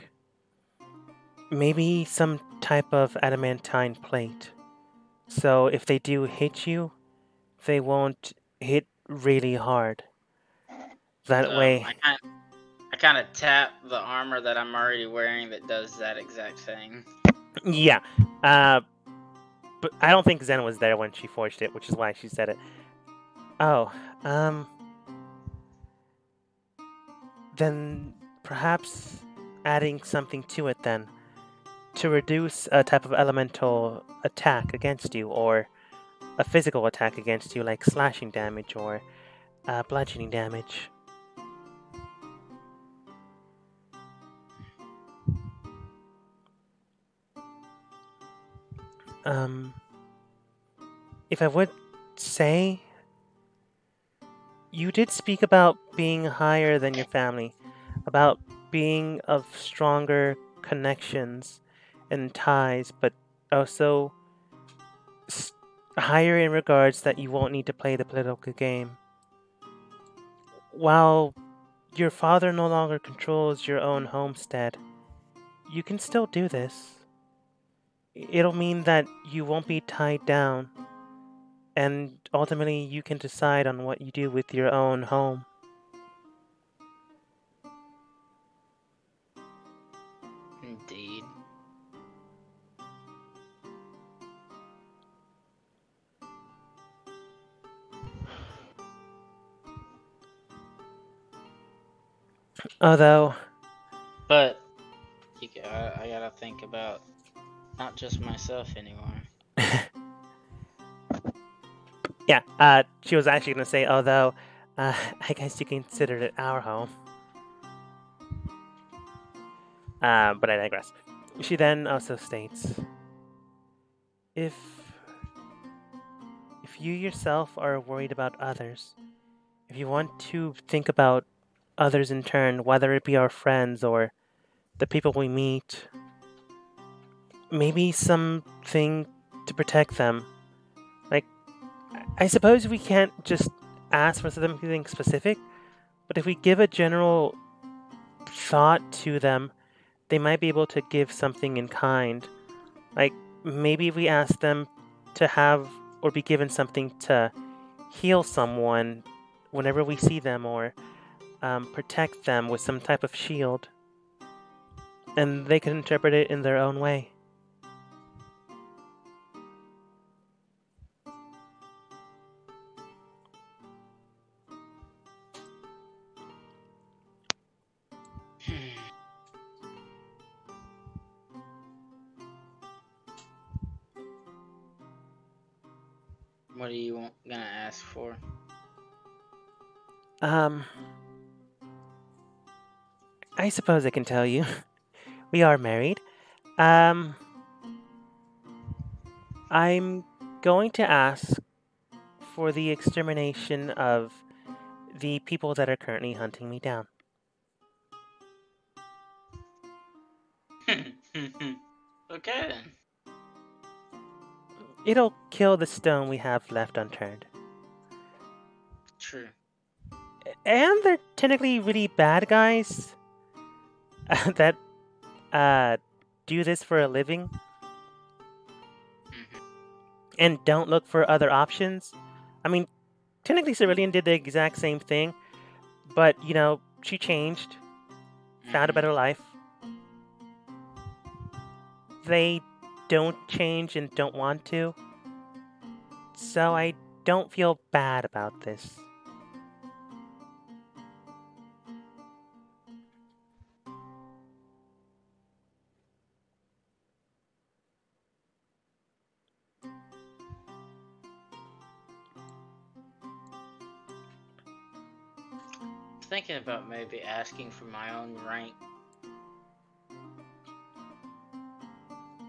maybe some type of adamantine plate. So if they do hit you, they won't hit really hard. That Um, way. I kind I kind of tap the armor that I'm already wearing that does that exact thing. Yeah. Uh, but I don't think Zen was there when she forged it, which is why she said it. Oh, um. Then perhaps adding something to it then to reduce a type of elemental attack against you or a physical attack against you like slashing damage or uh, bludgeoning damage. Um, if I would say, you did speak about being higher than your family, about being of stronger connections and ties, but also higher in regards that you won't need to play the political game. While your father no longer controls your own homestead, you can still do this it'll mean that you won't be tied down and ultimately you can decide on what you do with your own home Indeed. although But I gotta think about not just myself anymore. yeah uh, she was actually going to say although uh, i guess you considered it our home uh, but i digress she then also states if if you yourself are worried about others if you want to think about others in turn whether it be our friends or the people we meet. Maybe something to protect them. Like, I suppose we can't just ask for something specific, but if we give a general thought to them, they might be able to give something in kind. Like, maybe if we ask them to have or be given something to heal someone whenever we see them or um, protect them with some type of shield. And they can interpret it in their own way. For? Um, I suppose I can tell you. We are married. Um, I'm going to ask for the extermination of the people that are currently hunting me down. okay then. It'll kill the stone we have left unturned. True. And they're technically really bad guys that uh, do this for a living Mhm. and don't look for other options. I mean, technically, Cerulean did the exact same thing, but you know, she changed, found a Mhm. better life. They don't change and don't want to. So I don't feel bad about this. Thinking about maybe asking for my own rank.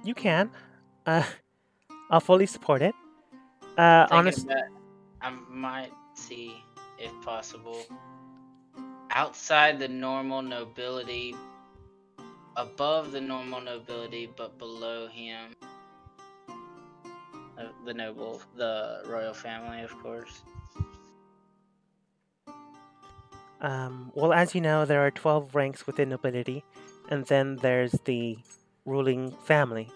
You can. Uh, I'll fully support it. Uh, Thinking honest, about- I might see, if possible, outside the normal nobility, above the normal nobility, but below him. Uh, the noble, the royal family, of course. Um, well, as you know, there are 12 ranks within nobility, and then there's the ruling family.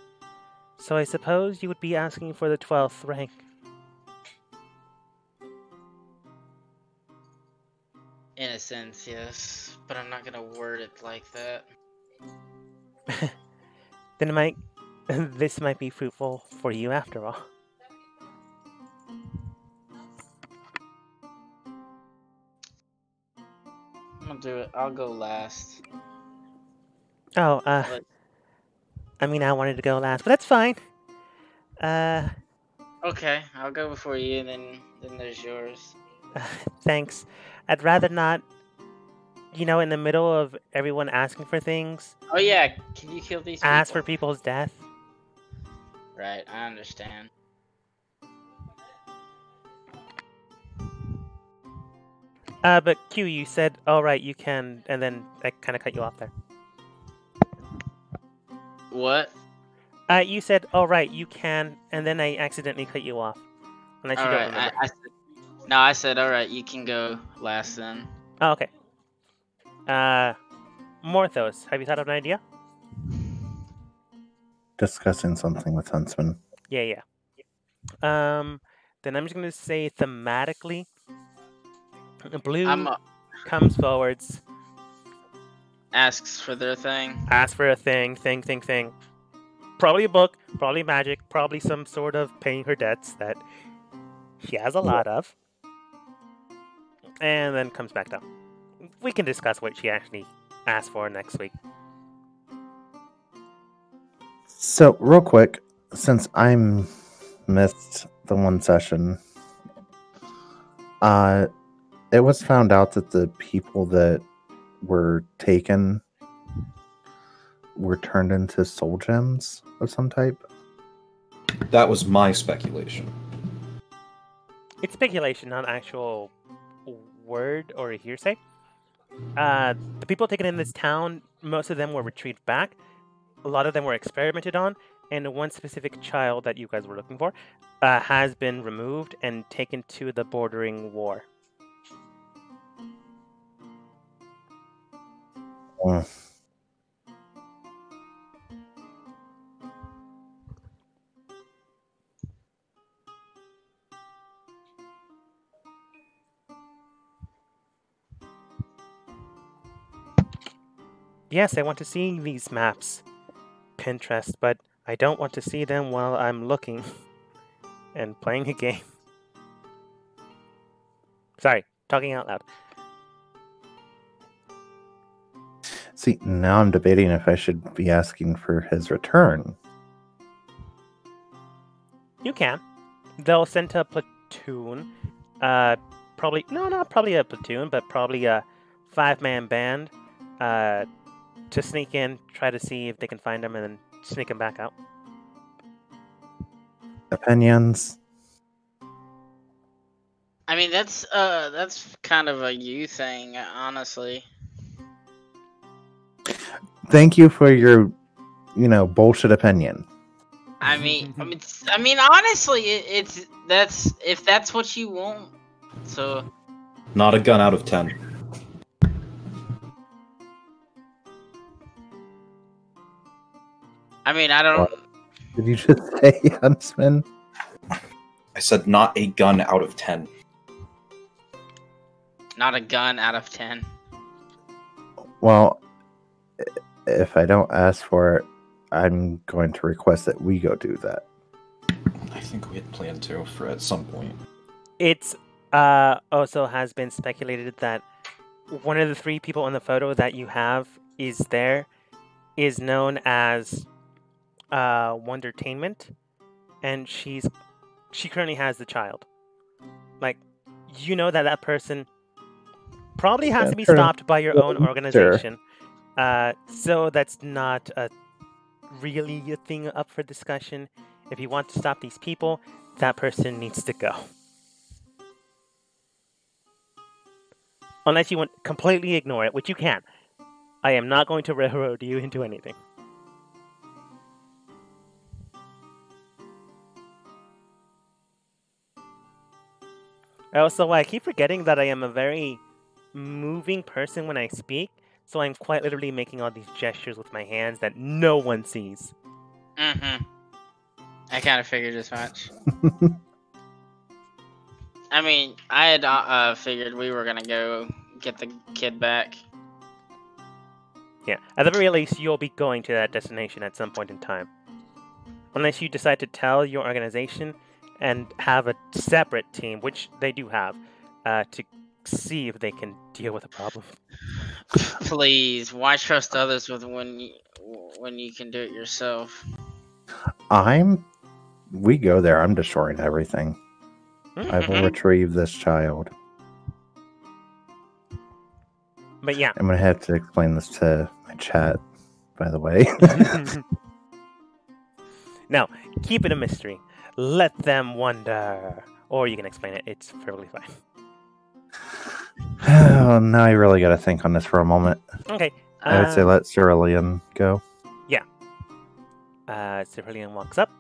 So I suppose you would be asking for the 12th rank. In a sense, yes, but I'm not gonna word it like that. then it might, this might be fruitful for you after all. I'm gonna do it. I'll go last. Oh, uh, But- I mean, I wanted to go last, but that's fine. Uh, Okay, I'll go before you, and then then there's yours. thanks. I'd rather not, you know, in the middle of everyone asking for things, Oh yeah, can you kill these? ask for people's death. Right, I understand. Uh, but Q, you said, all right, you can, and then I kind of cut you off there. What? Uh, you said, all right, you can, and then I accidentally cut you off. Unless you All don't right, I. I said, no, I said all right. You can go last then. Oh, okay. Uh, Morthos, have you thought of an idea? Discussing something with Huntsman. Yeah, yeah. Um, then I'm just gonna say thematically, blue I'm uh, comes forwards, asks for their thing. asks for a thing, thing, thing, thing. Probably a book, probably magic, probably some sort of paying her debts that she has a lot of. And then comes back down. We can discuss what she actually asked for next week. So, real quick, since I'm missed the one session, uh, it was found out that the people that were taken were turned into soul gems of some type. That was my speculation. It's speculation, not actual word or hearsay. Uh, the people taken in this town most of them were retrieved back. A lot of them were experimented on, and one specific child that you guys were looking for uh, has been removed and taken to the bordering war. Yes, I want to see these maps, Pinterest, but I don't want to see them while I'm looking and playing a game. Sorry, talking out loud. See, now I'm debating if I should be asking for his return. You can. They'll send a platoon. Uh, probably no, not probably a platoon, but probably a five-man band. Uh, to sneak in, try to see if they can find him, and then sneak him back out. Opinions? I mean, that's uh, that's kind of a you thing, honestly. Thank you for your, you know, bullshit opinion. I mean, I mean, it's- I mean, honestly, it, it's that's if that's what you want. So Not a gun out of ten. I mean, I don't. Did you just say, Huntsman? I said not a gun out of ten. Not a gun out of ten. Well, i- if I don't ask for it, I'm going to request that we go do that. I think we had planned to for at some point. It's uh, also has been speculated that one of the three people in the photo that you have is there is known as uh, Wondertainment, and she's she currently has the child. Like, you know that that person probably has Yeah, to be stopped by your own Sure. organization. Uh, so that's not a really a thing up for discussion. If you want to stop these people, that person needs to go. Unless you want completely ignore it, which you can. I am not going to railroad you into anything. Also, I keep forgetting that I am a very moving person when I speak, so I'm quite literally making all these gestures with my hands that no one sees. Mm-hmm. I kind of figured as much. I mean, I had uh, uh, figured we were gonna go get the kid back. Yeah, at the very least, you'll be going to that destination at some point in time. Unless you decide to tell your organization and have a separate team, which they do have, uh, to see if they can deal with the problem. Please, why trust others with when you when you can do it yourself? I'm. We go there. I'm destroying everything. I will mm-hmm. retrieve this child. But yeah. I'm gonna have to explain this to my chat. By the way, mm-hmm. now, keep it a mystery. Let them wonder. Or you can explain it. It's perfectly fine. oh, now I really got to think on this for a moment. Okay. I would say uh, let Cerulean go. Yeah. Uh, Cerulean walks up.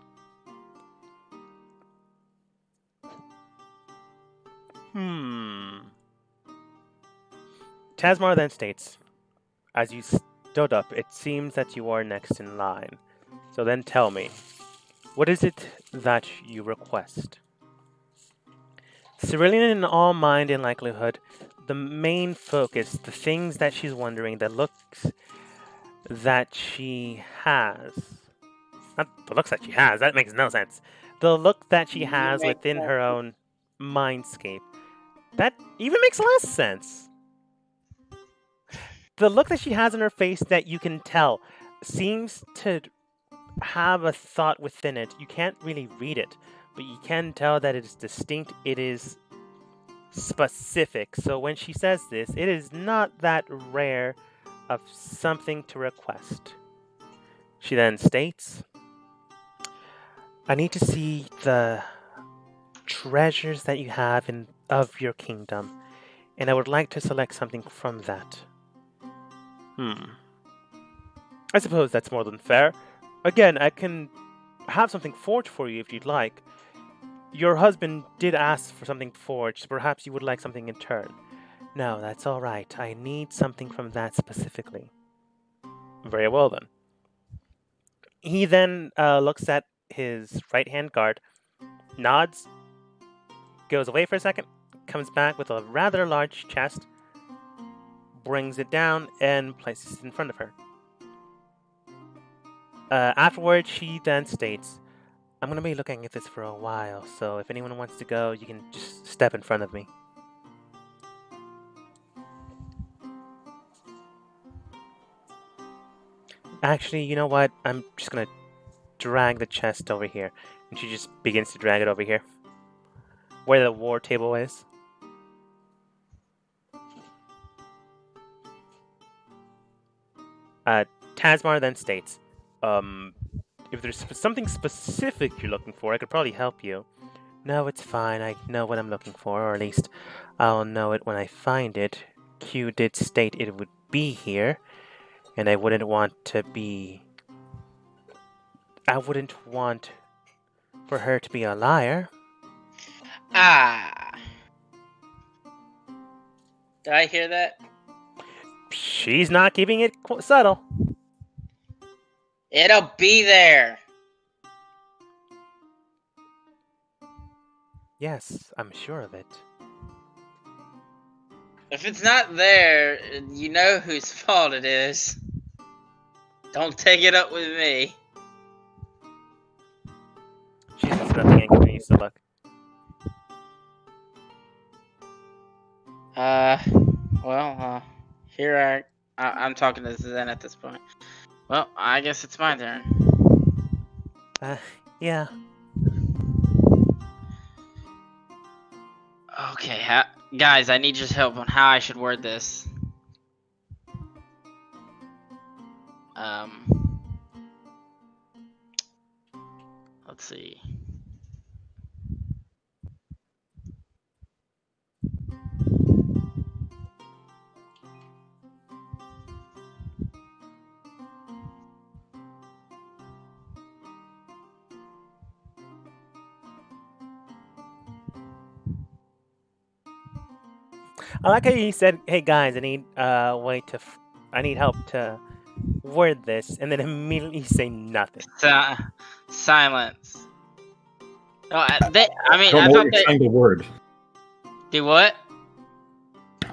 Hmm. Tasmar then states, As you stood up, it seems that you are next in line. So then tell me, what is it that you request? Cerulean, in all mind and likelihood, the main focus, the things that she's wondering, the looks that she has. Not the looks that she has, that makes no sense. The look that she has within her own mindscape. That even makes less sense. The look that she has in her face that you can tell seems to have a thought within it. You can't really read it, but you can tell that it is distinct, it is specific. So when she says this, it is not that rare of something to request. She then states, I need to see the treasures that you have in of your kingdom, and I would like to select something from that. Hmm. I suppose that's more than fair. Again, I can have something forged for you if you'd like. Your husband did ask for something forged. Perhaps you would like something in turn. No, that's all right. I need something from that specifically. Very well then. He then uh, looks at his right hand guard, nods, goes away for a second, comes back with a rather large chest, brings it down, and places it in front of her. Uh, afterwards, she then states, I'm going to be looking at this for a while, so if anyone wants to go, you can just step in front of me. Actually, you know what? I'm just going to drag the chest over here. And she just begins to drag it over here. Where the war table is. Uh, Tasmar then states, um, if there's something specific you're looking for, I could probably help you. No, it's fine. I know what I'm looking for, or at least I'll know it when I find it. Q did state it would be here, and I wouldn't want to be. I wouldn't want for her to be a liar. Ah. Did I hear that? She's not keeping it qu- subtle. It'll be there. Yes, I'm sure of it. If it's not there, you know whose fault it is. Don't take it up with me. She says nothing and continues to look. Uh, well, uh, here I, I I'm talking to Zen at this point. Well, I guess it's my turn. Uh, yeah. Okay, ha- guys, I need your help on how I should word this. Um, let's see. I like how he said, "Hey guys, I need uh, a way to, f- I need help to word this," and then immediately say nothing. Si- silence. No, I, they, I mean, I don't I thought they trying to word. do what?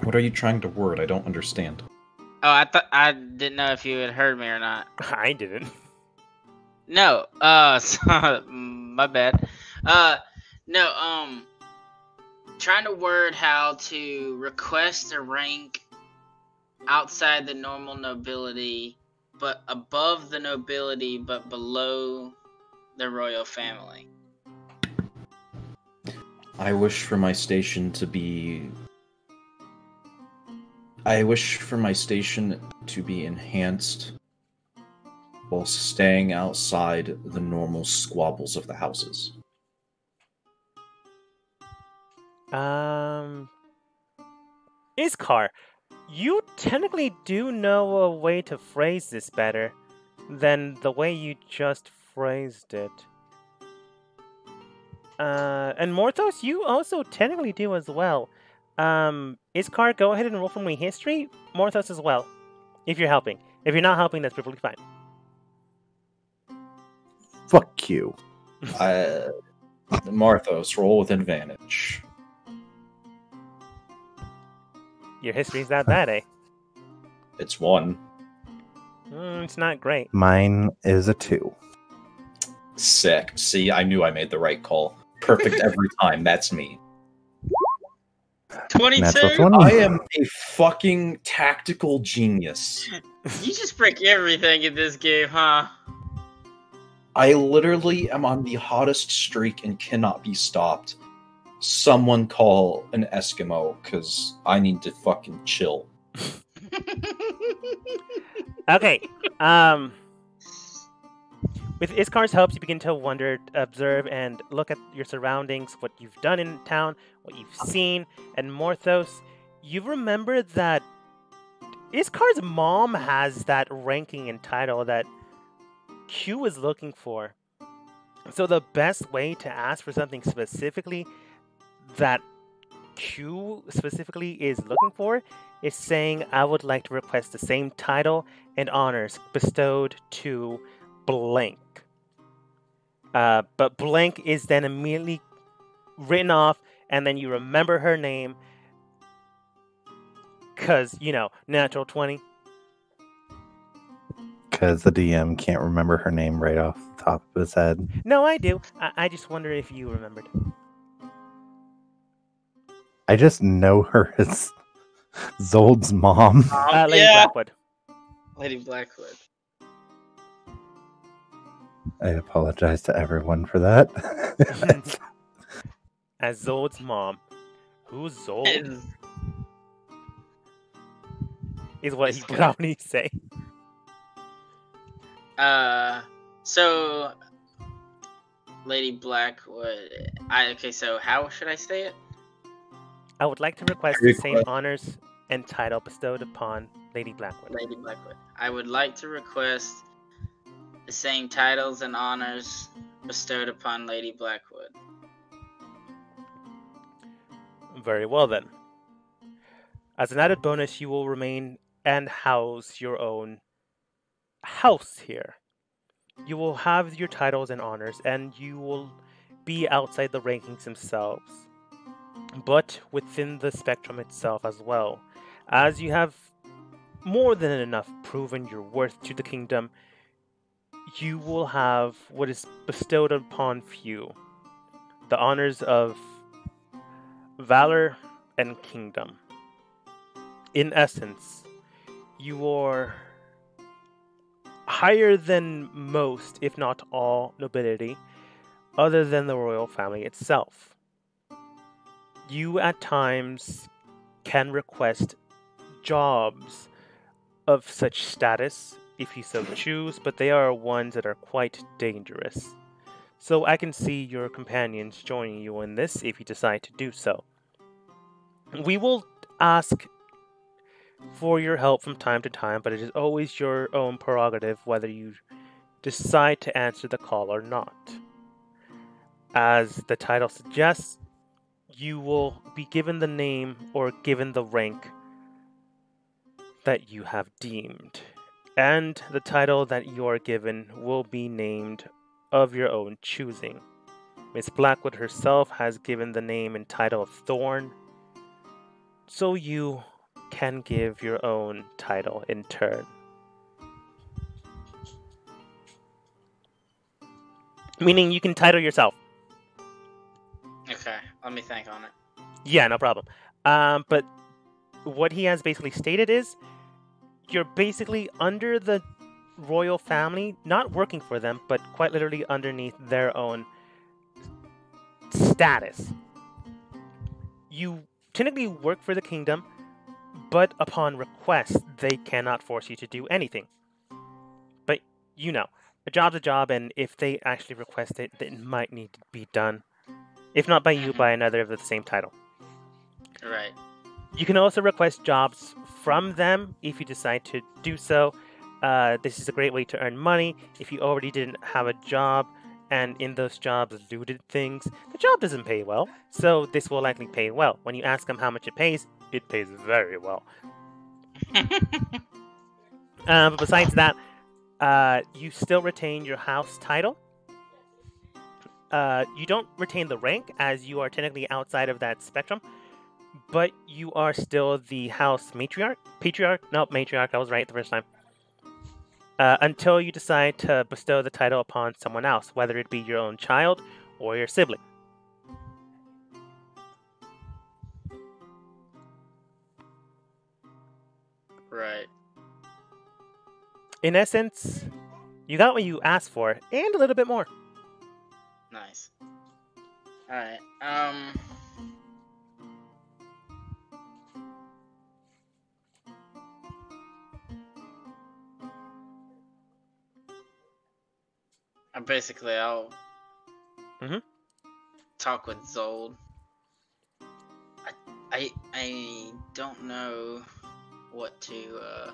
What are you trying to word? I don't understand. Oh, I thought I didn't know if you had heard me or not. I didn't. No, uh, so, my bad. Uh, no, um, trying to word how to request a rank outside the normal nobility, but above the nobility, but below the royal family. I wish for my station to be. I wish for my station to be enhanced while staying outside the normal squabbles of the houses. Um, Iskar, you technically do know a way to phrase this better than the way you just phrased it. Uh, and Morthos, you also technically do as well. Um, Iskar, go ahead and roll for me history. Morthos as well, if you're helping. If you're not helping, that's perfectly fine. Fuck you. I, Morthos, roll with advantage. Your history's not bad, eh? It's one. Mm, it's not great. Mine is a two. Sick. See, I knew I made the right call. Perfect every time. That's me. 22? 20. I am a fucking tactical genius. You just break everything in this game, huh? I literally am on the hottest streak and cannot be stopped. Someone call an Eskimo because I need to fucking chill. Okay. Um, with Iskar's help, you begin to wonder, observe, and look at your surroundings, what you've done in town, what you've seen, and Morthos. You remember that Iskar's mom has that ranking and title that Q is looking for. So the best way to ask for something specifically that Q specifically is looking for is saying, I would like to request the same title and honors bestowed to blank. Uh, but blank is then immediately written off, and then you remember her name because, you know, natural 20. Because the DM can't remember her name right off the top of his head. No, I do. I, I just wonder if you remembered. I just know her as Zold's mom. Uh, Lady yeah, Blackwood. Lady Blackwood. I apologize to everyone for that. As Zold's mom. Who's Zold? Is- Is what he It's would good. only say. Uh, so Lady Blackwood. I okay. So how should I say it? I would like to request the same honors and title bestowed upon Lady Blackwood. Lady Blackwood. I would like to request the same titles and honors bestowed upon Lady Blackwood. Very well then. As an added bonus, you will remain and house your own house here. You will have your titles and honors, and you will be outside the rankings themselves, but within the spectrum itself as well. As you have more than enough proven your worth to the kingdom, you will have what is bestowed upon few the honors of valor and kingdom. In essence, you are higher than most, if not all, nobility, other than the royal family itself. You at times can request jobs of such status if you so choose, but they are ones that are quite dangerous. So I can see your companions joining you in this if you decide to do so. We will ask for your help from time to time, but it is always your own prerogative whether you decide to answer the call or not. As the title suggests, you will be given the name or given the rank that you have deemed, and the title that you are given will be named of your own choosing. Miss Blackwood herself has given the name and title of Thorn, so you can give your own title in turn. Meaning you can title yourself. Okay, let me think on it. Yeah, no problem. Um, but what he has basically stated is you're basically under the royal family, not working for them, but quite literally underneath their own status. You technically work for the kingdom, but upon request, they cannot force you to do anything. But you know, a job's a job, and if they actually request it, it might need to be done. If not by you, by another of the same title. Right. You can also request jobs from them if you decide to do so. Uh, this is a great way to earn money. If you already didn't have a job and in those jobs looted things, the job doesn't pay well. So this will likely pay well. When you ask them how much it pays, it pays very well. Um, but besides that, uh, you still retain your house title. Uh, you don't retain the rank as you are technically outside of that spectrum, but you are still the house matriarch. Patriarch? No, matriarch. I was right the first time. Uh, until you decide to bestow the title upon someone else, whether it be your own child or your sibling. right. In essence, you got what you asked for and a little bit more. Nice. Alright. Um. Basically, I'll mm-hmm. talk with Zold. I, I, I don't know what to uh,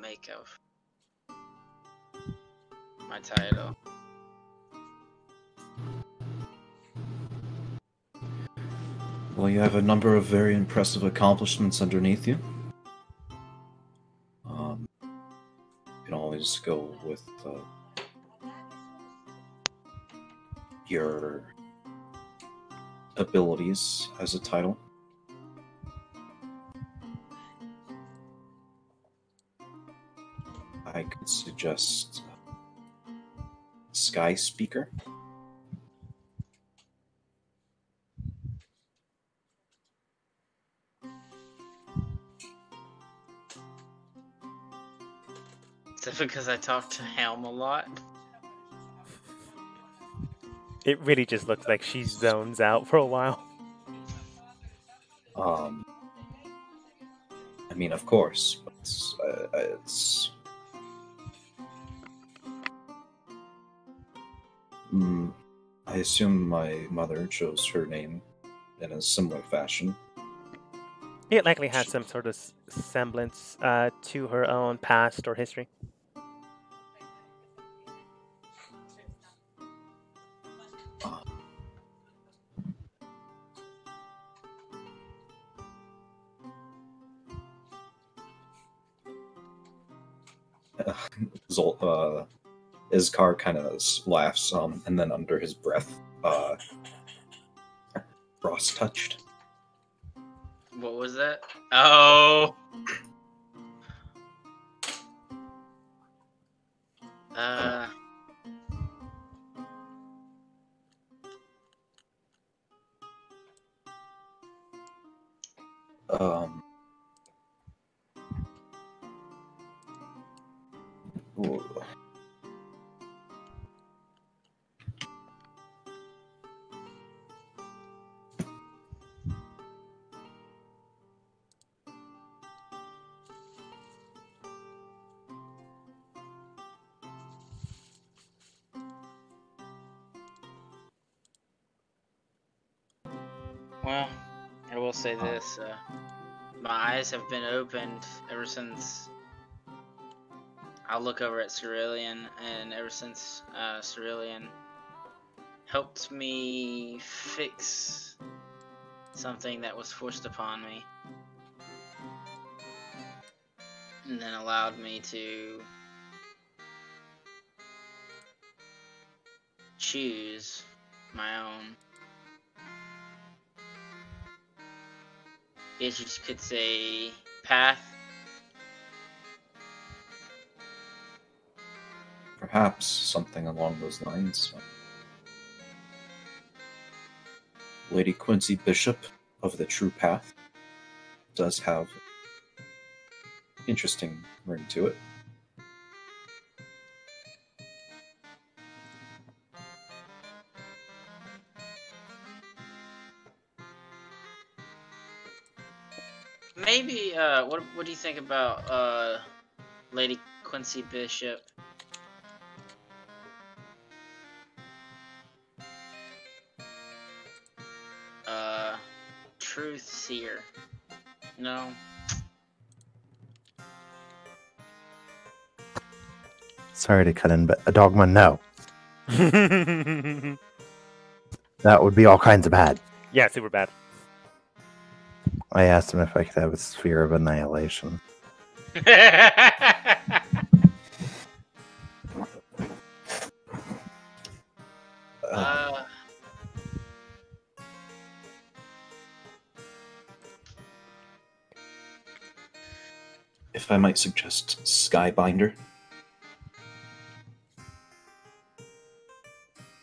make of my title. Well, you have a number of very impressive accomplishments underneath you. Um, you can always go with uh, your abilities as a title. I could suggest Sky Speaker. Because I talk to Helm a lot? It really just looks like she zones out for a while. Um, I mean, of course, it's, uh, it's Mm, I assume my mother chose her name in a similar fashion. It likely had some sort of semblance uh, to her own past or history. Iskar kind of laughs, um, and then under his breath, uh, Frost touched. What was that? Oh. Uh. Um. Say this: uh, my eyes have been opened ever since I look over at Cerulean, and ever since uh, Cerulean helped me fix something that was forced upon me, and then allowed me to choose my own. Guess you could say path. Perhaps something along those lines. Lady Quincy Bishop of the True Path does have interesting ring to it. Uh, what What do you think about uh, Lady Quincy Bishop? Uh, Truth Seer. No. Sorry to cut in, but Adogma, no. That would be all kinds of bad. yeah, super bad. I asked him if I could have a sphere of annihilation. Uh, if I might suggest Skybinder.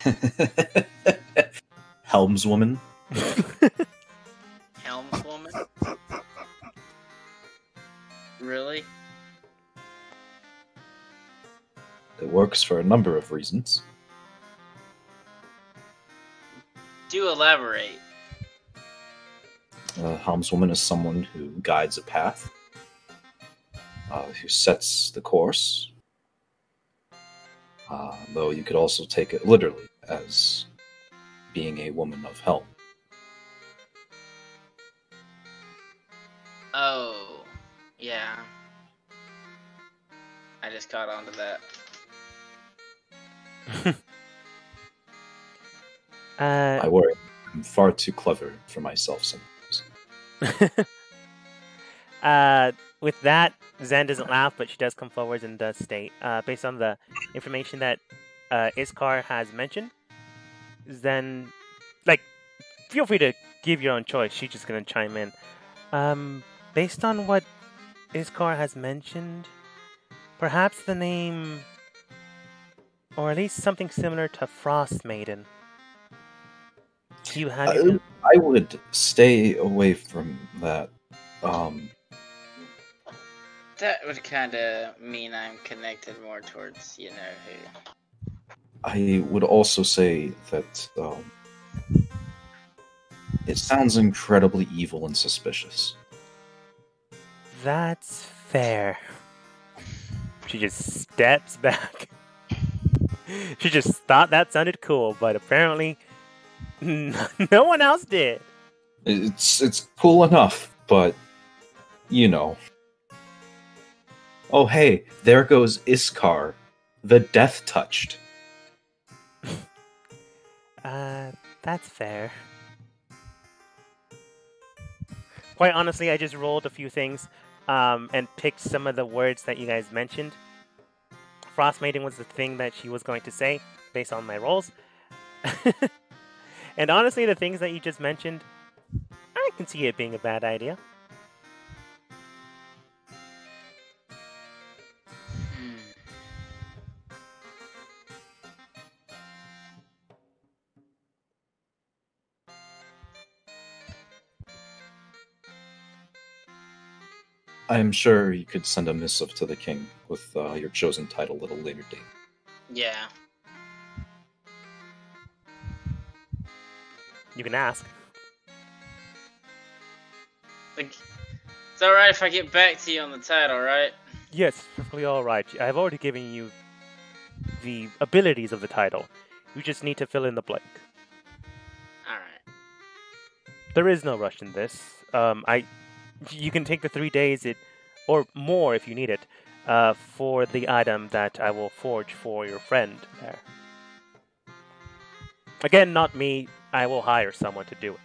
Helmswoman. Helmswoman. works for a number of reasons. Do elaborate. A helmswoman is someone who guides a path, uh, who sets the course. Uh, though you could also take it literally as being a woman of helm. Oh, yeah. I just caught on to that. Uh, I worry. I'm far too clever for myself sometimes. uh, with that, Zen doesn't laugh, but she does come forward and does state, uh, based on the information that uh, Iskar has mentioned, Zen, like, feel free to give your own choice. She's just gonna chime in. Um, based on what Iskar has mentioned, perhaps the name, or at least something similar to Frost Maiden. You have? I, I would stay away from that. Um, That would kind of mean I'm connected more towards, you know, who. I would also say that um, it sounds incredibly evil and suspicious. That's fair. She just steps back. she just thought that sounded cool, but apparently no one else did. It's it's cool enough, but you know. Oh hey, there goes Iskar, the death touched. Uh, that's fair. Quite honestly, I just rolled a few things um, and picked some of the words that you guys mentioned. Frost Maiden was the thing that she was going to say based on my roles. and honestly, the things that you just mentioned, I can see it being a bad idea. I am sure you could send a missive to the king with uh, your chosen title at a later date. Yeah. You can ask. Like, it's alright if I get back to you on the title, right? Yes, perfectly all right. I've already given you the abilities of the title. You just need to fill in the blank. Alright. There is no rush in this. Um, I, you can take the three days it, or more if you need it, uh, for the item that I will forge for your friend there. Again, not me. I will hire someone to do it.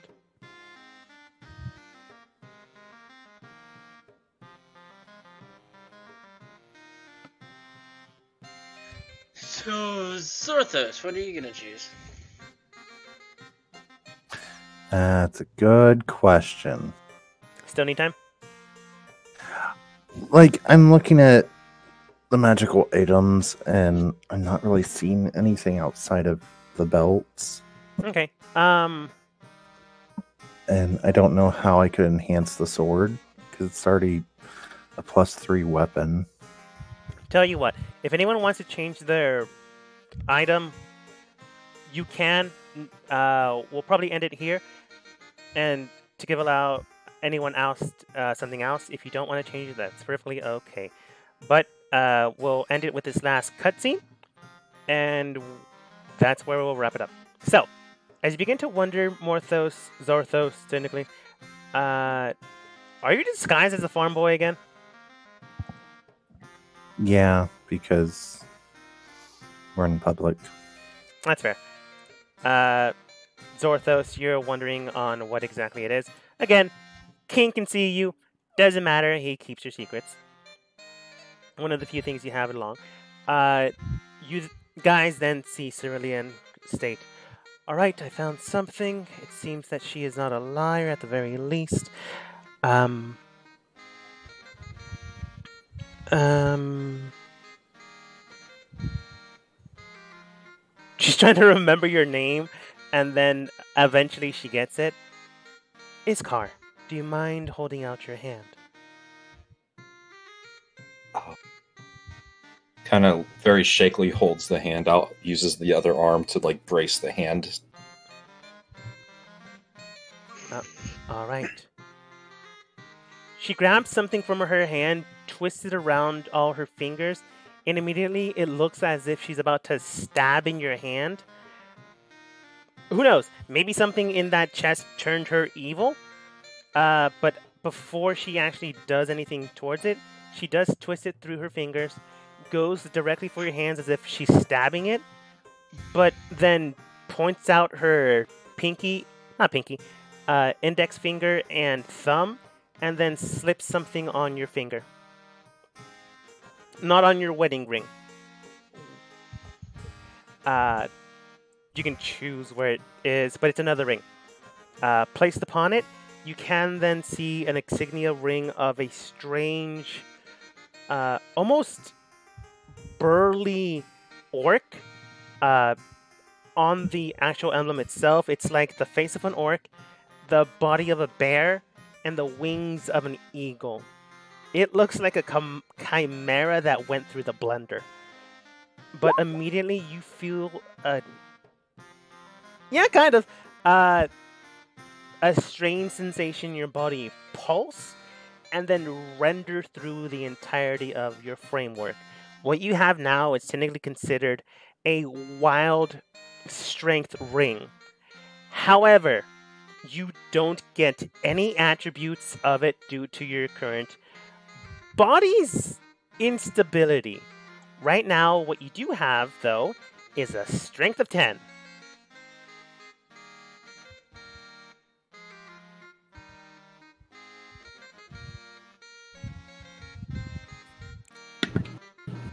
So, Zorthos, what are you gonna choose? That's a good question. Still need time? Like, I'm looking at the magical items, and I'm not really seeing anything outside of the belts. Okay. Um, And I don't know how I could enhance the sword because it's already a plus three weapon. tell you what. If anyone wants to change their item, you can. Uh, we'll probably end it here, and to give allow anyone else uh, something else. If you don't want to change it, that's perfectly okay. But uh, we'll end it with this last cutscene, and that's where we'll wrap it up. So, as you begin to wonder, Morthos, Zorthos, technically, uh, are you disguised as a farm boy again? Yeah, because we're in public. That's fair. Uh, Zorthos, you're wondering on what exactly it is. Again, King can see you. Doesn't matter. He keeps your secrets. One of the few things you have along. Uh, you guys then see Cerulean state. All right, I found something. It seems that she is not a liar at the very least. Um. Um. She's trying to remember your name, and then eventually she gets it. Iskar, do you mind holding out your hand? Kind of very shakily holds the hand out, uses the other arm to like brace the hand. Uh, all right. She grabs something from her hand, twists it around all her fingers, and immediately it looks as if she's about to stab in your hand. Who knows? Maybe something in that chest turned her evil. Uh, but before she actually does anything towards it, she does twist it through her fingers, goes directly for your hands as if she's stabbing it, but then points out her pinky, not pinky, uh, index finger and thumb, and then slips something on your finger. Not on your wedding ring. Uh, you can choose where it is, but it's another ring. Uh, placed upon it, you can then see an insignia ring of a strange, uh, almost burly orc. Uh, on the actual emblem itself, it's like the face of an orc, the body of a bear, and the wings of an eagle. It looks like a chim- chimera that went through the blender. But immediately you feel a. Yeah, kind of. Uh, a strange sensation in your body pulse and then render through the entirety of your framework. What you have now is technically considered a wild strength ring. However, you don't get any attributes of it due to your current body's instability. Right now, what you do have, though, is a strength of 10.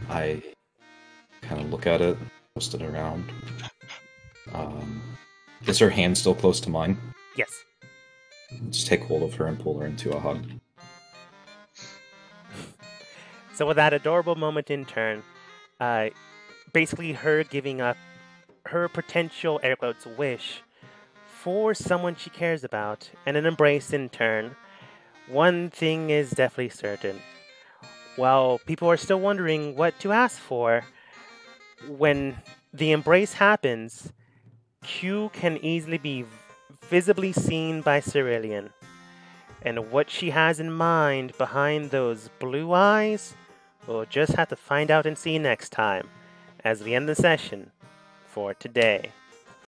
I kind of look at it, twist it around. Um, is her hand still close to mine? Yes. Just take hold of her and pull her into a hug. So with that adorable moment in turn, uh, basically her giving up her potential air quotes wish for someone she cares about and an embrace in turn. One thing is definitely certain. While people are still wondering what to ask for, when the embrace happens, Q can easily be visibly seen by Cerulean. And what she has in mind behind those blue eyes, we'll just have to find out and see next time as we end the session for today.